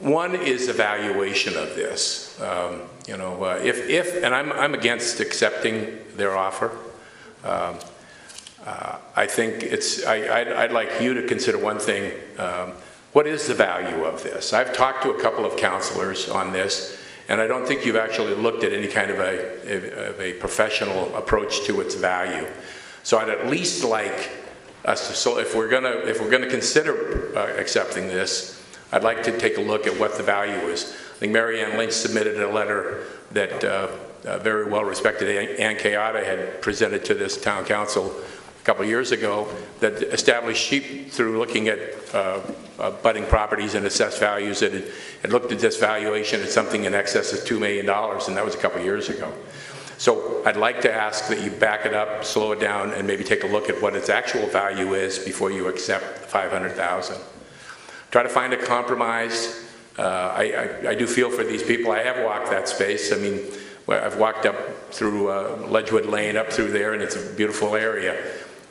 one is evaluation of this. Um, You know, uh, if, if, and I'm, I'm against accepting their offer. Um, uh, I think it's, I, I'd, I'd like you to consider one thing. Um, What is the value of this? I've talked to a couple of councilors on this, and I don't think you've actually looked at any kind of a, of a professional approach to its value. So I'd at least like us to, so if we're gonna, if we're gonna consider uh, accepting this, I'd like to take a look at what the value is. I think Mary Ann Lynch submitted a letter that uh, uh, very well-respected Ann Ann Kayatta had presented to this town council couple years ago that established sheep through looking at uh, uh, budding properties and assessed values. It it looked at this valuation at something in excess of $2 million, and that was a couple years ago. So I'd like to ask that you back it up, slow it down, and maybe take a look at what its actual value is before you accept 500,000. Try to find a compromise. Uh, I, I, I do feel for these people. I have walked that space. I mean, I've walked up through uh, Ledgewood Lane, up through there, and it's a beautiful area.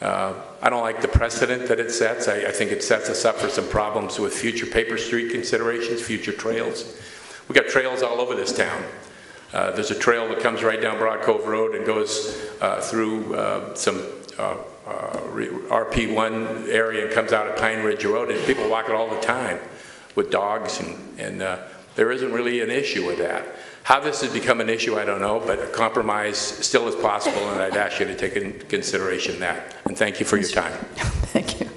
Uh, I don't like the precedent that it sets. I, I think it sets us up for some problems with future paper street considerations, future trails. We've got trails all over this town. Uh, There's a trail that comes right down Broad Cove Road and goes uh, through uh, some uh, uh, RP1 area and comes out of Pine Ridge Road, and people walk it all the time with dogs, and, and there isn't really an issue with that. How this has become an issue, I don't know, but a compromise still is possible, and I'd ask you to take in consideration that. And thank you for your time. Thank you.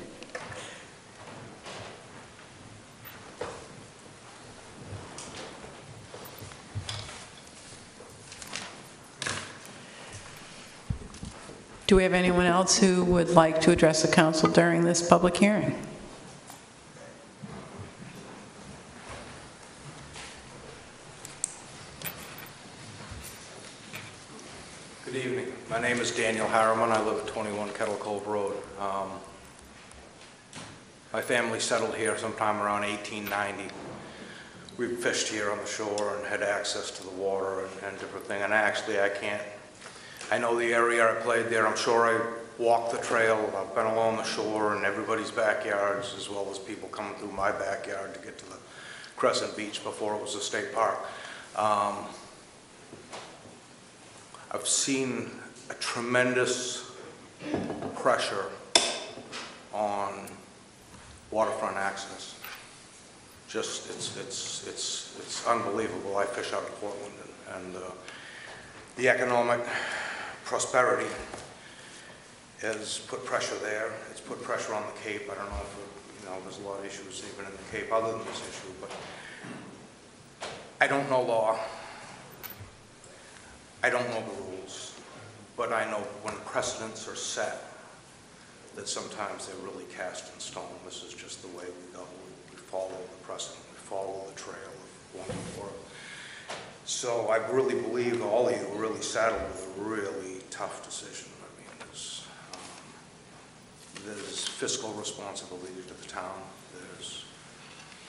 Do we have anyone else who would like to address the council during this public hearing? Good evening. My name is Daniel Harriman. I live at 21 Kettle Cove Road. Um, My family settled here sometime around 1890. We fished here on the shore and had access to the water and- and different thing. And actually, I can't, I know the area, I played there. I'm sure I walked the trail. I've been along the shore and everybody's backyards as well as people coming through my backyard to get to the Crescent Beach before it was a state park. Um, I've seen a tremendous pressure on waterfront access. Just, it's, it's, it's, it's unbelievable. I fish out of Portland and, and uh, the economic prosperity has put pressure there. It's put pressure on the Cape. I don't know if, you know, there's a lot of issues even in the Cape other than this issue, but I don't know law. I don't know the rules, but I know when precedents are set, that sometimes they're really cast in stone. This is just the way we go. We follow the precedent, we follow the trail of one before. So I really believe all of you really saddled with a really tough decision. I mean, there's, um, there's fiscal responsibility to the town. There's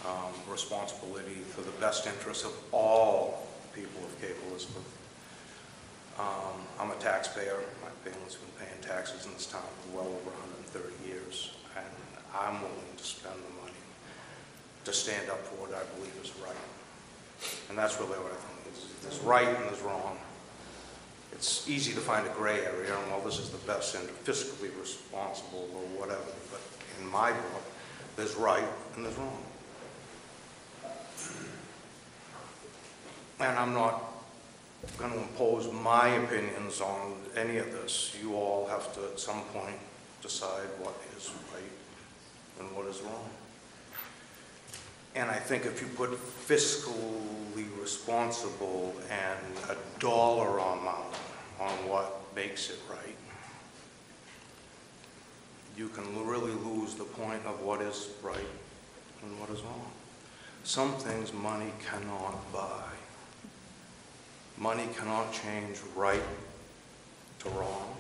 um, responsibility for the best interests of all people of Cape Elizabeth. Um, I'm a taxpayer. My family's been paying taxes in this town for well over 130 years, and I'm willing to spend the money to stand up for what I believe is right. And that's really what I think is, there's right and there's wrong. It's easy to find a gray area, and well, this is the best and fiscally responsible or whatever, but in my book, there's right and there's wrong. And I'm not going to impose my opinions on any of this. You all have to, at some point, decide what is right and what is wrong. And I think if you put fiscally responsible and a dollar amount on what makes it right, you can really lose the point of what is right and what is wrong. Some things money cannot buy. Money cannot change right to wrong,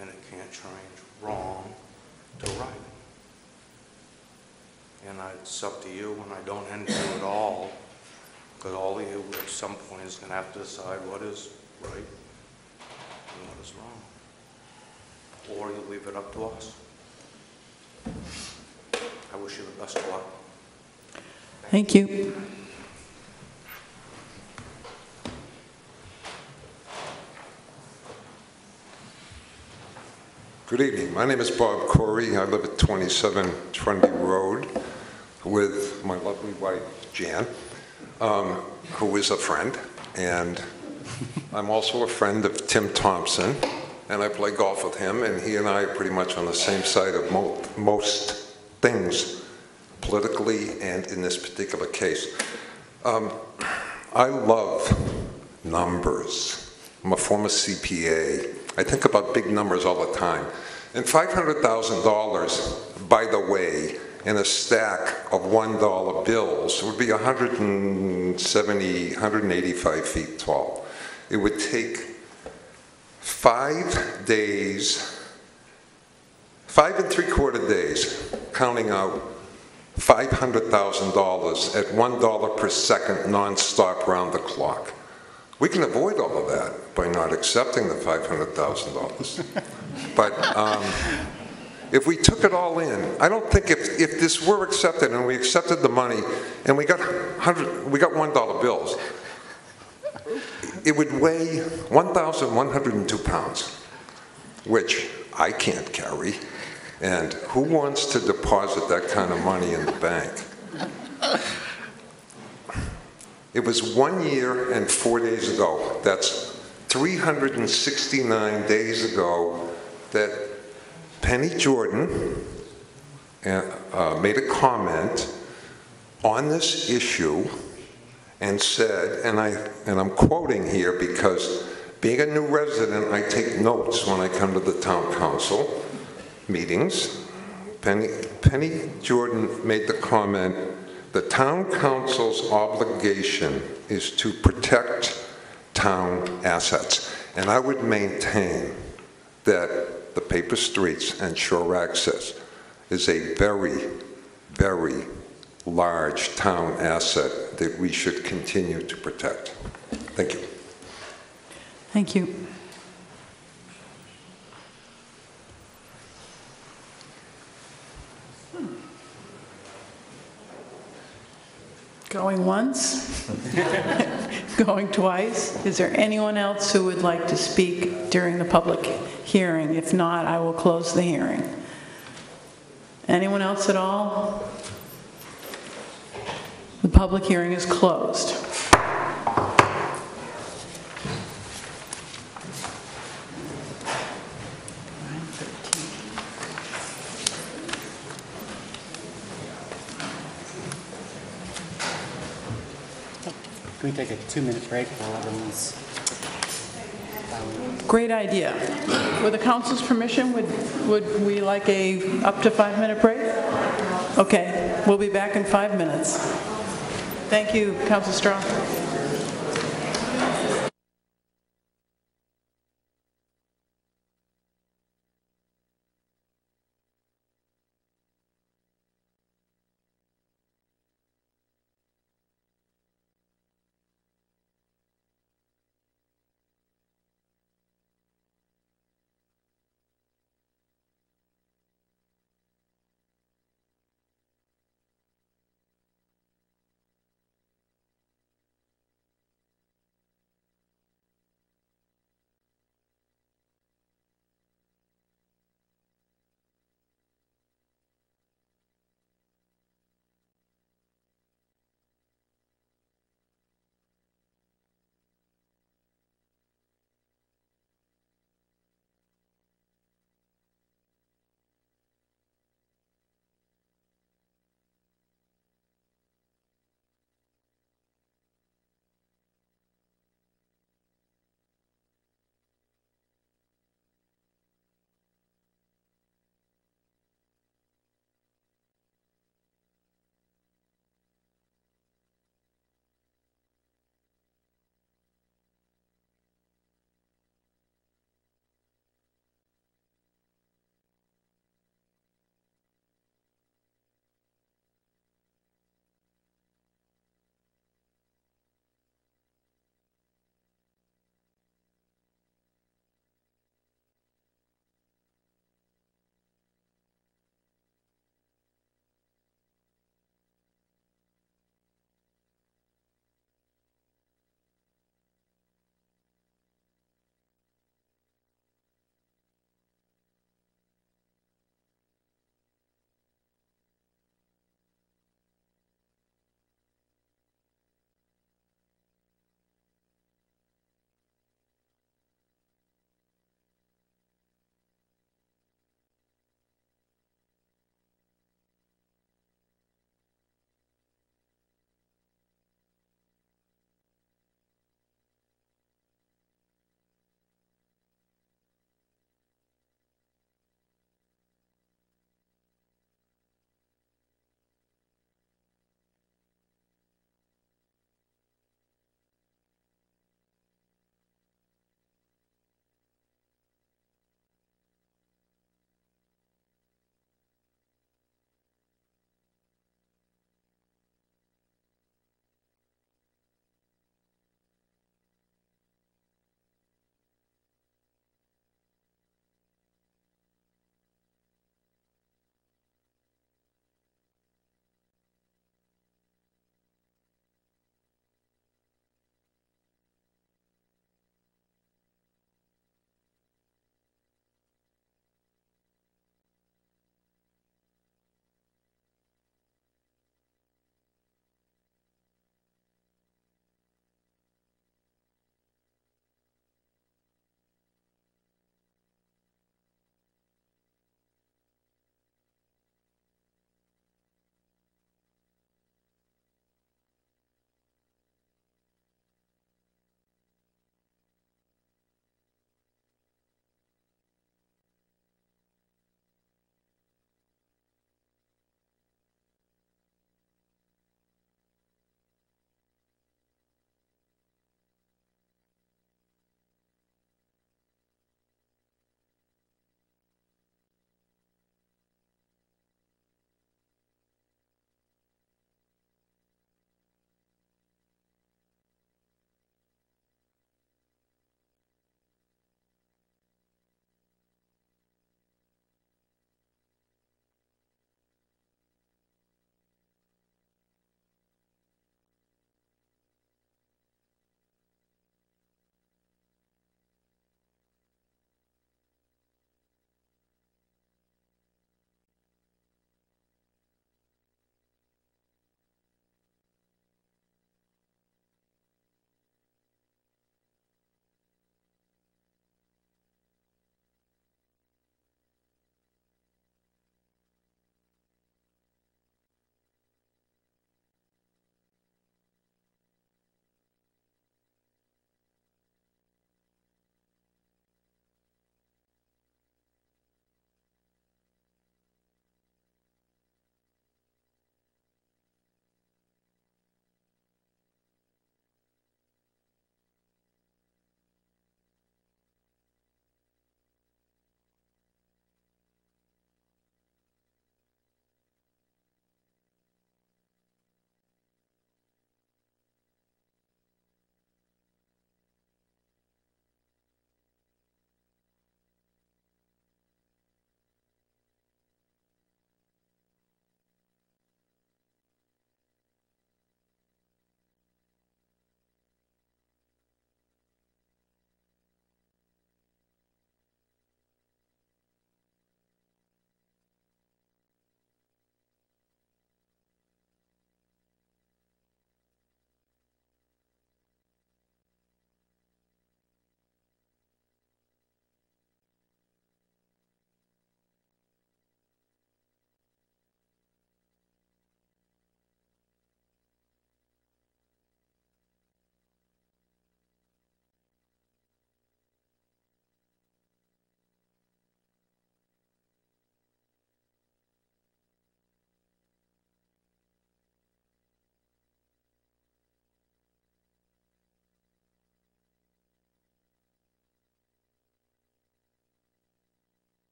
and it can't change wrong to right. And it's up to you, and I don't envy you at all, because all of you at some point is going to have to decide what is right and what is wrong. Or you leave it up to us. I wish you the best of luck. Thank you. Good evening. My name is Bob Corey. I live at 27 Trundy Road with my lovely wife, Jan, um, who is a friend. And I'm also a friend of Tim Thompson, and I play golf with him, and he and I are pretty much on the same side of mo most things, politically and in this particular case. Um, I love numbers. I'm a former CPA. I think about big numbers all the time. And $500,000, by the way, in a stack of $1 bills would be 170, 185 feet tall. It would take five days, five and three quarter days, counting out $500,000 at $1 per second nonstop round the clock. We can avoid all of that by not accepting the $500,000. but um, if we took it all in, I don't think if, if this were accepted and we accepted the money and we got 100, we got $1 bills, it would weigh 1,102 pounds, which I can't carry. And who wants to deposit that kind of money in the bank? It was one year and four days ago. That's 369 days ago that Penny Jordan uh, uh, made a comment on this issue and said, and, I, and I'm quoting here because being a new resident, I take notes when I come to the town council meetings. Penny, Penny Jordan made the comment, the town council's obligation is to protect town assets. And I would maintain that the paper streets and shore access is a very, very large town asset that we should continue to protect. Thank you. Thank you. Going once? Going twice? Is there anyone else who would like to speak during the public hearing? If not, I will close the hearing. Anyone else at all? The public hearing is closed. Can we take a two-minute break while everyone's... Um, Great idea. With the council's permission, would, would we like a up to five-minute break? Okay, we'll be back in five minutes. Thank you, Council Strong.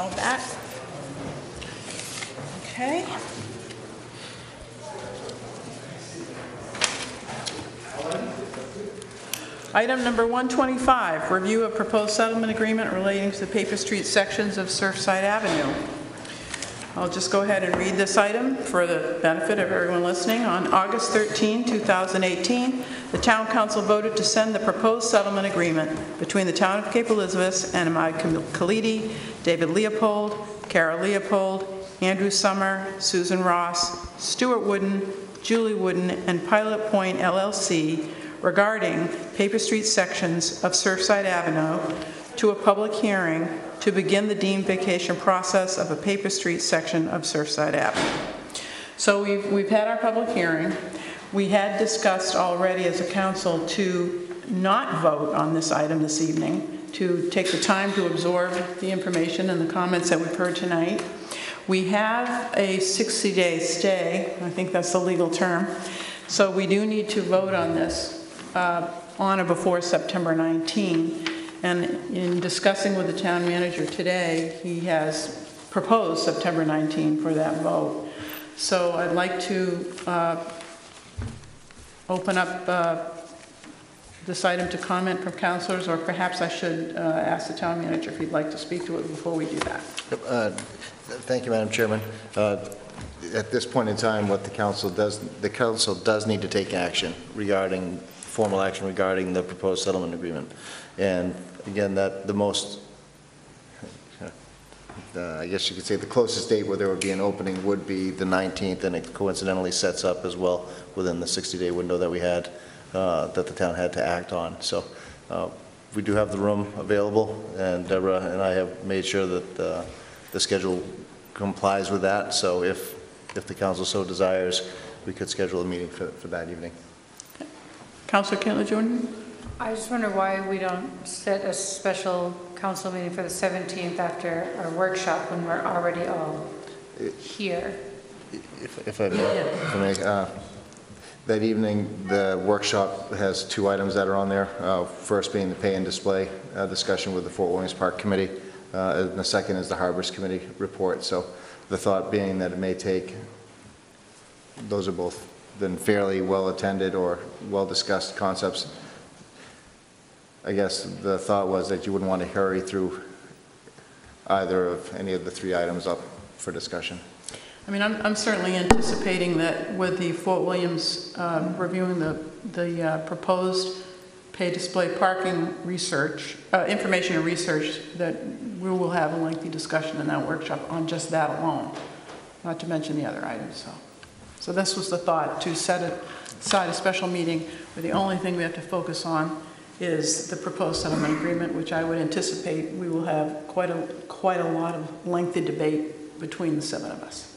All back. Okay. Item number 125, review of proposed settlement agreement relating to the Paper Street sections of Surfside Avenue. I'll just go ahead and read this item for the benefit of everyone listening. On August 13, 2018, the Town Council voted to send the proposed settlement agreement between the Town of Cape Elizabeth and Ahmad Khalidi, David Leopold, Kara Leopold, Andrew Summer, Susan Ross, Stuart Wooden, Julie Wooden, and Pilot Point LLC regarding Paper Street sections of Surfside Avenue to a public hearing to begin the deemed vacation process of a Paper Street section of Surfside Avenue. So we've, we've had our public hearing. We had discussed already as a council to not vote on this item this evening, to take the time to absorb the information and the comments that we've heard tonight. We have a 60-day stay, I think that's the legal term, so we do need to vote on this uh, on or before September 19. And in discussing with the town manager today, he has proposed September 19 for that vote. So I'd like to uh, open up uh, this item to comment from councilors, or perhaps I should uh, ask the town manager if he'd like to speak to it before we do that. Uh, Thank you, Madam Chairman. Uh, At this point in time, what the council does, the council does need to take action regarding, formal action regarding the proposed settlement agreement. And again, that, the most, uh, I guess you could say the closest date where there would be an opening would be the 19th, and it coincidentally sets up as well within the 60-day window that we had, uh, that the town had to act on. So uh, we do have the room available, and Deborah and I have made sure that uh, the schedule complies with that. So if, if the council so desires, we could schedule a meeting for, for that evening. Councilor Caitlin Jordan? I just wonder why we don't set a special council meeting for the 17th after our workshop when we're already all here. If if I may, if I may, uh, that evening, the workshop has two items that are on there. Uh, First being the pay and display uh, discussion with the Fort Williams Park Committee, uh, and the second is the Harbors Committee report. So the thought being that it may take, those are both been fairly well-attended or well-discussed concepts. I guess the thought was that you wouldn't want to hurry through either of any of the three items up for discussion. I mean, I'm, I'm certainly anticipating that with the Fort Williams um, reviewing the, the uh, proposed pay display parking research, uh, information and research, that we will have a lengthy discussion in that workshop on just that alone, not to mention the other items, so. So this was the thought, to set aside a special meeting where the only thing we have to focus on is the proposed settlement agreement, which I would anticipate we will have quite a, quite a lot of lengthy debate between the seven of us.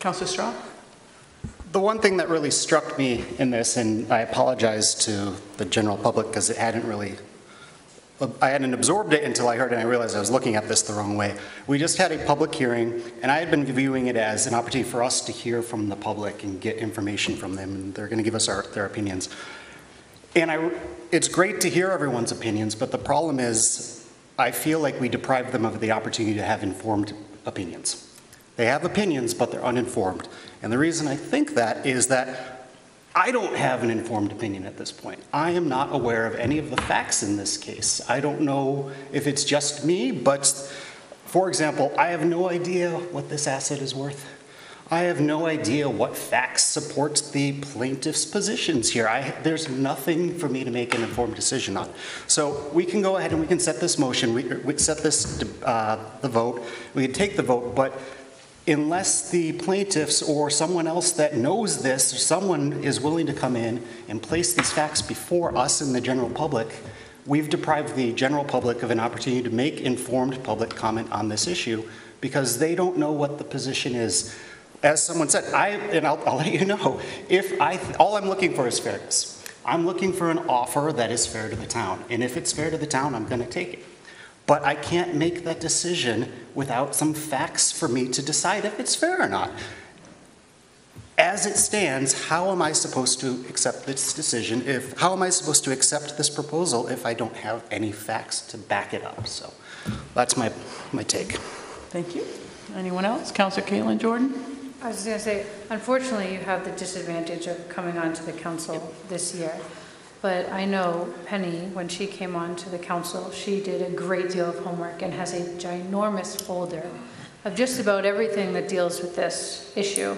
Councilor Straw? The one thing that really struck me in this, and I apologize to the general public because it hadn't really, I hadn't absorbed it until I heard it and I realized I was looking at this the wrong way. We just had a public hearing, and I had been viewing it as an opportunity for us to hear from the public and get information from them, and they're going to give us our, their opinions. And I, it's great to hear everyone's opinions, but the problem is, I feel like we deprive them of the opportunity to have informed opinions. They have opinions, but they're uninformed. And the reason I think that is that I don't have an informed opinion at this point. I am not aware of any of the facts in this case. I don't know if it's just me, but for example, I have no idea what this asset is worth. I have no idea what facts support the plaintiff's positions here. I, there's nothing for me to make an informed decision on. So we can go ahead and we can set this motion, we, we set this, uh, the vote, we can take the vote, but unless the plaintiffs or someone else that knows this, or someone is willing to come in and place these facts before us and the general public, we've deprived the general public of an opportunity to make informed public comment on this issue because they don't know what the position is. As someone said, I, and I'll, I'll let you know, if I, all I'm looking for is fairness. I'm looking for an offer that is fair to the town. And if it's fair to the town, I'm going to take it. But I can't make that decision without some facts for me to decide if it's fair or not. as it stands, how am I supposed to accept this decision if, how am I supposed to accept this proposal if I don't have any facts to back it up? So that's my, my take. Thank you. Anyone else? Councilor Caitlin Jordan? I was going to say, unfortunately, you have the disadvantage of coming onto the council this year. But I know Penny, when she came on to the council, she did a great deal of homework and has a ginormous folder of just about everything that deals with this issue.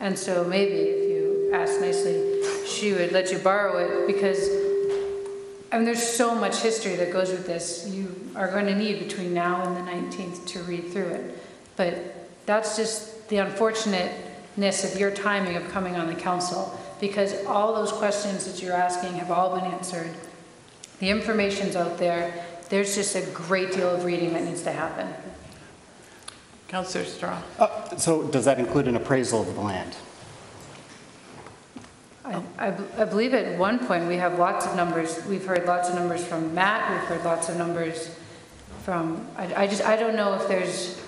And so maybe if you ask nicely, she would let you borrow it because, I mean, there's so much history that goes with this. You are going to need between now and the 19th to read through it. But that's just the unfortunateness of your timing of coming on the council because all those questions that you're asking have all been answered. The information's out there. There's just a great deal of reading that needs to happen. Councilor Straw. Uh, So does that include an appraisal of the land? I I believe at one point, we have lots of numbers, we've heard lots of numbers from Matt, we've heard lots of numbers from, I, I just, I don't know if there's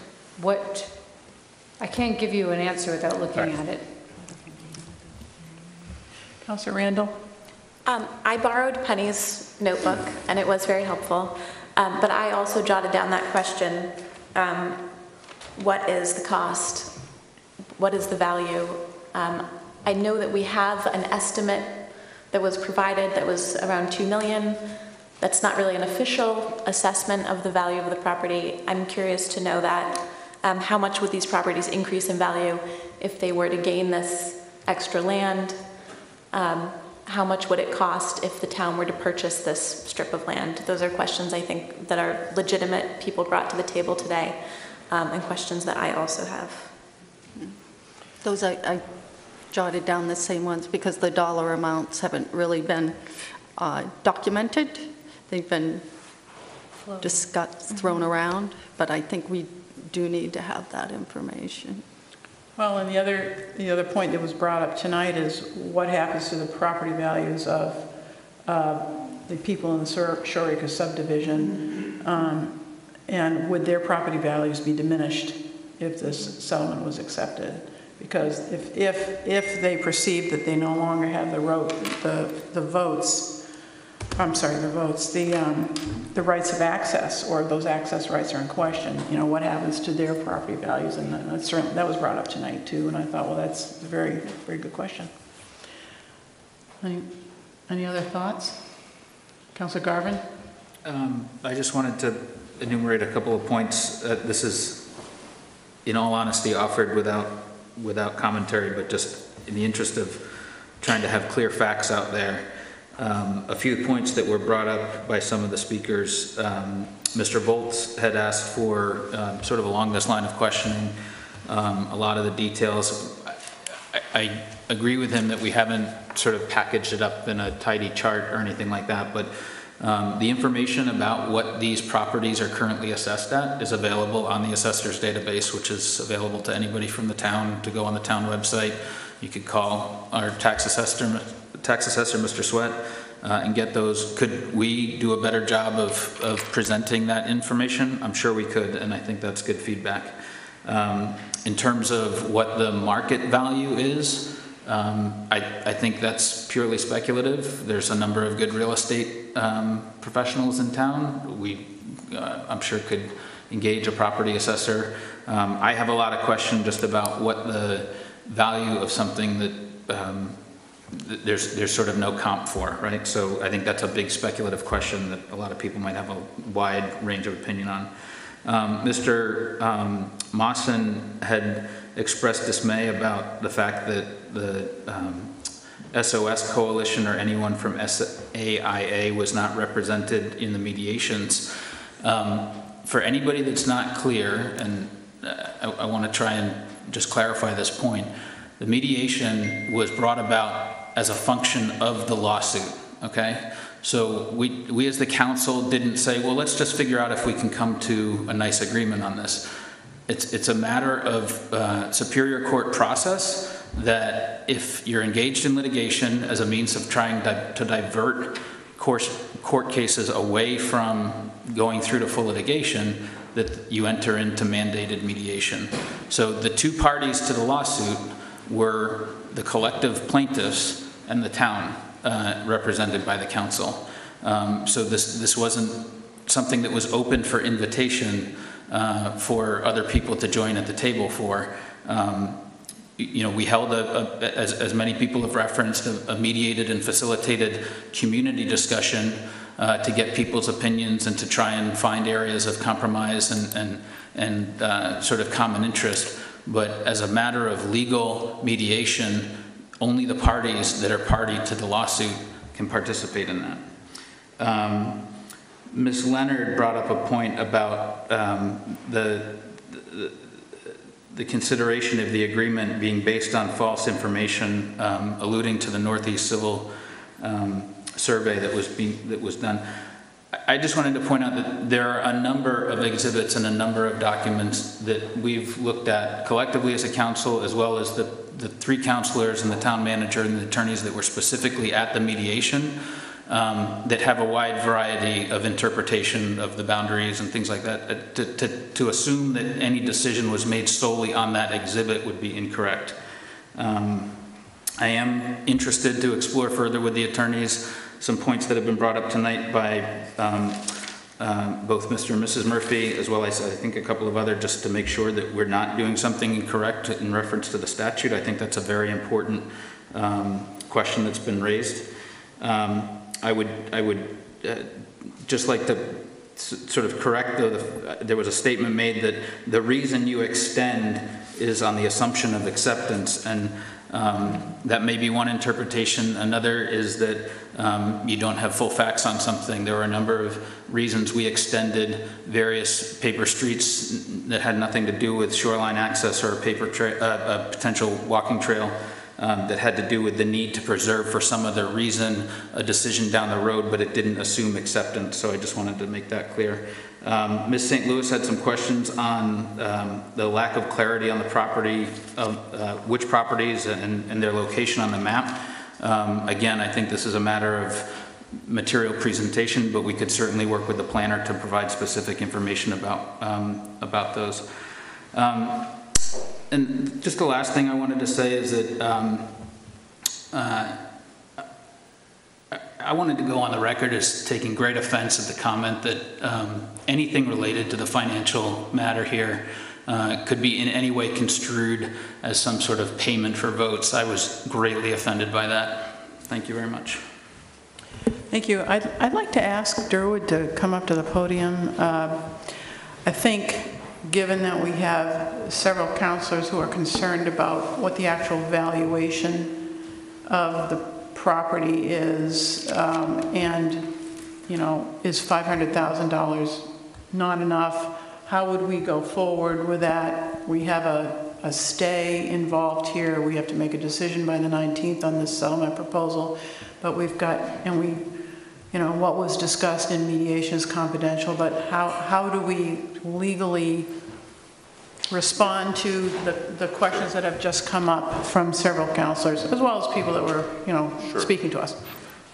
what, I can't give you an answer without looking at it. Councilor Randall? Um, I borrowed Penny's notebook, and it was very helpful. Um, but I also jotted down that question, um, what is the cost? What is the value? Um, I know that we have an estimate that was provided that was around 2 million. That's not really an official assessment of the value of the property. I'm curious to know that. Um, how much would these properties increase in value if they were to gain this extra land? Um, how much would it cost if the town were to purchase this strip of land? Those are questions I think that are legitimate, people brought to the table today, um, and questions that I also have. Those I, I jotted down the same ones because the dollar amounts haven't really been uh, documented. They've been discussed, thrown around, but I think we do need to have that information. Well, and the other, the other point that was brought up tonight is what happens to the property values of uh, the people in the Shore subdivision? Um, And would their property values be diminished if this settlement was accepted? Because if, if, if they perceive that they no longer have the road, the, the votes, I'm sorry, the votes, the, um, the rights of access, or those access rights are in question, you know, what happens to their property values? And that- certainly, that was brought up tonight too, and I thought, well, that's a very, very good question. Any, any other thoughts? Councilor Garvin? Um, I just wanted to enumerate a couple of points. Uh, This is, in all honesty, offered without, without commentary, but just in the interest of trying to have clear facts out there. Um, A few points that were brought up by some of the speakers. Um, Mr. Volz had asked for, um, sort of along this line of questioning, um, a lot of the details. I- I agree with him that we haven't sort of packaged it up in a tidy chart or anything like that, but um, the information about what these properties are currently assessed at is available on the assessor's database, which is available to anybody from the town to go on the town website. You could call our tax assessor, tax assessor, Mr. Swett, uh, and get those. Could we do a better job of, of presenting that information? I'm sure we could, and I think that's good feedback. Um, In terms of what the market value is, um, I, I think that's purely speculative. There's a number of good real estate um, professionals in town. We, uh, I'm sure, could engage a property assessor. Um, I have a lot of question just about what the value of something that um, th- there's, there's sort of no comp for, right? So I think that's a big speculative question that a lot of people might have a wide range of opinion on. Um, Mr. um, Mawson had expressed dismay about the fact that the um, SOS Coalition or anyone from SAIA was not represented in the mediations. Um, For anybody that's not clear, and uh, I want to try and just clarify this point, the mediation was brought about as a function of the lawsuit, okay? So we, we as the council didn't say, well, let's just figure out if we can come to a nice agreement on this. It's, it's a matter of uh, Superior Court process that if you're engaged in litigation as a means of trying di- to divert course, court cases away from going through to full litigation, that you enter into mandated mediation. So the two parties to the lawsuit were the collective plaintiffs and the town uh, represented by the council. Um, So this, this wasn't something that was open for invitation uh, for other people to join at the table for. Um, You know, we held a, a- as, as many people have referenced, a a mediated and facilitated community discussion uh, to get people's opinions and to try and find areas of compromise and, and, and uh, sort of common interest. But as a matter of legal mediation, only the parties that are party to the lawsuit can participate in that. Um, Ms. Leonard brought up a point about um, the, the- the consideration of the agreement being based on false information, um, alluding to the Northeast Civil um, Survey that was being, that was done. I I just wanted to point out that there are a number of exhibits and a number of documents that we've looked at collectively as a council, as well as the, the three councilors and the town manager and the attorneys that were specifically at the mediation, um, that have a wide variety of interpretation of the boundaries and things like that. Uh, To, to, to assume that any decision was made solely on that exhibit would be incorrect. Um, I am interested to explore further with the attorneys some points that have been brought up tonight by um, uh, both Mr. and Mrs. Murphy, as well as I think a couple of other, just to make sure that we're not doing something incorrect in reference to the statute. I think that's a very important um, question that's been raised. Um, I would, I would uh, just like to sort of correct, though, the- there was a statement made that the reason you extend is on the assumption of acceptance, and um, that may be one interpretation. Another is that um, you don't have full facts on something. There were a number of reasons we extended various paper streets that had nothing to do with shoreline access or a paper uh, a potential walking trail um, that had to do with the need to preserve for some other reason a decision down the road, but it didn't assume acceptance, so I just wanted to make that clear. Um, Ms. St. Louis had some questions on um, the lack of clarity on the property, of uh, which properties and, and their location on the map. Um, Again, I think this is a matter of material presentation, but we could certainly work with the planner to provide specific information about, um, about those. Um, and just the last thing I wanted to say is that um, uh, I wanted to go on the record as taking great offense at the comment that um, anything related to the financial matter here uh, could be in any way construed as some sort of payment for votes. I was greatly offended by that. Thank you very much. Thank you. I'd, I'd like to ask Durward to come up to the podium. Uh, I think, given that we have several councilors who are concerned about what the actual valuation of the property is, um, and, you know, is $500,000 not enough? How would we go forward with that? We have a, a stay involved here. We have to make a decision by the 19th on this settlement proposal. But we've got, and we, you know, what was discussed in mediation is confidential, but how, how do we legally respond to the, the questions that have just come up from several councilors, as well as people that were, you know, Sure. speaking to us?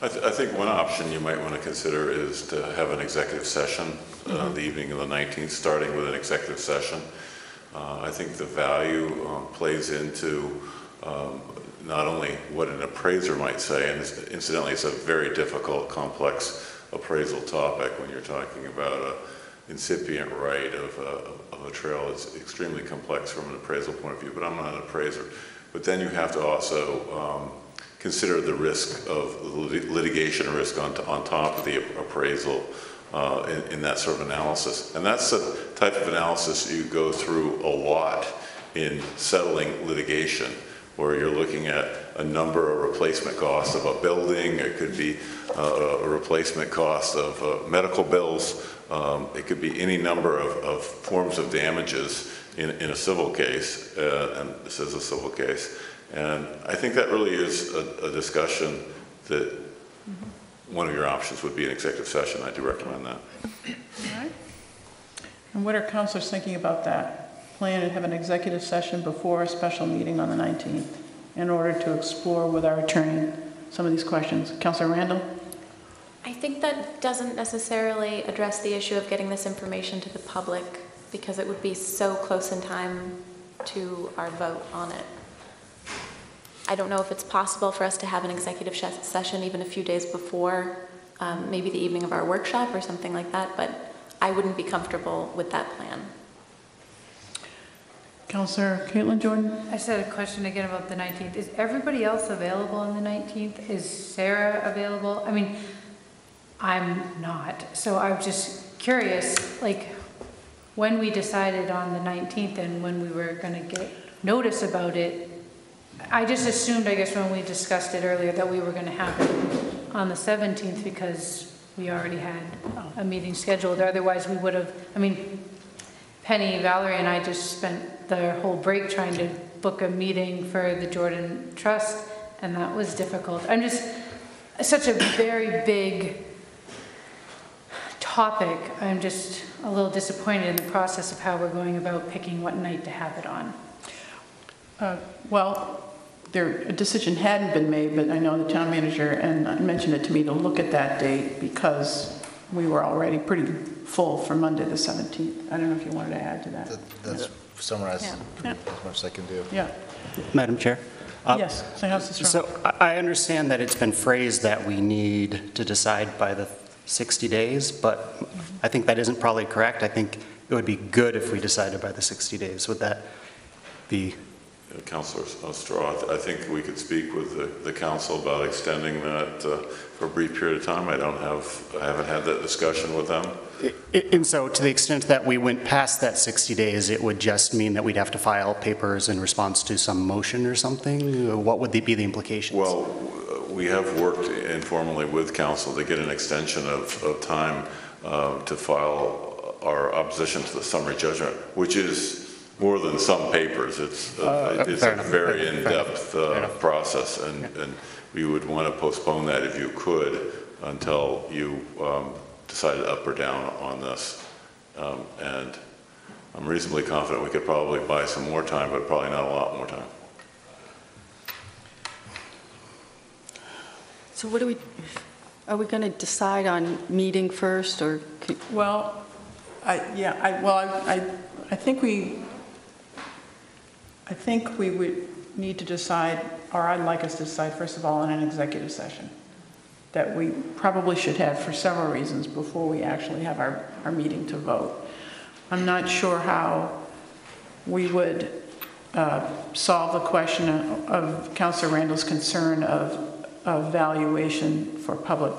I, th- I think one option you might want to consider is to have an executive session uh, Mhm. the evening of the 19th, starting with an executive session. Uh, I think the value um, plays into um, not only what an appraiser might say, and it's- incidentally, it's a very difficult, complex appraisal topic when you're talking about a incipient right of, uh, a trail. It's extremely complex from an appraisal point of view, but I'm not an appraiser. But then you have to also um, consider the risk of lit- litigation risk on, on top of the appraisal uh, in, in that sort of analysis. And that's the type of analysis you go through a lot in settling litigation, where you're looking at a number of replacement costs of a building, it could be uh, a replacement cost of uh, medical bills, um, it could be any number of, of forms of damages in, in a civil case, uh, and this is a civil case. And I think that really is a, a discussion that one of your options would be an executive session. I do recommend that. All right. And what are councilors thinking about that? Plan to have an executive session before a special meeting on the 19th in order to explore with our attorney some of these questions. Councilor Randall? I think that doesn't necessarily address the issue of getting this information to the public because it would be so close in time to our vote on it. I don't know if it's possible for us to have an executive session even a few days before, um, maybe the evening of our workshop or something like that, but I wouldn't be comfortable with that plan. Councilor Caitlin Jordan? I just had a question again about the 19th. Is everybody else available on the 19th? Is Sarah available? I mean, I'm not, so I'm just curious, like, when we decided on the 19th and when we were going to get notice about it, I just assumed, I guess, when we discussed it earlier, that we were going to have it on the 17th because we already had a meeting scheduled. Otherwise, we would have, I mean, Penny, Valerie, and I just spent the whole break trying to book a meeting for the Jordan Trust, and that was difficult. I'm just, such a very big topic. I'm just a little disappointed in the process of how we're going about picking what night to have it on. Uh, Well, there, a decision hadn't been made, but I know the town manager and mentioned it to me to look at that date because we were already pretty full for Monday, the 17th. I don't know if you wanted to add to that. That's summarized Yeah. as much as I can do. Yeah. Madam Chair? Uh, Yes, so how's this So I I understand that it's been phrased that we need to decide by the 60 days, but I think that isn't probably correct. I think it would be good if we decided by the 60 days. Would that be, Uh, Councilor Straw, I think we could speak with the, the counsel about extending that uh, for a brief period of time. I don't have, I haven't had that discussion with them. And so to the extent that we went past that 60 days, it would just mean that we'd have to file papers in response to some motion or something? What would be the implications? Well, we have worked informally with counsel to get an extension of, of time uh, to file our opposition to the summary judgment, which is more than some papers. It's, uh, Uh, it's a enough. very in-depth uh, process, and, and we would want to postpone that if you could until you um, decided up or down on this. Um, And I'm reasonably confident we could probably buy some more time, but probably not a lot more time. So what do we, are we going to decide on meeting first, or? could- Well, I, yeah, I, well, I, I I think we, I think we would need to decide, or I'd like us to decide, first of all, in an executive session, that we probably should have for several reasons before we actually have our, our meeting to vote. I'm not sure how we would uh, solve the question of- of Councilor Randall's concern of, of valuation for public,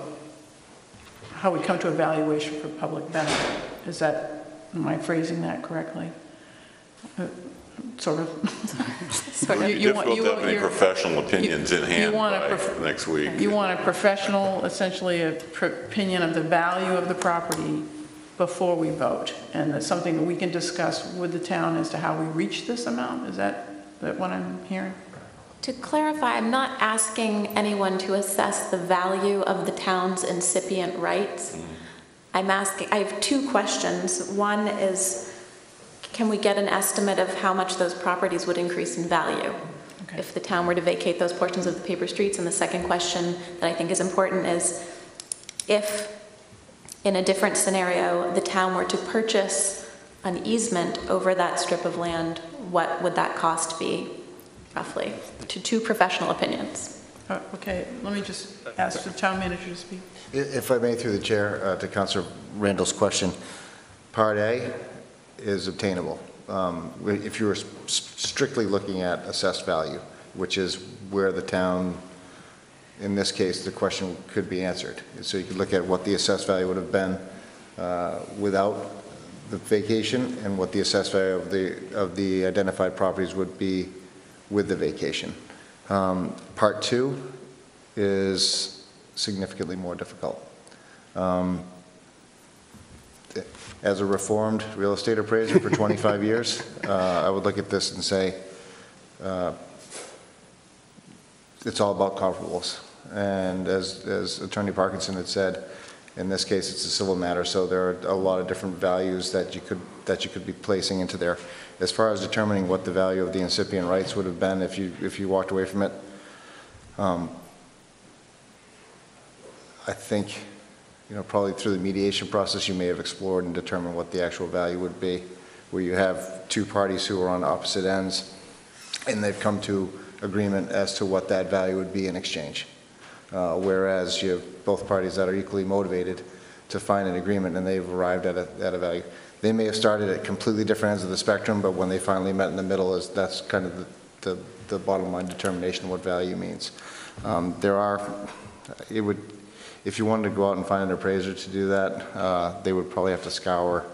how we come to a valuation for public benefit. Is that, am I phrasing that correctly? Sort of. It would be You- you want- difficult you to have want any professional opinions in you hand want a prof- next week. You want a professional, essentially a pr- opinion of the value of the property before we vote, and that's something that we can discuss with the town as to how we reach this amount? Is that, that what I'm hearing? To clarify, I'm not asking anyone to assess the value of the town's incipient rights. Mm-hmm. I'm asking, I have two questions. One is, can we get an estimate of how much those properties would increase in value if the town were to vacate those portions of the paper streets? And the second question that I think is important is, if in a different scenario, the town were to purchase an easement over that strip of land, what would that cost be, roughly? To two professional opinions. Uh, Okay, let me just ask the town manager to speak. If I may, through the chair, uh, to Councilor Randall's question, Part A is obtainable. Um, If you were strictly looking at assessed value, which is where the town, in this case, the question could be answered. So you could look at what the assessed value would have been uh, without the vacation and what the assessed value of the, of the identified properties would be with the vacation. Um, Part two is significantly more difficult. Um, As a reformed real estate appraiser for 25 years, uh, I would look at this and say, uh, it's all about comparables. And as, as Attorney Parkinson had said, in this case, it's a civil matter, so there are a lot of different values that you could, that you could be placing into there. As far as determining what the value of the incipient rights would have been if you, if you walked away from it, um, I think, you know, probably through the mediation process, you may have explored and determined what the actual value would be, where you have two parties who are on opposite ends, and they've come to agreement as to what that value would be in exchange. Uh, Whereas you have both parties that are equally motivated to find an agreement, and they've arrived at a, at a value. They may have started at completely different ends of the spectrum, but when they finally met in the middle, is, that's kind of the, the, the bottom line determination of what value means. Um, There are, it would, if you wanted to go out and find an appraiser to do that, uh, they would probably have to scour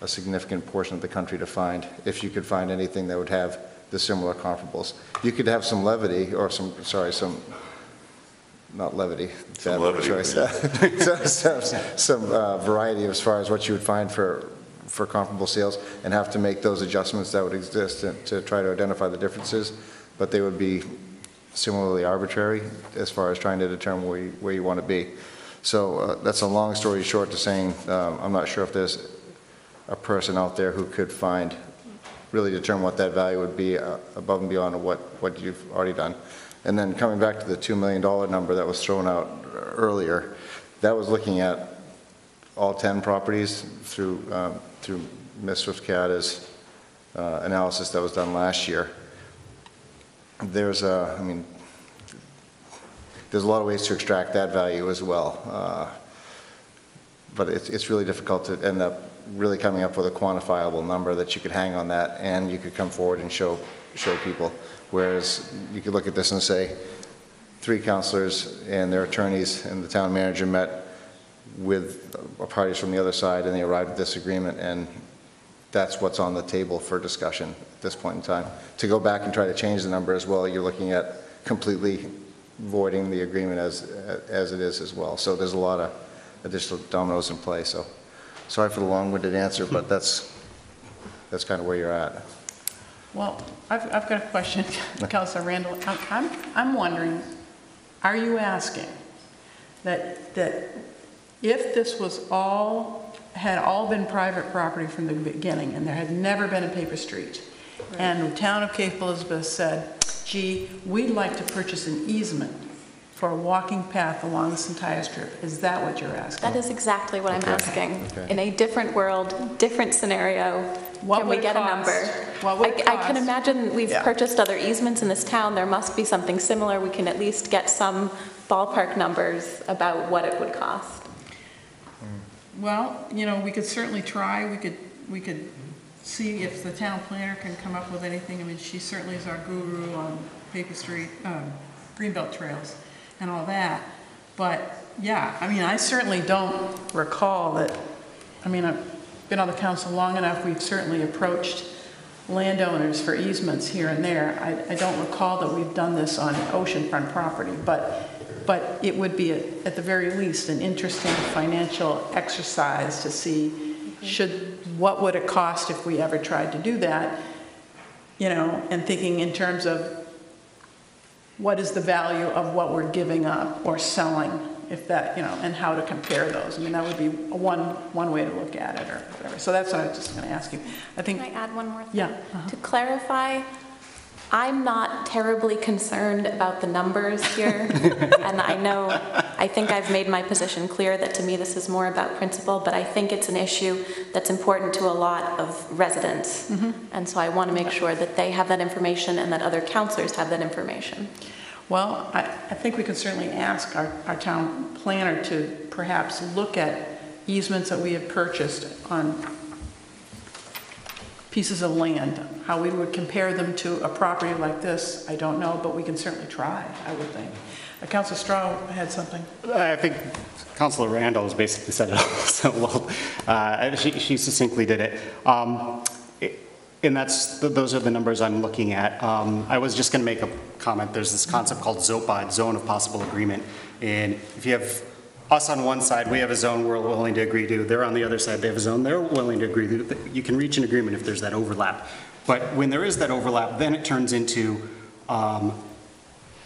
a significant portion of the country to find, if you could find anything that would have the similar comparables. You could have some levity, or some, sorry, some, not levity, Some levity, choice. Some, some- some uh, variety as far as what you would find for, for comparable sales, and have to make those adjustments that would exist to- to try to identify the differences, but they would be similarly arbitrary as far as trying to determine where you, where you want to be. So uh, that's a long story short to saying, um, I'm not sure if there's a person out there who could find, really determine what that value would be uh, above and beyond what, what you've already done. And then coming back to the $2 million number that was thrown out earlier, that was looking at all 10 properties through, um, through Ms. Swift-Cata's uh, analysis that was done last year. There's a, I mean, there's a lot of ways to extract that value as well. Uh, But it's, it's really difficult to end up really coming up with a quantifiable number that you could hang on that and you could come forward and show, show people. Whereas you could look at this and say, three councilors and their attorneys and the town manager met with parties from the other side and they arrived at this agreement and that's what's on the table for discussion this point in time. To go back and try to change the number as well, you're looking at completely voiding the agreement as, as it is as well. So there's a lot of additional dominoes in play, so sorry for the long-winded answer, but that's, that's kind of where you're at. Well, I've, I've got a question, Councilor Randall. I'm, I'm wondering, are you asking that, that if this was all, had all been private property from the beginning, and there had never been a paper street, and the town of Cape Elizabeth said, gee, we'd like to purchase an easement for a walking path along this entire strip, is that what you're asking? That is exactly what I'm asking. Okay. In a different world, different scenario, What can we would it get a cost? number? What would it I I can cost? imagine we've Yeah. purchased other easements in this town, there must be something similar. We can at least get some ballpark numbers about what it would cost. Well, you know, we could certainly try, we could, we could see if the town planner can come up with anything. I mean, she certainly is our guru on Paper Street, um, Greenbelt trails and all that. But, yeah, I mean, I certainly don't recall that, I mean, I've been on the council long enough, we've certainly approached landowners for easements here and there. I, I don't recall that we've done this on oceanfront property, but, but it would be, at at the very least, an interesting financial exercise to see should, what would it cost if we ever tried to do that? You know, and thinking in terms of what is the value of what we're giving up or selling, if that, you know, and how to compare those. I mean, that would be one, one way to look at it or whatever. So that's what I was just going to ask you. I think. Can I add one more thing? Yeah. uh-huh. To clarify, I'm not terribly concerned about the numbers here. And I know, I think I've made my position clear that to me this is more about principle, but I think it's an issue that's important to a lot of residents. Mhm. And so I want to make sure that they have that information and that other councilors have that information. Well, I, I think we could certainly ask our, our town planner to perhaps look at easements that we have purchased on pieces of land. How we would compare them to a property like this, I don't know, but we can certainly try, I would think. Uh, Councilor Straw had something. I think Councilor Randall has basically said it all so well. Uh, She she succinctly did it. Um, And that's, th- those are the numbers I'm looking at. Um, I was just going to make a comment. There's this concept called ZOPA, Zone of Possible Agreement. And if you have us on one side, we have a zone we're willing to agree to. They're on the other side, they have a zone they're willing to agree to. You can reach an agreement if there's that overlap. But when there is that overlap, then it turns into um,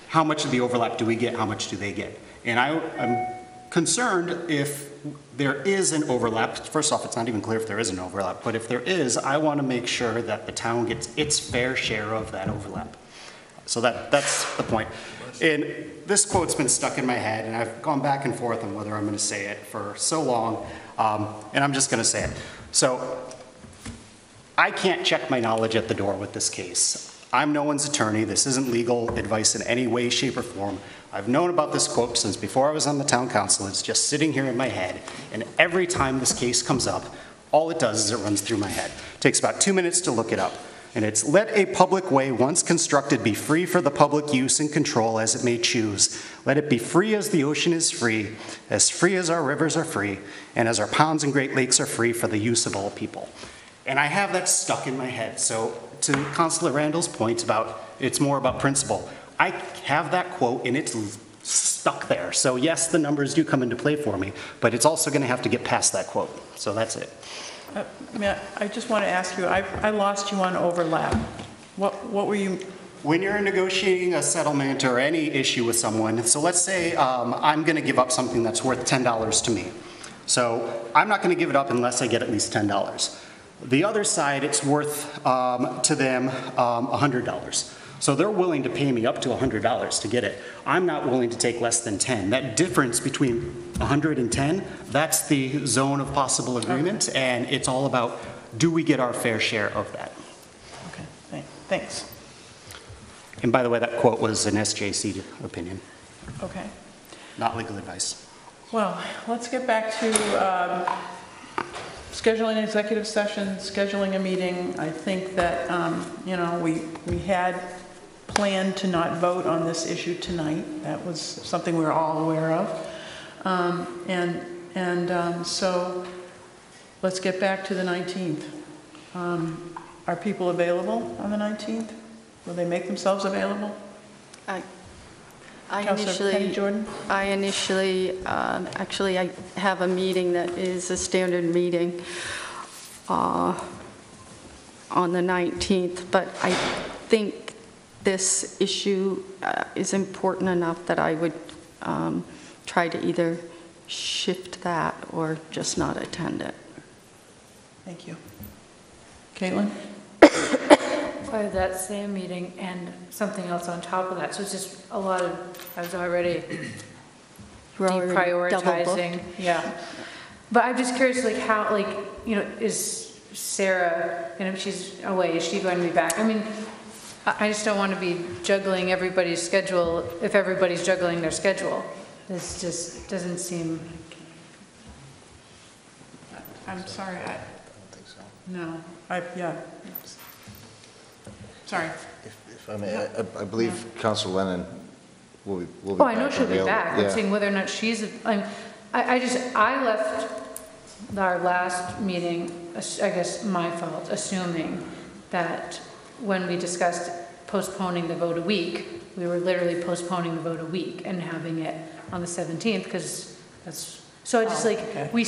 how much of the overlap do we get, how much do they get? And I, I'm concerned if there is an overlap, first off, it's not even clear if there is an overlap, but if there is, I want to make sure that the town gets its fair share of that overlap. So that, that's the point. And this quote's been stuck in my head, and I've gone back and forth on whether I'm going to say it for so long, um, and I'm just going to say it. So I can't check my knowledge at the door with this case. I'm no one's attorney. This isn't legal advice in any way, shape, or form. I've known about this quote since before I was on the town council. It's just sitting here in my head. And every time this case comes up, all it does is it runs through my head. It takes about two minutes to look it up. And it's, "Let a public way once constructed be free for the public use and control as it may choose. Let it be free as the ocean is free, as free as our rivers are free, and as our ponds and great lakes are free for the use of all people." And I have that stuck in my head. So to Councilor Randall's point about it's more about principle, I have that quote and it's stuck there. So yes, the numbers do come into play for me, but it's also going to have to get past that quote. So that's it. Uh, may I I just want to ask you, I I lost you on overlap. What what were you, When you're negotiating a settlement or any issue with someone, so let's say um, I'm going to give up something that's worth $10 to me. So I'm not going to give it up unless I get at least $10. The other side, it's worth um, to them um, $100. So they're willing to pay me up to $100 to get it. I'm not willing to take less than 10. That difference between 100 and 10, that's the zone of possible agreement, and it's all about, do we get our fair share of that? okay, thanks. And by the way, that quote was an SJC opinion, Okay. not legal advice. Well, let's get back to um, scheduling an executive session, scheduling a meeting. I think that, um, you know, we, we had planned to not vote on this issue tonight. That was something we were all aware of. Um, And, and um, so let's get back to the 19th. Um, Are people available on the 19th? Will they make themselves available? I I Councilor Penny initially, Jordan? I initially, um, actually, I have a meeting that is a standard meeting uh, on the 19th, but I think this issue uh, is important enough that I would um, try to either shift that or just not attend it. Thank you. Caitlin? I had that same meeting and something else on top of that, so it's just a lot of, I was already You're already double booked. deprioritizing, yeah. But I'm just curious, like, how, like, you know, is Sarah, you know, she's away, is she going to be back? I mean, I I just don't want to be juggling everybody's schedule if everybody's juggling their schedule. This just doesn't seem, I'm sorry, I... Don't think so. no, I, yeah. Sorry. If I may, I- I believe Council Lennon will be will be oh, I know she'll be available. back. I'm Yeah. saying whether or not she's, I'm, I, I just, I left our last meeting, ass- I guess my fault, assuming that when we discussed postponing the vote a week, we were literally postponing the vote a week and having it on the 17th, because that's, so I just Oh, like, okay. we,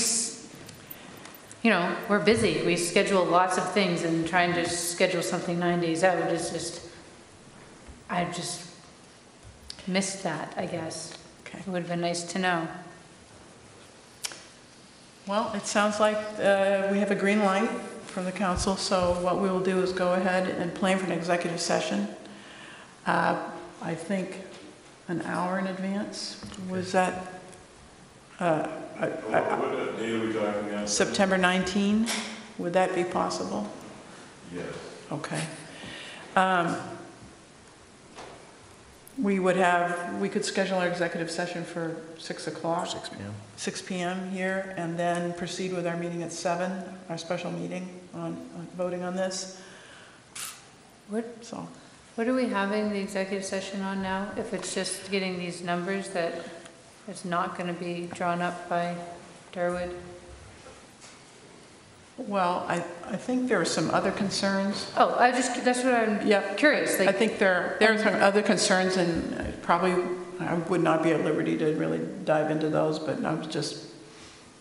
you know, we're busy, we schedule lots of things, and trying to schedule something nine days out is just, I just missed that, I guess. Okay. It would have been nice to know. Well, it sounds like uh, we have a green light from the council, so what we will do is go ahead and plan for an executive session. Uh, I think an hour in advance, was that uh, I- I- What date are we talking about? September 19? Would that be possible? Yes. Okay. Um, We would have, we could schedule our executive session for 6 o'clock. 6 PM. 6 PM here, and then proceed with our meeting at 7, our special meeting on, on voting on this. What, So, what are we having the executive session on now? If it's just getting these numbers that it's not going to be drawn up by Durward? well, I, I think there are some other concerns. Oh, I just, that's what I'm Yeah. curious, I like, think there, there are some other concerns, and uh, probably, I would not be at liberty to really dive into those, but I was just,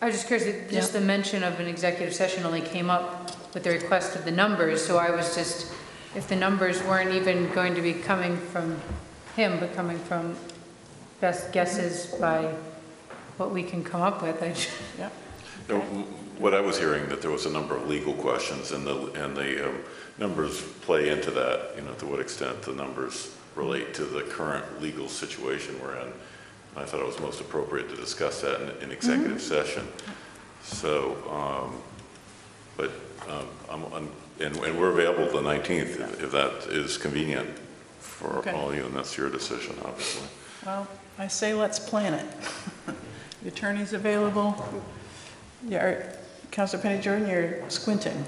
I was just curious, it- just the mention of an executive session only came up with the request of the numbers, so I was just, if the numbers weren't even going to be coming from him, but coming from best guesses by what we can come up with, I, ju- yeah. No, What I was hearing, that there was a number of legal questions, and the, and the um, numbers play into that, you know, to what extent the numbers relate to the current legal situation we're in. I thought it was most appropriate to discuss that in, in executive session. So, um, but um, I'm, I'm And, and we're available the 19th, if- if that is convenient for Okay. all you, and that's your decision, obviously. Well, I say let's plan it. The attorney's available. Yeah, Councilor Penny Jordan, you're squinting.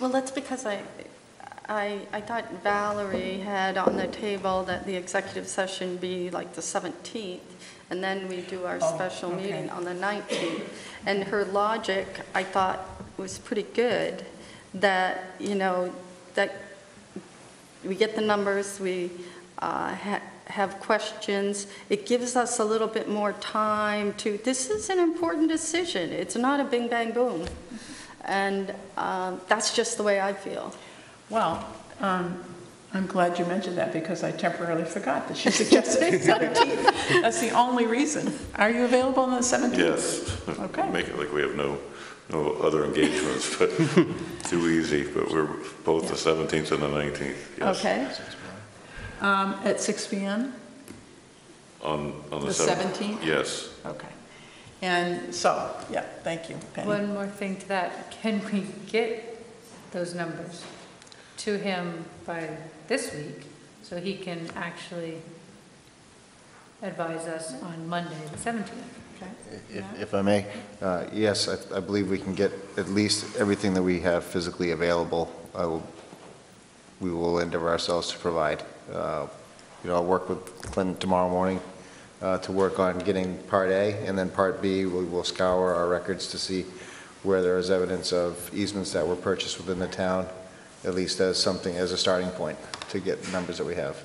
Well, that's because I, I, I thought Valerie had on the table that the executive session be like the 17th, and then we do our Oh, special okay. meeting on the 19th. And her logic, I thought, was pretty good, that, you know, that we get the numbers, we uh, ha- have questions. It gives us a little bit more time to, this is an important decision. It's not a bing, bang, boom. And um, that's just the way I feel. Well, um, I'm glad you mentioned that because I temporarily forgot that she suggested the 17th. That's the only reason. Are you available on the 17th? Yes. Okay. Make it like we have no, no other engagements, but too easy, but we're both the 17th and the 19th, yes. Okay. Um, At 6 PM? On, on the The 17th? 17th? Yes. Okay. And so, yeah, thank you, Penny. One more thing to that, can we get those numbers to him by this week so he can actually advise us on Monday, the 17th? If if I may, uh, yes, I I believe we can get at least everything that we have physically available. I will- We will endeavor ourselves to provide. Uh, You know, I'll work with Clinton tomorrow morning uh, to work on getting Part A, and then Part B, we will scour our records to see where there is evidence of easements that were purchased within the town, at least as something, as a starting point to get numbers that we have.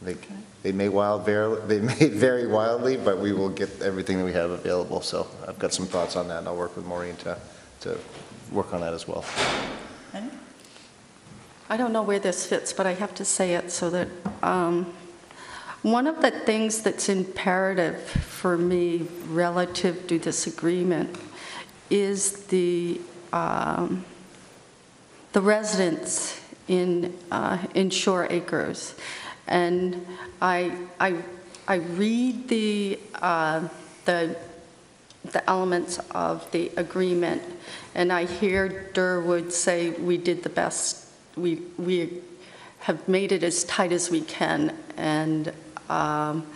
They, they may wild, var- they may vary wildly, but we will get everything that we have available. So I've got some thoughts on that, and I'll work with Maureen to, to work on that as well. I don't know where this fits, but I have to say it so that, um, one of the things that's imperative for me relative to this agreement is the, um, the residents in, uh, in Shore Acres. And I, I, I read the, uh, the, the elements of the agreement, and I hear Durward say, "We did the best, we, we have made it as tight as we can," and, um,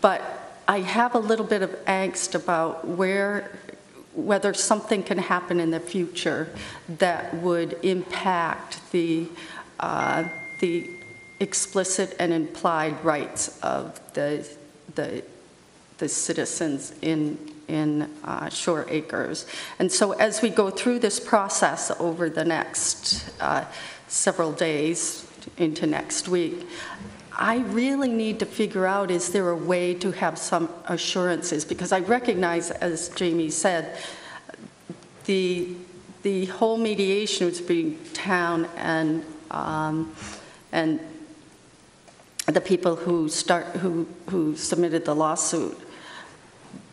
but I have a little bit of angst about where, whether something can happen in the future that would impact the, uh, the explicit and implied rights of the, the, the citizens in, in uh, Shore Acres. And so as we go through this process over the next uh, several days into next week, I really need to figure out, is there a way to have some assurances? Because I recognize, as Jamie said, the, the whole mediation between town and, um, and the people who start, who, who submitted the lawsuit.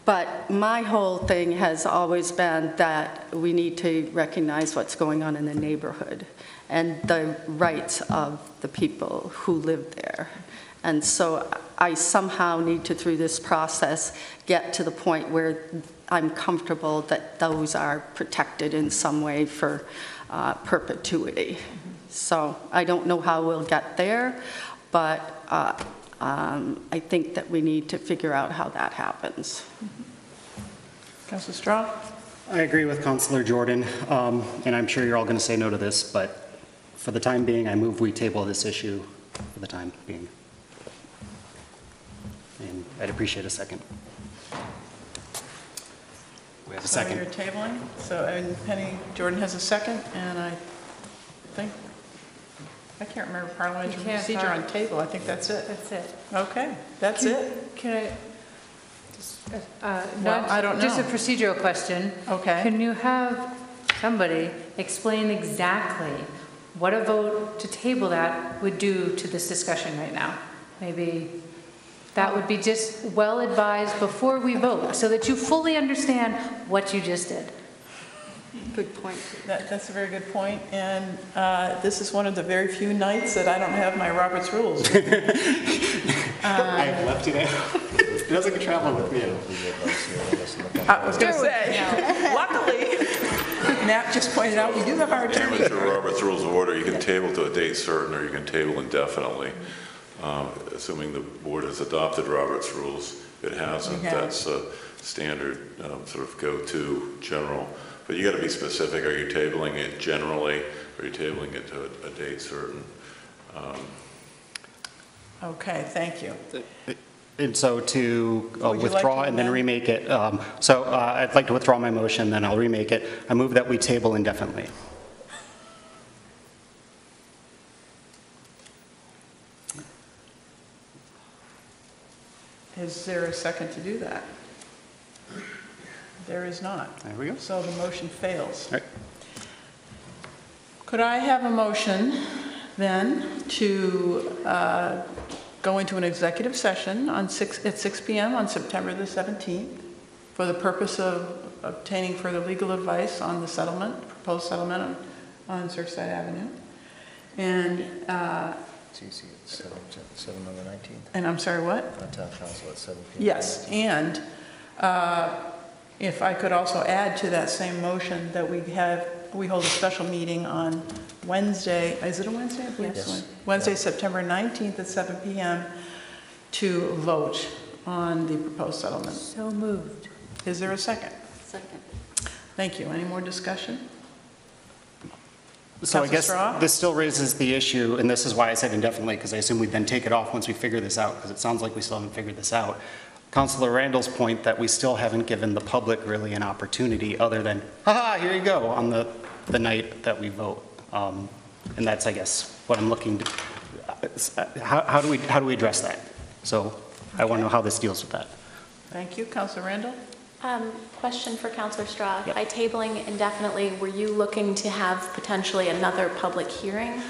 But my whole thing has always been that we need to recognize what's going on in the neighborhood and the rights of the people who live there. And so I somehow need to, through this process, get to the point where I'm comfortable that those are protected in some way for uh, perpetuity. So I don't know how we'll get there, but uh, um, I think that we need to figure out how that happens. Councilor Straw? I agree with Councilor Jordan, um, and I'm sure you're all going to say no to this, but for the time being, I move we table this issue for the time being. And I'd appreciate a second. We have a So second. you're tabling, so, and Penny Jordan has a second, and I think, I can't remember parliamentary can't procedure on table, I think that's it. That's it. Okay, that's Can- it. Can I, just, uh, Well, not- I don't Just a know. procedural question. Okay. Can you have somebody explain exactly what a vote to table that would do to this discussion right now? Maybe that would be just well advised before we vote, so that you fully understand what you just did. Good point. That, that's a very good point, and uh, this is one of the very few nights that I don't have my Robert's rules. I have left today. It doesn't travel with me. I was gonna say, luckily, Knapp just pointed out, we do have our attorney. Amateur Robert's Rules of Order, you can table to a date certain, or you can table indefinitely, um, assuming the board has adopted Robert's rules. It hasn't, We have. that's a standard um, sort of go-to general. But you got to be specific, are you tabling it generally, or are you tabling it to a- a date certain? Um, Okay, thank you. And so to uh, Would you like withdraw to and then remake it, um, so uh, I'd like to withdraw my motion, then I'll remake it. I move that we table indefinitely. Is there a second to do that? There is not. There we go. So the motion fails. All right. Could I have a motion then to uh, go into an executive session on 6, at 6 PM on September the 17th for the purpose of obtaining further legal advice on the settlement, proposed settlement on- on Surfside Avenue? And, uh, TC at 7, 7 on the 19th, and I'm sorry, what? on town council at 7 PM. Yes, and uh, if I could also add to that same motion that we have, we hold a special meeting on Wednesday, is it a Wednesday? I believe it's Yes. Wed- Wednesday, September 19th at 7 PM to vote on the proposed settlement. So moved. Is there a second? Second. Thank you. Any more discussion? So I Councilor guess Straw? this still raises the issue, and this is why I said indefinitely, because I assume we'd then take it off once we figure this out, because it sounds like we still haven't figured this out. Councilor Randall's point that we still haven't given the public really an opportunity other than, ha here you go, on the, the night that we vote. Um, And that's, I guess, what I'm looking to, uh, how, how do we, how do we address that? So I want to know how this deals with that. Thank you. Councilor Randall? Um, Question for Councilor Straw. By tabling indefinitely, were you looking to have potentially another public hearing?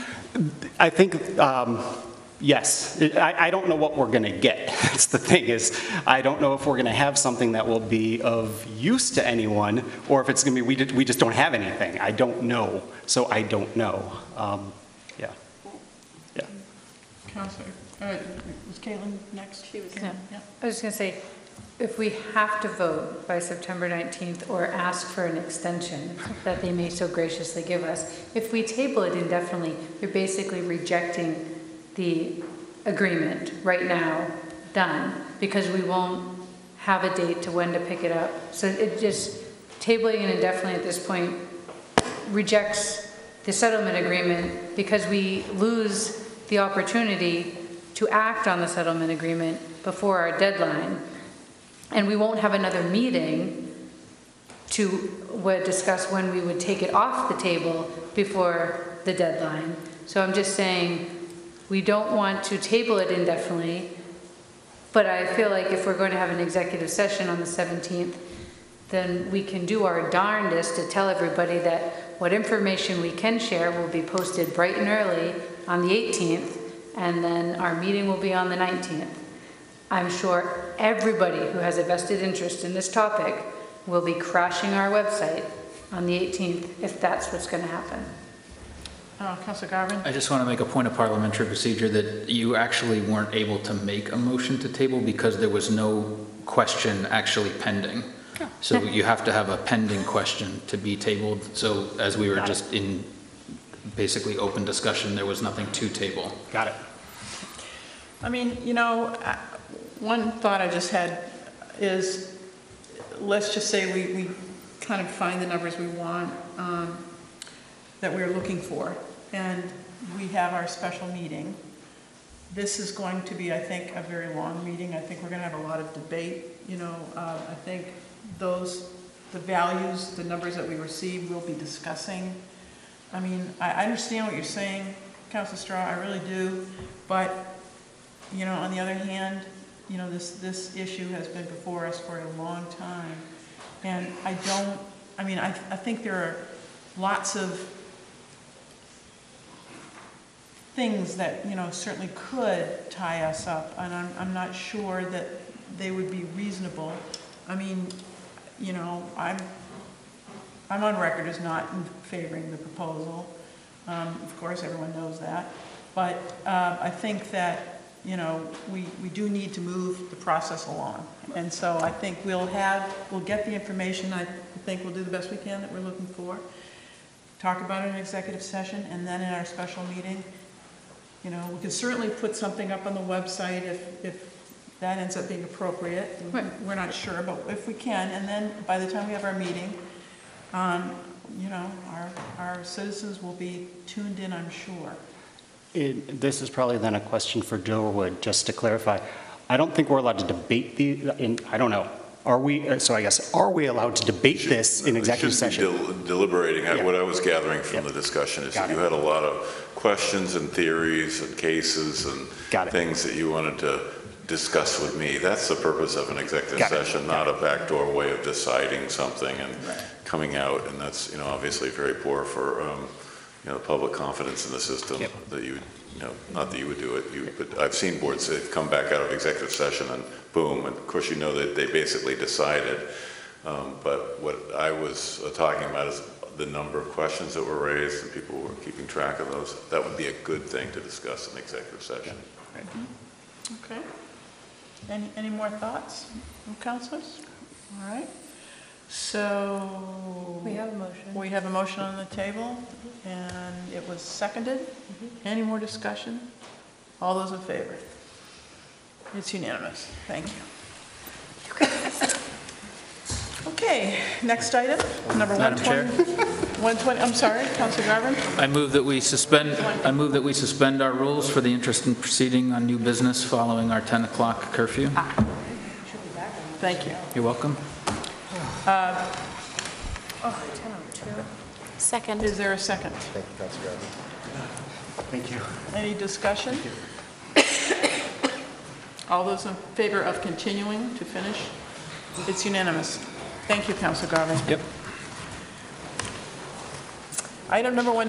I think, um, yes. I, I don't know what we're going to get. That's the thing is, I don't know if we're going to have something that will be of use to anyone, or if it's going to be, we, did- we just don't have anything. I don't know. So I don't know. Um, yeah. Yeah. Councilor, uh, was Caitlin next? She was. Yeah. I was just going to say, if we have to vote by September 19th or ask for an extension that they may so graciously give us, if we table it indefinitely, you're basically rejecting the agreement right now, done, because we won't have a date to when to pick it up. So it just, tabling it indefinitely at this point rejects the settlement agreement because we lose the opportunity to act on the settlement agreement before our deadline. And we won't have another meeting to discuss when we would take it off the table before the deadline. So I'm just saying, we don't want to table it indefinitely, but I feel like if we're going to have an executive session on the 17th, then we can do our darndest to tell everybody that what information we can share will be posted bright and early on the 18th, and then our meeting will be on the 19th. I'm sure everybody who has a vested interest in this topic will be crashing our website on the 18th if that's what's going to happen. Uh, Councilor Garvin? I just want to make a point of parliamentary procedure that you actually weren't able to make a motion to table because there was no question actually pending. So you have to have a pending question to be tabled. So as we were Got it. just in basically open discussion, there was nothing to table. Got it. I mean, you know, uh, one thought I just had is, let's just say we, we kind of find the numbers we want, um, that we're looking for, and we have our special meeting. This is going to be, I think, a very long meeting. I think we're gonna have a lot of debate, you know. Uh, I think those, the values, the numbers that we receive, we'll be discussing. I mean, I, I understand what you're saying, Council Straw, I really do, but you know, on the other hand, you know, this, this issue has been before us for a long time. And I don't, I mean, I, I think there are lots of things that, you know, certainly could tie us up, and I'm, I'm not sure that they would be reasonable. I mean, you know, I'm, I'm on record as not favoring the proposal. Um, Of course, everyone knows that. But uh, I think that you know, we, we do need to move the process along. And so I think we'll have, we'll get the information, I think we'll do the best we can that we're looking for, talk about it in executive session, and then in our special meeting, you know, we can certainly put something up on the website if, if that ends up being appropriate. We're not sure, but if we can, and then by the time we have our meeting, um, you know, our, our citizens will be tuned in, I'm sure. It- This is probably then a question for Joe Wood, just to clarify. I don't think we're allowed to debate the, in, I don't know. Are we, uh, so I guess, are we allowed to debate this in executive Shouldn't be session? del- deliberating. I- Yeah. What I was gathering from the discussion is Got that you it. had a lot of questions and theories and cases and things that you wanted to discuss with me. That's the purpose of an executive Got it. session, not a backdoor way of deciding something and coming out. And that's, you know, obviously very poor for, um, you know, public confidence in the system that you, you know, not that you would do it, you, but I've seen boards that have come back out of executive session and boom, and of course you know that they basically decided. Um, But what I was uh, talking about is the number of questions that were raised and people were keeping track of those. That would be a good thing to discuss in executive session. Okay. Any, any more thoughts from councilors? All right. So. We have a motion. We have a motion on the table, and it was seconded. Any more discussion? All those in favor? It's unanimous. Thank you. Okay, next item, number Madam Chair? 120. 120, I'm sorry, Councilor Garvin? I move that we suspend, I move that we suspend our rules for the interest in proceeding on new business following our 10 o'clock curfew. Thank you. You're welcome. Uh, Second. Is there a second? Thank you, Councilor Garvin. Thank you. Any discussion? All those in favor of continuing to finish? It's unanimous. Thank you, Councilor Garvin. Yep. Item number one,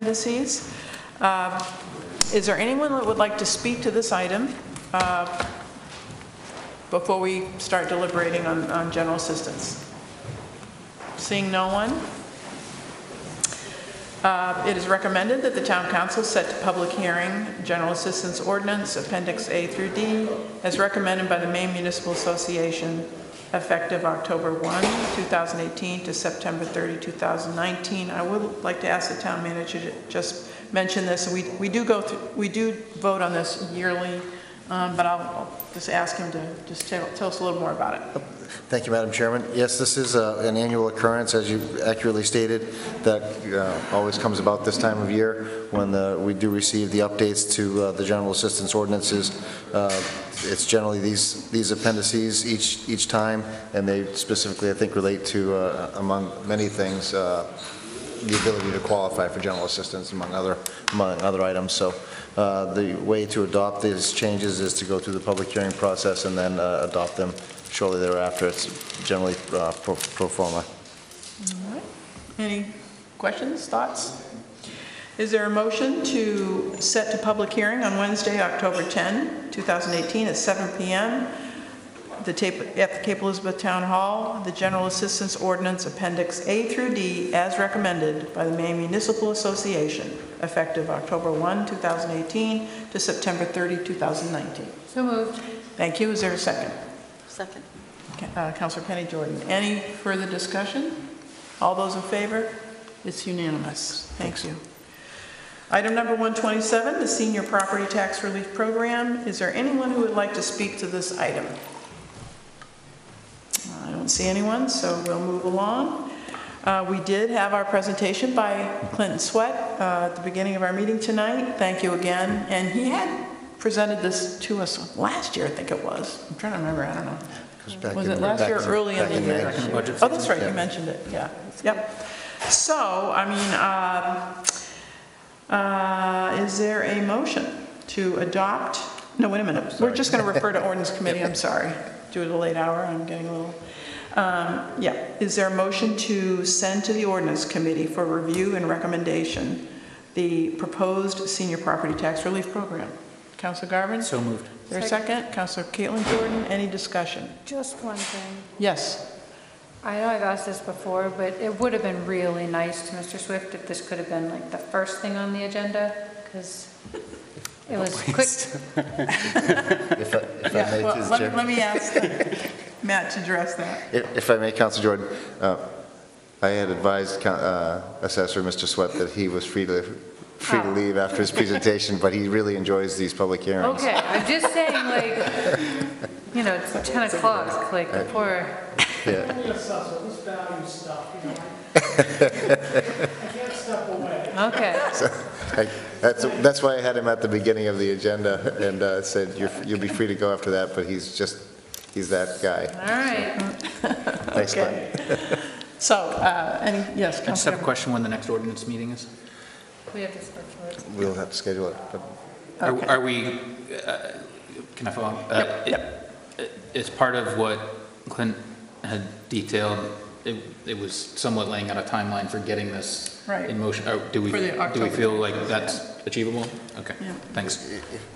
indices. Uh, Is there anyone that would like to speak to this item uh, before we start deliberating on, on general assistance? Seeing no one? Uh, It is recommended that the town council set to public hearing General Assistance Ordinance, Appendix A through D, as recommended by the Maine Municipal Association, effective October 1, 2018 to September 30, 2019. I would like to ask the town manager to just mention this. We we do go through, we do vote on this yearly, um, but I'll I'll just ask him to just tell tell us a little more about it. Thank you, Madam Chairman. Yes, this is uh, an annual occurrence, as you accurately stated, that uh, always comes about this time of year when uh, we do receive the updates to uh, the general assistance ordinances. Uh, It's generally these these appendices each each time, and they specifically, I think, relate to, uh, among many things, uh, the ability to qualify for general assistance, among other, among other items. So the way to adopt these changes is to go through the public hearing process and then adopt them shortly thereafter. It's generally uh, pro pro forma. All right. Any questions, thoughts? Is there a motion to set to public hearing on Wednesday, October 10, 2018, at 7 PM the tape- at the Cape Elizabeth Town Hall, the General Assistance Ordinance Appendix A through D as recommended by the Maine Municipal Association, effective October 1, 2018 to September 30, 2019? So moved. Thank you. Is there a second? Second. Uh, Councilor Penny Jordan. Any further discussion? All those in favor? It's unanimous. Thank you. Item number 127, the Senior Property Tax Relief Program. Is there anyone who would like to speak to this item? I don't see anyone, so we'll move along. Uh, We did have our presentation by Clinton Swett uh, at the beginning of our meeting tonight. Thank you again. And he had presented this to us last year, I think it was. I'm trying to remember, I don't know. back Was it last year or early in the year? Back in the budget Oh, that's right, you mentioned it, yeah. Yep. So, I mean, uh, uh, is there a motion to adopt, no, wait a minute. We're just going to refer to ordinance committee, I'm sorry. Due to the late hour, I'm getting a little, um, yeah. Is there a motion to send to the ordinance committee for review and recommendation the proposed senior property tax relief program? Councilor Garvin? So moved. Is there a second? Councilor Caitlin Jordan, any discussion? Just one thing. Yes. I know I've asked this before, but it would have been really nice to Mr. Swett if this could have been like the first thing on the agenda, because It was quick. If I if I may, well, to the let me- chair. let me ask Matt to address that. If if I may, Council Jordan, uh, I had advised Coun- uh, Assessor Mr. Swett that he was free to, free to Oh. leave after his presentation, but he really enjoys these public hearings. Okay, I'm just saying, like, you know, it's 10 o'clock, like, the poor, Yeah. This value stuff, you know, I I can't step away. okay. So, I- That's, that's why I had him at the beginning of the agenda and uh, said, "You're- you'll be free to go after that, but he's just, he's that guy. All right. Thanks, Glenn. Okay. So, uh, any, yes, I just have a Councilor. question when the next ordinance meeting is. We have to schedule it. We'll have to schedule it, but Are are we, uh, can I follow? up? Uh, it- As part of what Clint had detailed, it it was somewhat laying out a timeline for getting this Right. in motion. Oh, Do we, For the do we October feel like meeting, that's achievable? Okay, Yeah. thanks.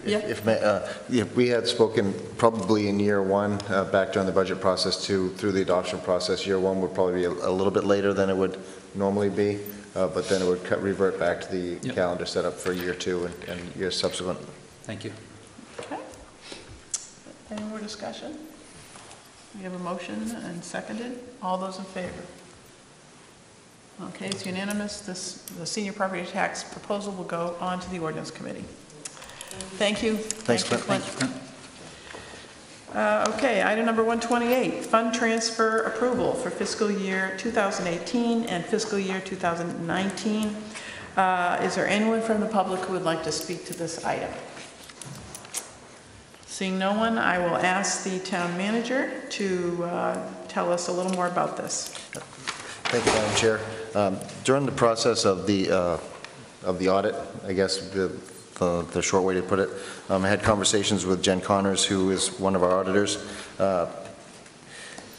Yeah. If, ma- uh, yeah, we had spoken probably in year one, uh, back during the budget process to, through the adoption process, year one would probably be a a little bit later than it would normally be, uh, but then it would cut- revert back to the Yep. calendar set up for year two and and years subsequent. Thank you. Okay. Any more discussion? We have a motion and seconded. All those in favor? Okay, it's unanimous. This, the senior property tax proposal will go on to the ordinance committee. Thank you. Thanks, Thank you, Clint. Uh, Okay, item number 128, fund transfer approval for fiscal year 2018 and fiscal year 2019. Uh, Is there anyone from the public who would like to speak to this item? Seeing no one, I will ask the town manager to uh, tell us a little more about this. Thank you, Madam Chair. Um, During the process of the, uh, of the audit, I guess the, the the short way to put it, um, I had conversations with Jen Connors, who is one of our auditors, uh,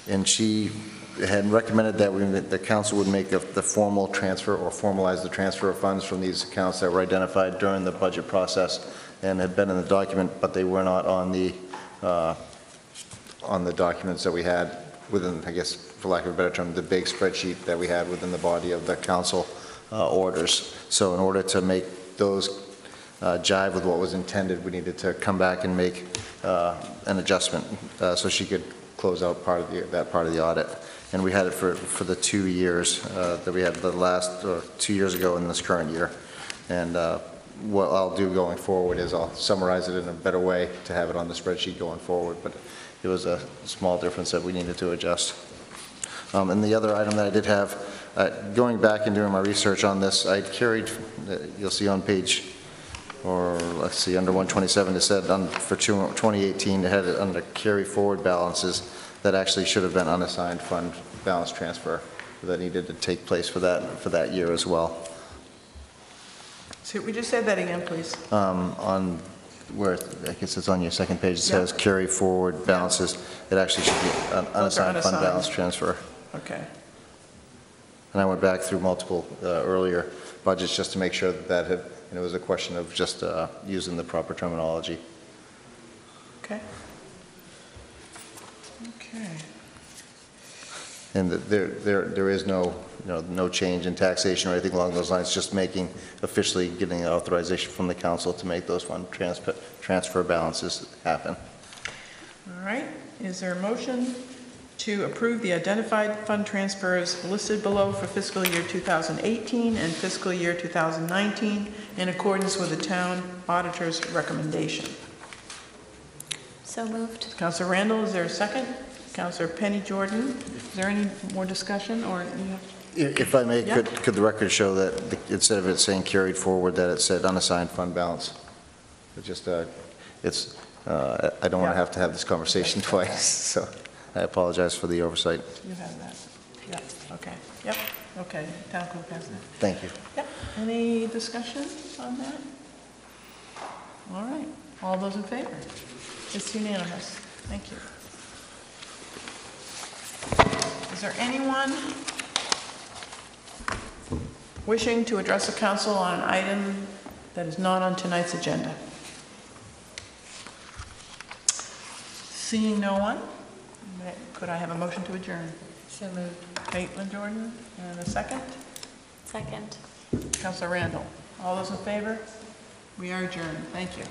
and she had recommended that we, the council would make a- the formal transfer or formalize the transfer of funds from these accounts that were identified during the budget process and had been in the document, but they were not on the, uh, on the documents that we had within, I guess, for lack of a better term, the big spreadsheet that we had within the body of the council uh, orders. So in order to make those uh, jive with what was intended, we needed to come back and make uh, an adjustment uh, so she could close out part of the, that part of the audit. And we had it for, for the two years uh, that we had the last, or two years ago in this current year. And uh, what I'll do going forward is I'll summarize it in a better way to have it on the spreadsheet going forward, but it was a small difference that we needed to adjust. Um, And the other item that I did have, uh, going back and doing my research on this, I carried, uh, you'll see on page, or let's see, under 127, it said on- for two- 2018, it had it under carry forward balances that actually should have been unassigned fund balance transfer that needed to take place for that, for that year as well. So we just said that again, please. Um, On, where, I guess it's on your second page, it Yeah. says carry forward balances. It actually should be an unassigned fund unassigned. balance transfer. Okay. And I went back through multiple uh, earlier budgets just to make sure that that had, and it was a question of just uh, using the proper terminology. Okay. Okay. And that there, there, there is no, you know, no change in taxation or anything along those lines, just making, officially getting authorization from the council to make those fund transfer, transfer balances happen. All right, is there a motion to approve the identified fund transfers listed below for fiscal year 2018 and fiscal year 2019 in accordance with the town auditor's recommendation? So moved. Councilor Randall, is there a second? Councilor Penny Jordan, is there any more discussion, or? If if I may, Yeah. could, could the record show that the- instead of it saying carried forward, that it said unassigned fund balance? It just, uh, it's, uh, I don't want to have to have this conversation twice, so I apologize for the oversight. You have that? Yeah, okay, yep, okay, town clerk has that. Thank you. Yep, any discussion on that? All right, all those in favor? It's unanimous, thank you. Is there anyone wishing to address the council on an item that is not on tonight's agenda? Seeing no one, may- could I have a motion to adjourn? So moved. Caitlin Jordan, and a second? Second. Councilor Randall. All those in favor? We are adjourned. Thank you.